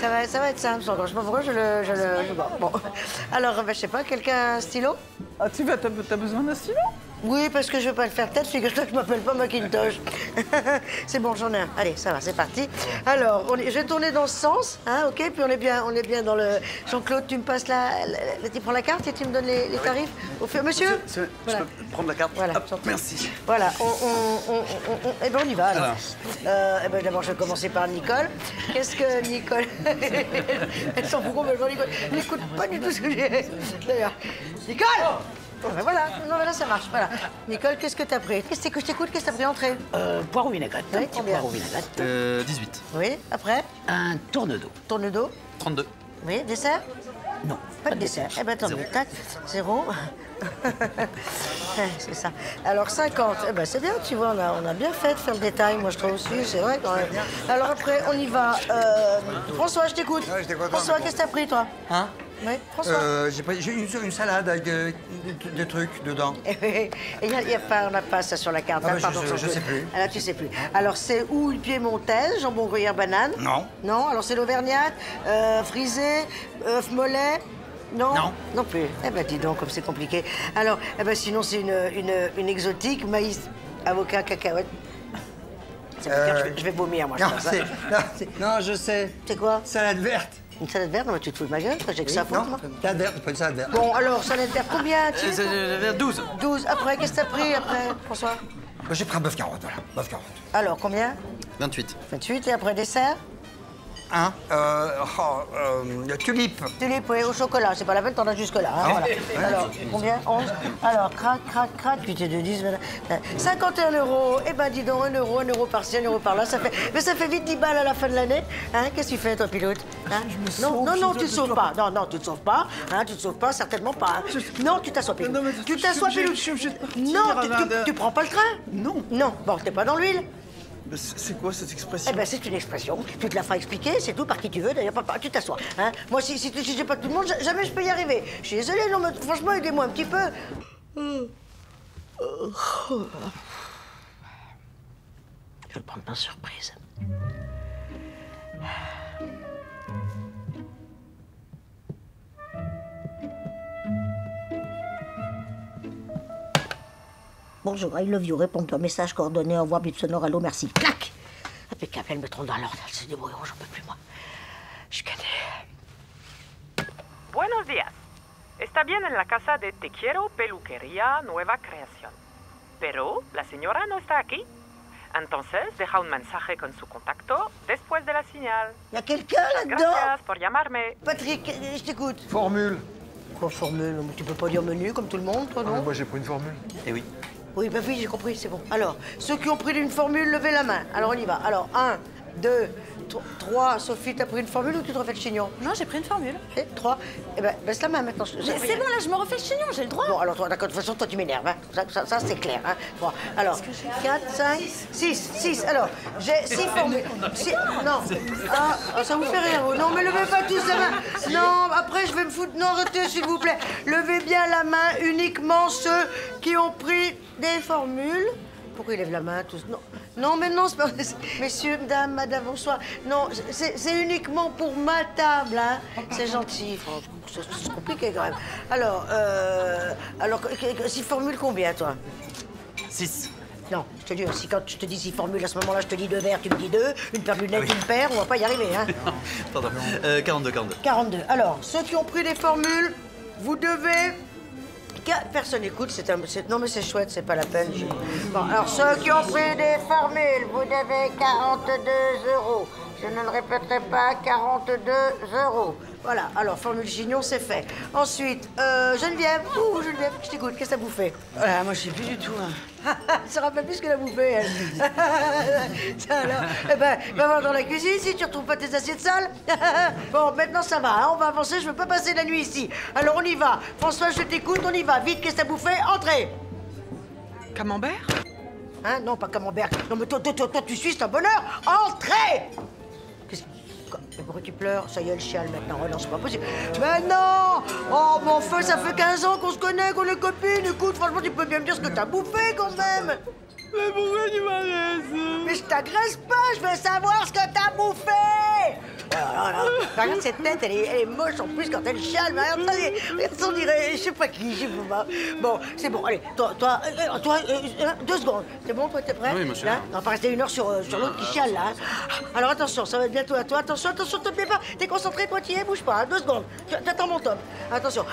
Ça va, ça va être simple, je sais pas pourquoi je le... Je le bon. Alors, bah, je sais pas, quelqu'un a un stylo? Ah, tu vas, t'as besoin d'un stylo? Oui, parce que je veux pas le faire tête, figure-toi que je m'appelle pas Macintosh. c'est bon, j'en ai un. Allez, ça va, c'est parti. Alors, on est- je vais tourner dans ce sens, hein, ok Puis on est bien, on est bien dans le... Jean-Claude, tu me passes la, la- la- Tu prends la carte et tu me donnes les, les tarifs au fur... Monsieur Je Voilà. peux prendre la carte Voilà, Hop, Merci. Voilà, on, on, on, on- on- eh ben on y va alors. Alors. Euh, eh ben d'abord je vais commencer par Nicole. Qu'est-ce que Nicole Elle s'en fout complètement Nicole. Elle n'écoute pas du tout ce que j'ai. D'ailleurs. Nicole Oh, ben voilà, non mais là ça marche, voilà. Nicole, qu'est-ce que t'as pris? Qu'est-ce que je t'écoute Qu'est-ce que t'as pris entrée Euh, poireau vinaigrette. Oui, un petit combien? poireau vinaigrette. Euh, 18. Oui, après? Un tourne-dos. Tourne d'eau 32. Oui, dessert? Non. Pas de dessert. Eh ben tant mieux. Tac, zéro. C'est ça. Alors 50, eh ben c'est bien, tu vois, on a, on a bien fait de faire le détail, moi je trouve aussi, c'est vrai quand même. Alors après, on y va. Euh, François, je t'écoute. François, qu'est-ce que t'as pris toi? Hein? Oui, François. Euh, j'ai une, une salade avec des, des- trucs dedans. Et il y a, pas, on n'a pas ça sur la carte. Ah, hein, bah, je- pardon, je- je sais plus. Alors tu sais plus. Alors c'est houille piémontaise, jambon gruyère banane. Non. Non. Alors c'est l'auvergnate, euh, frisé, œuf mollet. Non Non. Non plus. Eh ben dis donc, comme c'est compliqué. Alors, eh ben sinon c'est une, une, une exotique, maïs, avocat, cacahuète. Que je vais- je vais vomir, moi, je non, pense, hein. non, non, je sais. C'est quoi? Salade verte. Une salade verte Non, mais tu te fous de ma gueule, j'ai que ça Non, moi. salade verte, pas une salade verte. Bon, alors, salade verte, combien tu Euh, c'est- c'est 12. 12. Après, qu'est-ce que t'as pris après, François? J'ai pris un bœuf carotte, voilà. Bœuf carotte. Alors, combien? 28. 28. Et après, dessert? Un. Euh, oh, euh, tulipe. Tulipe, oui, au chocolat. C'est pas la peine, t'en as jusque-là. hein, Ah, voilà. ouais. Alors, combien? 11 Alors, crac, crac, crac, 8 et 2, 10, voilà. Euh, 51 euros. Eh ben, dis donc, 1 euro, 1 euro par-ci, 1 euro par-là. Ça fait... Mais ça fait vite 10 balles à la fin de l'année. Hein Qu'est-ce que tu fais, toi, pilote? Hein? Non, non, non, tu te sauves pas. Non, non, tu te sauves pas. Hein, tu te sauves pas, certainement pas. hein. Non, tu t'assois, pilote. Tu t'assois, pilote. Non, tu, tu- tu prends pas le train? Non. Non, bon, t'es pas dans l'huile Mais c'est quoi cette expression Eh ben, c'est une expression. Tu te la feras expliquer, c'est tout, par qui tu veux. D'ailleurs, papa, tu t'assois. Hein Moi, si, si, si j'ai pas tout le monde, ja- jamais je peux y arriver. Je suis désolée, non, mais franchement, aidez-moi un petit peu. Je vais le prendre par surprise. Bonjour, I love you. Réponds-toi. Message coordonné, au revoir, bip sonore, allô, merci. Clac Impeccable, elles me mettront dans l'ordre, elles se débrouilleront, j'en peux plus, moi. Je suis cadet. Buenos días. Está bien en la casa de Te Quiero Peluquería Nueva Creación. Pero la señora no está aquí. Entonces deja un mensaje con su contacto después de la señal. Y a quelqu'un là-dedans Gracias por llamarme. Patrick, je t'écoute. Formule. Quoi, formule? Tu peux pas dire menu comme tout le monde, toi, Ah, non moi j'ai pris une formule. Eh oui. Oui, bah oui, j'ai compris, c'est bon. Alors, ceux qui ont pris une formule, levez la main. Alors, on y va. Alors, un, deux, tro- trois. Sophie, t'as pris une formule ou tu te refais le chignon? Non, j'ai pris une formule. Et trois. Eh ben, baisse la main maintenant. Mais c'est bon, là, je me refais le chignon, j'ai le droit. Bon, alors, toi, d'accord, de toute façon, toi, tu m'énerves. Hein. Ça, ça- ça, c'est clair. Hein. Alors, quatre, cinq, six. Six. Alors, j'ai six formules. Six- Non. Ah, ah, ça vous fait rire. Non, mais levez pas tous la main. Non, après, je vais me foutre. Non, arrêtez, s'il vous plaît. Levez bien la main uniquement ceux qui ont pris des formules. Pourquoi ils lèvent la main tous? Non, non mais non, c'est pas... Messieurs, mesdames, madame, bonsoir. Non, c'est uniquement pour ma table, hein. C'est gentil, franchement. C'est compliqué quand même. Alors, euh... Alors, six formules combien, toi? 6. Non, je te dis, si quand je te dis six formules, à ce moment-là, je te dis deux verres, tu me dis deux, une paire de lunettes, une paire, on va pas y arriver, hein. Pardon. Euh, 42, 42. 42. Alors, ceux qui ont pris des formules, vous devez... Personne n'écoute, c'est un... Non mais c'est chouette, c'est pas la peine. Bon, alors ceux qui ont pris des formules, vous devez 42 euros. Je ne le répéterai pas, 42 euros. Voilà, alors formule chignon, c'est fait. Ensuite, euh, Geneviève, ouh Geneviève, je t'écoute, qu'est-ce que t'as bouffé Voilà, moi je sais plus du tout. hein. Elle se rappelle plus ce qu'elle a bouffé, elle. ça alors Eh ben, va voir dans la cuisine si tu retrouves pas tes assiettes sales. bon, maintenant ça va, hein, on va avancer, je veux pas passer la nuit ici. Alors on y va. François, je t'écoute, on y va. Vite, qu'est-ce que t'as bouffé Entrez Camembert? Hein? Non, pas camembert. Non, mais toi, toi, toi, toi, tu suis, c'est un bonheur. Entrez Mais pourquoi tu pleures Ça y est, le chiale maintenant. Oh non, c'est pas possible. Mais non Oh, mon feu, ça fait 15 ans qu'on se connaît, qu'on est copines. Écoute, franchement, tu peux bien me dire ce que t'as bouffé quand même. Mais pourquoi tu m'agresses? Mais je t'agresse pas, je veux savoir ce que t'as bouffé Oh là là. Regarde cette tête, elle est, elle est moche en plus quand elle chiale. Mais regarde, regarde, on dirait, je sais pas qui, je sais pas. Bon, c'est bon, allez, toi, toi, euh, toi, euh, euh, deux secondes. C'est bon, toi, t'es prêt? Oui, monsieur. Là, on va pas rester une heure sur, euh, sur l'autre qui chiale, là. hein. Alors attention, ça va être bientôt à toi. Attention, attention, te plaît pas. T'es concentré, toi, tu es, bouge pas. hein. Deux secondes. Tu- T'attends mon top. Attention.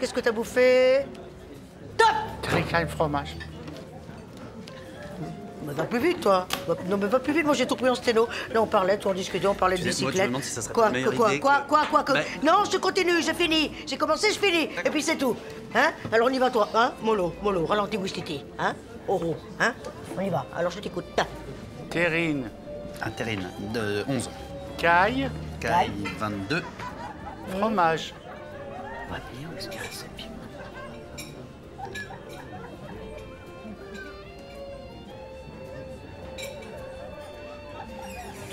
Qu'est-ce que t'as bouffé? Top Très le fromage. Mais va plus vite, toi. Non, mais va plus vite. Moi, j'ai tout pris en stélo. Là, on parlait, toi, on discutait, on parlait de Moi, tu me bicyclette. si ça quoi, pas quoi, quoi, que- quoi, quoi, quoi, Bah- Non, je continue, je finis. J'ai commencé, je finis. Et puis c'est tout. Hein? Alors on y va, toi. Hein? Mollo, mollo, ralenti, Wistiti. Hein? Oro. Hein? On y va. Alors je t'écoute. Terrine. Interine, de 11. Caille. Caille, 22. Fromage. Tu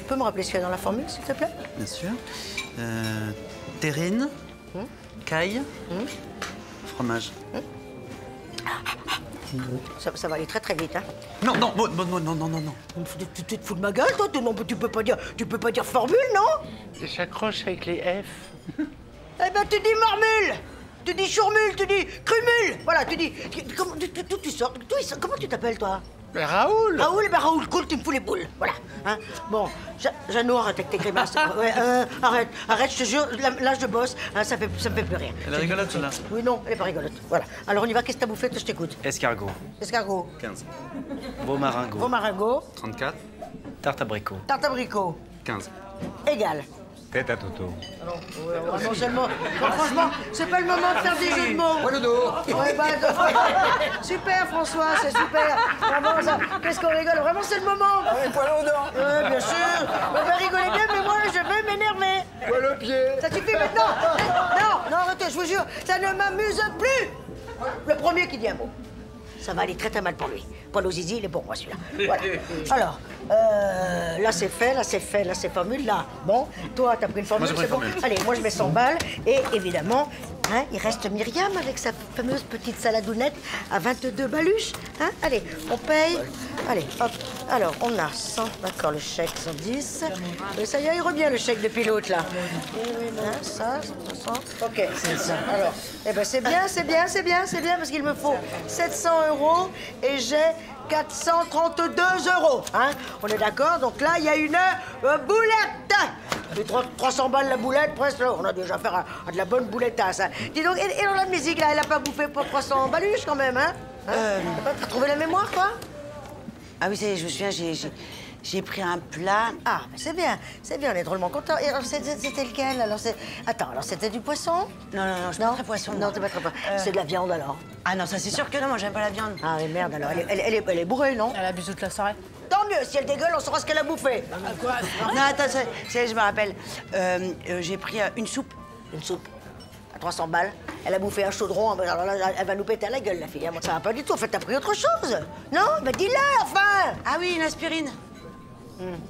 peux me rappeler ce qu'il y a dans la formule, s'il te plaît? Bien sûr. Euh, terrine, caille, fromage. ça, ça va aller très très vite, hein. Non, non, non, non, non, non, non, non. Tu, te fous de ma gueule, toi tu, non, tu peux pas dire, tu peux pas dire formule, non? J'accroche avec les F. Eh ben, tu dis mormule! Tu dis chourmule, tu dis crumule! Voilà, tu dis... Comment tu, tu- tu- tu sors, Comment tu t'appelles, toi? Mais Raoul Raoul, eh ben Raoul, cool, tu me fous les boules. Voilà. Hein bon, Jeannot, arrête avec tes grimaces. Ouais, euh, arrête, arrête, je te jure, là, je bosse, hein, ça, fait, ça me fait plus rire. Elle est rigolote, celle-là. Oui, non, elle est pas rigolote. Voilà. Alors, on y va, qu'est-ce que t'as bouffé Je t'écoute? Escargot, Escargot, 15. Beau maringot, veau maringot, 34. Tarte abricot, tarte abricot, 15. égal. Tête à Toto. Seulement. Non, franchement, c'est pas le moment de faire des jeux de mots. Poil au dos. Ouais, bah, de- super, François, c'est super. Vraiment, ça. Qu'est-ce qu'on rigole? Vraiment, c'est le moment. poil au dos. Ouais, bien sûr. On va rigoler bien, mais moi, je vais m'énerver. Poil au pied. Ça suffit maintenant Non, non, arrêtez, je vous jure, ça ne m'amuse plus Le premier qui dit un mot. Ça va aller très très mal pour lui. Poil au zizi, il est pour moi celui-là. Voilà. Alors, euh, là c'est fait, là c'est fait, là c'est formule, là. Bon, toi t'as pris une formule, c'est bon. Allez, moi je mets 100 balles. Et évidemment, hein, il reste Myriam avec sa fameuse petite saladounette à 22 baluches. Hein Allez, on paye. Allez, hop. Alors, on a 100, d'accord, le chèque 110. Et ça y est, il revient le chèque de pilote là. Hein, ça, 100. Ok, c'est ça. Alors, eh ben c'est bien, c'est bien, c'est bien, c'est bien parce qu'il me faut 700 euros et j'ai 432 euros. Hein On est d'accord? Donc là, il y a une euh, boulette. Et trois- 300 balles la boulette, presque. On a déjà affaire à, à de la bonne boulettasse. Hein. Dis donc, et, et dans la musique, là, elle a pas bouffé pour 300 baluches quand même, hein, hein? T'as pas trouvé la mémoire, quoi? Ah oui, je me souviens, j'ai- j'ai pris un plat. Ah, ben c'est bien, c'est bien, on est drôlement contents. Et alors, c'était lequel alors. Attends, alors c'était du poisson? Non, non, non, je pas très poisson. Non, t'es pas très poisson. C'est de la viande alors Ah non, ça c'est sûr que non, moi j'aime pas la viande. Ah, mais merde alors, elle est, elle, elle est, elle est bourrée, non? Elle a bu toute la soirée. Tant mieux, si elle dégueule, on saura ce qu'elle a bouffé. Non, attends, ça, ça y est, je me rappelle. Euh, euh, j'ai pris euh, une soupe. Une soupe à 300 balles. Elle a bouffé un chaudron, alors là, elle va nous péter à la gueule, la fille. Moi, ça va pas du tout. En fait, t'as pris autre chose. Non? Mais dis-le, enfin Ah oui, une aspirine.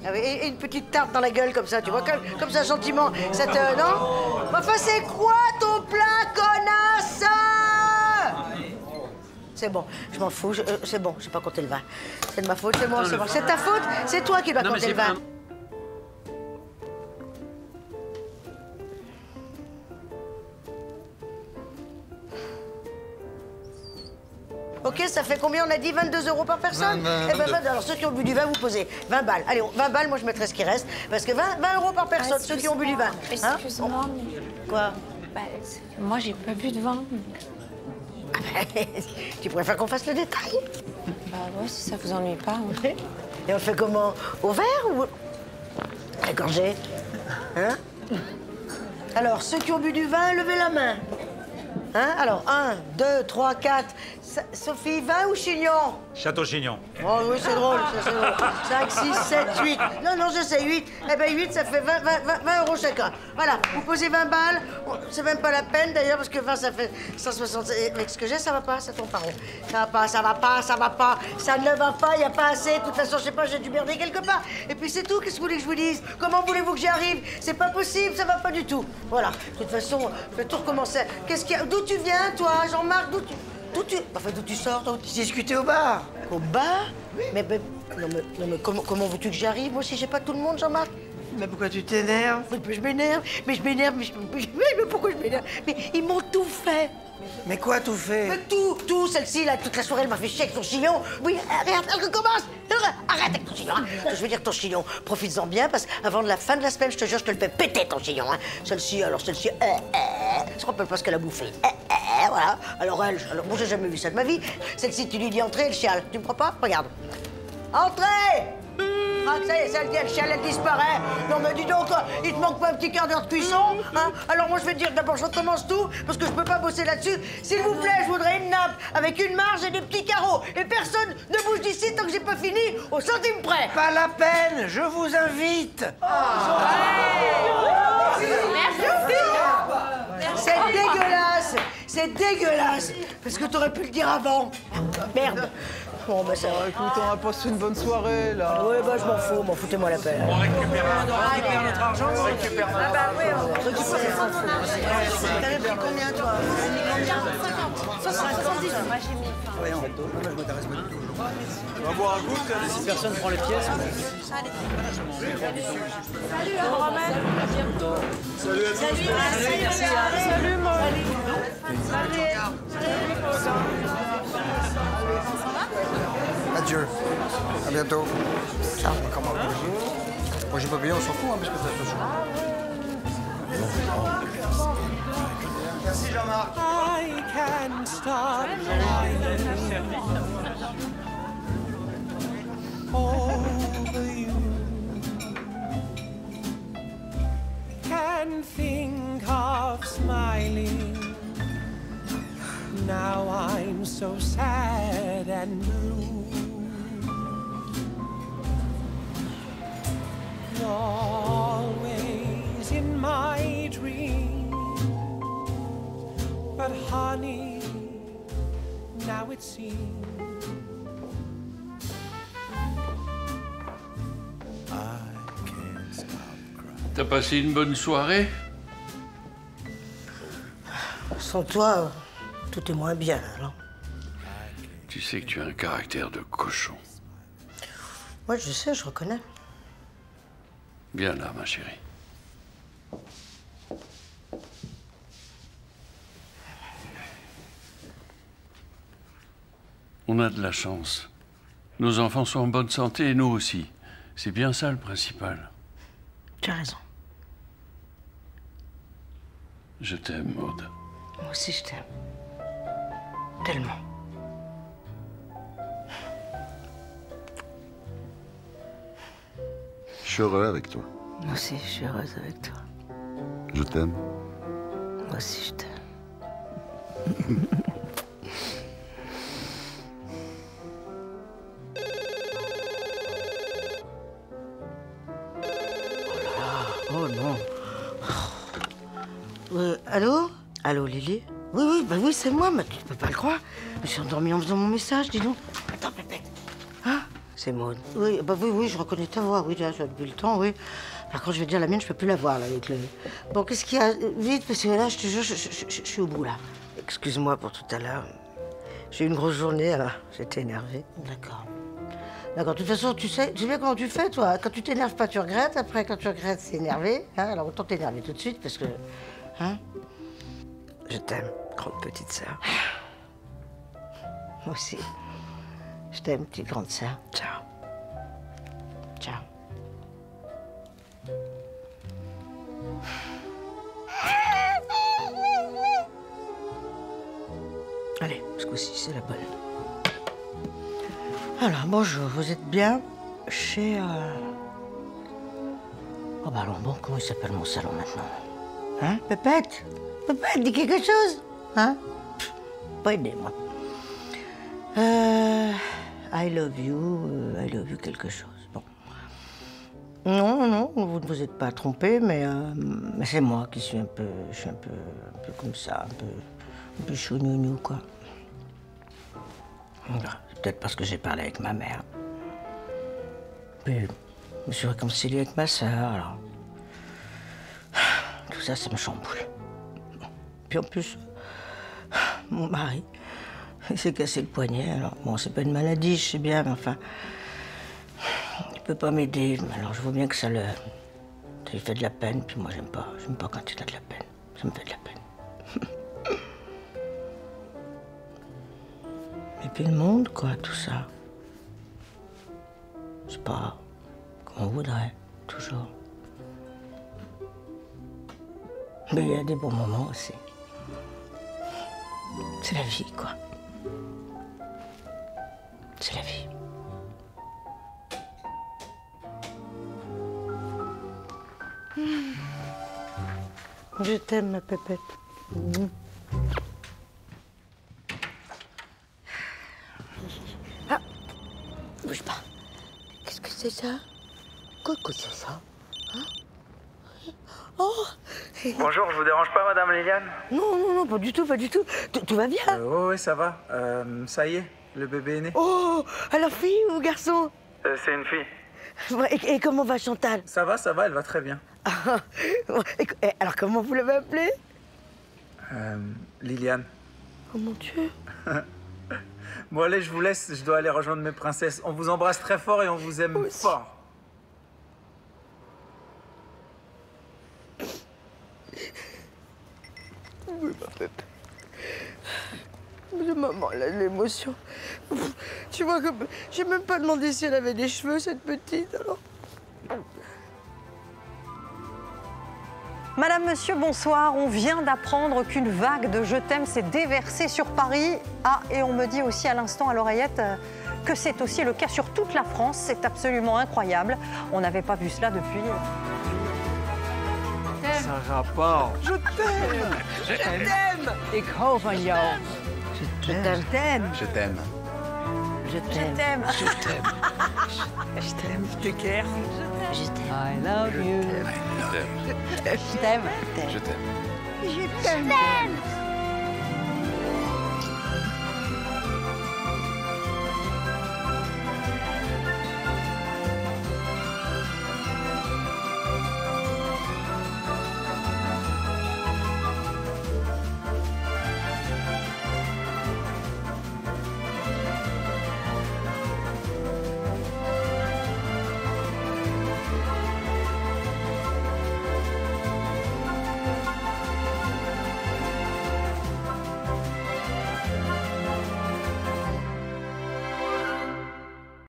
Ah et, et une petite tarte dans la gueule, comme ça, tu vois, comme, comme ça, gentiment. Cette, euh, non Enfin, c'est quoi ton plat, connasse C'est bon, je m'en fous, euh, c'est bon, j'ai pas compté le vin. C'est de ma faute, c'est moi, c'est bon. C'est ta faute, c'est toi qui dois compter le vin. Ok, ça fait combien On a dit 22 euros par personne Eh ben, vingt-deux. 22. alors ceux qui ont bu du vin, vous posez 20 balles. Allez, 20 balles, moi je mettrai ce qui reste. Parce que 20, 20 euros par personne, ceux qui ont bu du vin. Hein Excuse-moi, mais. Quoi Bah, moi, j'ai pas bu de vin. donc- Tu préfères qu'on fasse le détail Bah ouais, si ça vous ennuie pas. hein. Et on fait comment? Au verre ou à gorgée? Hein? Alors, ceux qui ont bu du vin, levez la main. Hein? Alors, 1, 2, 3, 4. Sophie, vin ou chignon? Château Chignon. Oh oui, c'est drôle, ça c'est drôle. 5, 6, 7, 8. Non, non, je sais, 8. Eh ben 8, ça fait 20, 20, 20, 20 euros chacun. Voilà, vous posez 20 balles. Oh, C'est même pas la peine d'ailleurs, parce que 20, ça fait 160. Eh, Mais ce que j'ai, ça va pas, ça tombe par rond. Ça va pas, ça va pas, ça va pas. Ça ne va pas, il a pas assez. De toute façon, je sais pas, j'ai dû merder quelque part. Et puis c'est tout, qu'est-ce que vous voulez que je vous dise? Comment voulez-vous que j'y arrive C'est pas possible, ça va pas du tout. Voilà, de toute façon, je vais tout recommencer. Qu'est-ce qu'il y a? D'où tu viens, toi, Jean-Marc? D'où tu. D'où tu. Enfin, d'où tu sors, toi Discuter au bar? Au bar? Mais, mais- non, mais, non, mais comment, comment veux-tu que j'y arrive Moi, si j'ai pas tout le monde, Jean-Marc? Mais pourquoi tu t'énerves? Je m'énerve, mais je m'énerve, mais, je- mais pourquoi je m'énerve? Mais ils m'ont tout fait Mais quoi tout fait Mais tout, tout, celle-ci, là, toute la soirée, elle m'a fait chier avec son chignon Oui, regarde, elle recommence Arrête avec ton chignon hein. Je veux dire, ton chignon, profites-en bien, parce qu'avant la fin de la semaine, je te jure, je te le fais péter, ton chignon hein. Celle-ci, alors celle-ci, euh, euh, je me rappelle pas ce qu'elle a bouffé. Euh, euh, voilà. Alors elle, alors, moi, j'ai jamais vu ça de ma vie. Celle-ci, tu lui dis entrer, elle chiale. Tu me crois pas? Regarde. Entrez ah, ça y est, ça le dit, elle disparaît. Non, mais dis donc, il te manque pas un petit quart d'heure de cuisson hein Alors moi, je vais te dire, d'abord, je recommence tout, parce que je peux pas bosser là-dessus. S'il vous plaît, je voudrais une nappe avec une marge et des petits carreaux. Et personne ne bouge d'ici tant que j'ai pas fini, au centime près. Pas la peine, je vous invite. C'est dégueulasse C'est dégueulasse Parce que t'aurais pu le dire avant. Merde. Bon, bah ça va. Écoute, on va passer une bonne soirée là. Ouais, bah je m'en fous, m'en foutez-moi la paix. On récupère, on récupère notre argent, on récupère notre Ah bah oui, on récupère T'avais pris combien, toi? Combien 50. 70. Moi, j'ai mis Voyons, je m'intéresse pas du. On va boire un coup. Si personne prend les pièces. Salut, Romain. Salut à tous. Salut, merci. Salut, mon Adieu. À bientôt. Ciao. Comment Moi j'ai pas payé, on s'en fout, hein, parce que t'as fait Merci Jean-Marc. I can stop over you. Can think of smiling. Now I'm so sad and blue. You're always in my dreams. But honey, now it seems T'as passé une bonne soirée? Sans toi, tout est moins bien, alors. Tu sais que tu as un caractère de cochon. Moi, je sais, je reconnais. Viens là, ma chérie. On a de la chance. Nos enfants sont en bonne santé et nous aussi. C'est bien ça le principal. Tu as raison. Je t'aime, Maud. Moi aussi, je t'aime. Tellement. Je suis heureux avec toi. Moi aussi, je suis heureuse avec toi. Je t'aime. Moi aussi, je t'aime. Oh non. Euh, allô? Allô, Lily? Oui, oui, bah oui, c'est moi, mais tu peux pas le croire. Je me suis endormie en faisant mon message, dis donc. Attends, Pépé. Hein? C'est Maud. Oui, bah oui, oui, je reconnais ta voix, oui, là, depuis le temps, oui. Par contre, je vais te dire, la mienne, je peux plus la voir, là, avec le... Bon, qu'est-ce qu'il y a? Vite, parce que là, je te jure, je, je- je- je suis au bout, là. Excuse-moi pour tout à l'heure. J'ai eu une grosse journée, alors j'étais énervée. D'accord. D'accord, de toute façon, tu sais, tu sais bien comment tu fais, toi. Quand tu t'énerves pas, tu regrettes. Après, quand tu regrettes, c'est énervé. Hein alors autant t'énerver tout de suite, parce que... Hein Je t'aime, grande petite sœur. Moi aussi. Je t'aime, petite grande sœur. Ciao. Ciao. Allez, ce coup-ci, c'est la bonne. Alors, bonjour, vous êtes bien chez... euh, Oh bah alors bon, comment il s'appelle mon salon maintenant? Hein? Pépette Pépette, dis quelque chose Hein? Pas aidé, moi. Euh, I love you, euh, I love you quelque chose. Bon. Non, non, vous ne vous êtes pas trompé, mais, euh, mais c'est moi qui suis un peu, je suis un peu, un peu comme ça, un peu, un peu chou quoi. Voilà, Peut-être parce que j'ai parlé avec ma mère. Puis, je me suis réconcilié avec ma sœur, alors. Tout ça, ça me chamboule. Puis en plus, mon mari, il s'est cassé le poignet. Alors, bon, c'est pas une maladie, je sais bien, mais enfin. Il peut pas m'aider. Alors, je vois bien que ça le. Ça lui fait de la peine, puis moi, j'aime pas. J'aime pas quand il a de la peine. Ça me fait de la peine. Et puis le monde, quoi, tout ça. C'est pas comme on voudrait, toujours. Mais il y a des bons moments aussi. C'est la vie, quoi. C'est la vie. Je t'aime, ma pépette Bouge pas. Qu'est-ce que c'est ça Qu'est-ce que c'est ça Hein Oh Bonjour, je vous dérange pas, Madame Liliane Non, non, non, pas du tout, pas du tout. Tout, tout va bien euh, Oui, ça va. Euh, ça y est, le bébé est né. Oh Alors, fille ou garçon Euh, c'est une fille. Ouais, et, et comment va Chantal Ça va, ça va, elle va très bien. Ah, et- et Alors, comment vous l'avez appelée Euh, Liliane. Oh mon Dieu Bon, allez, je vous laisse, je dois aller rejoindre mes princesses. On vous embrasse très fort et on vous aime fort. Oui, ma maman, a de l'émotion. Tu vois, comme... j'ai même pas demandé si elle avait des cheveux, cette petite, alors. Madame, monsieur, bonsoir. On vient d'apprendre qu'une vague de je t'aime s'est déversée sur Paris. Ah, et on me dit aussi à l'instant à l'oreillette euh, que c'est aussi le cas sur toute la France. C'est absolument incroyable. On n'avait pas vu cela depuis. Ça rapporte. Je t'aime Je t'aime. t'aime Ik hou van jou. Je t'aime. Je t'aime. Je t'aime. t'aime. Je t'aime. Je t'aime, je care. Je t'aime. I love you. Je t'aime. Je t'aime. Je t'aime. Je t'aime.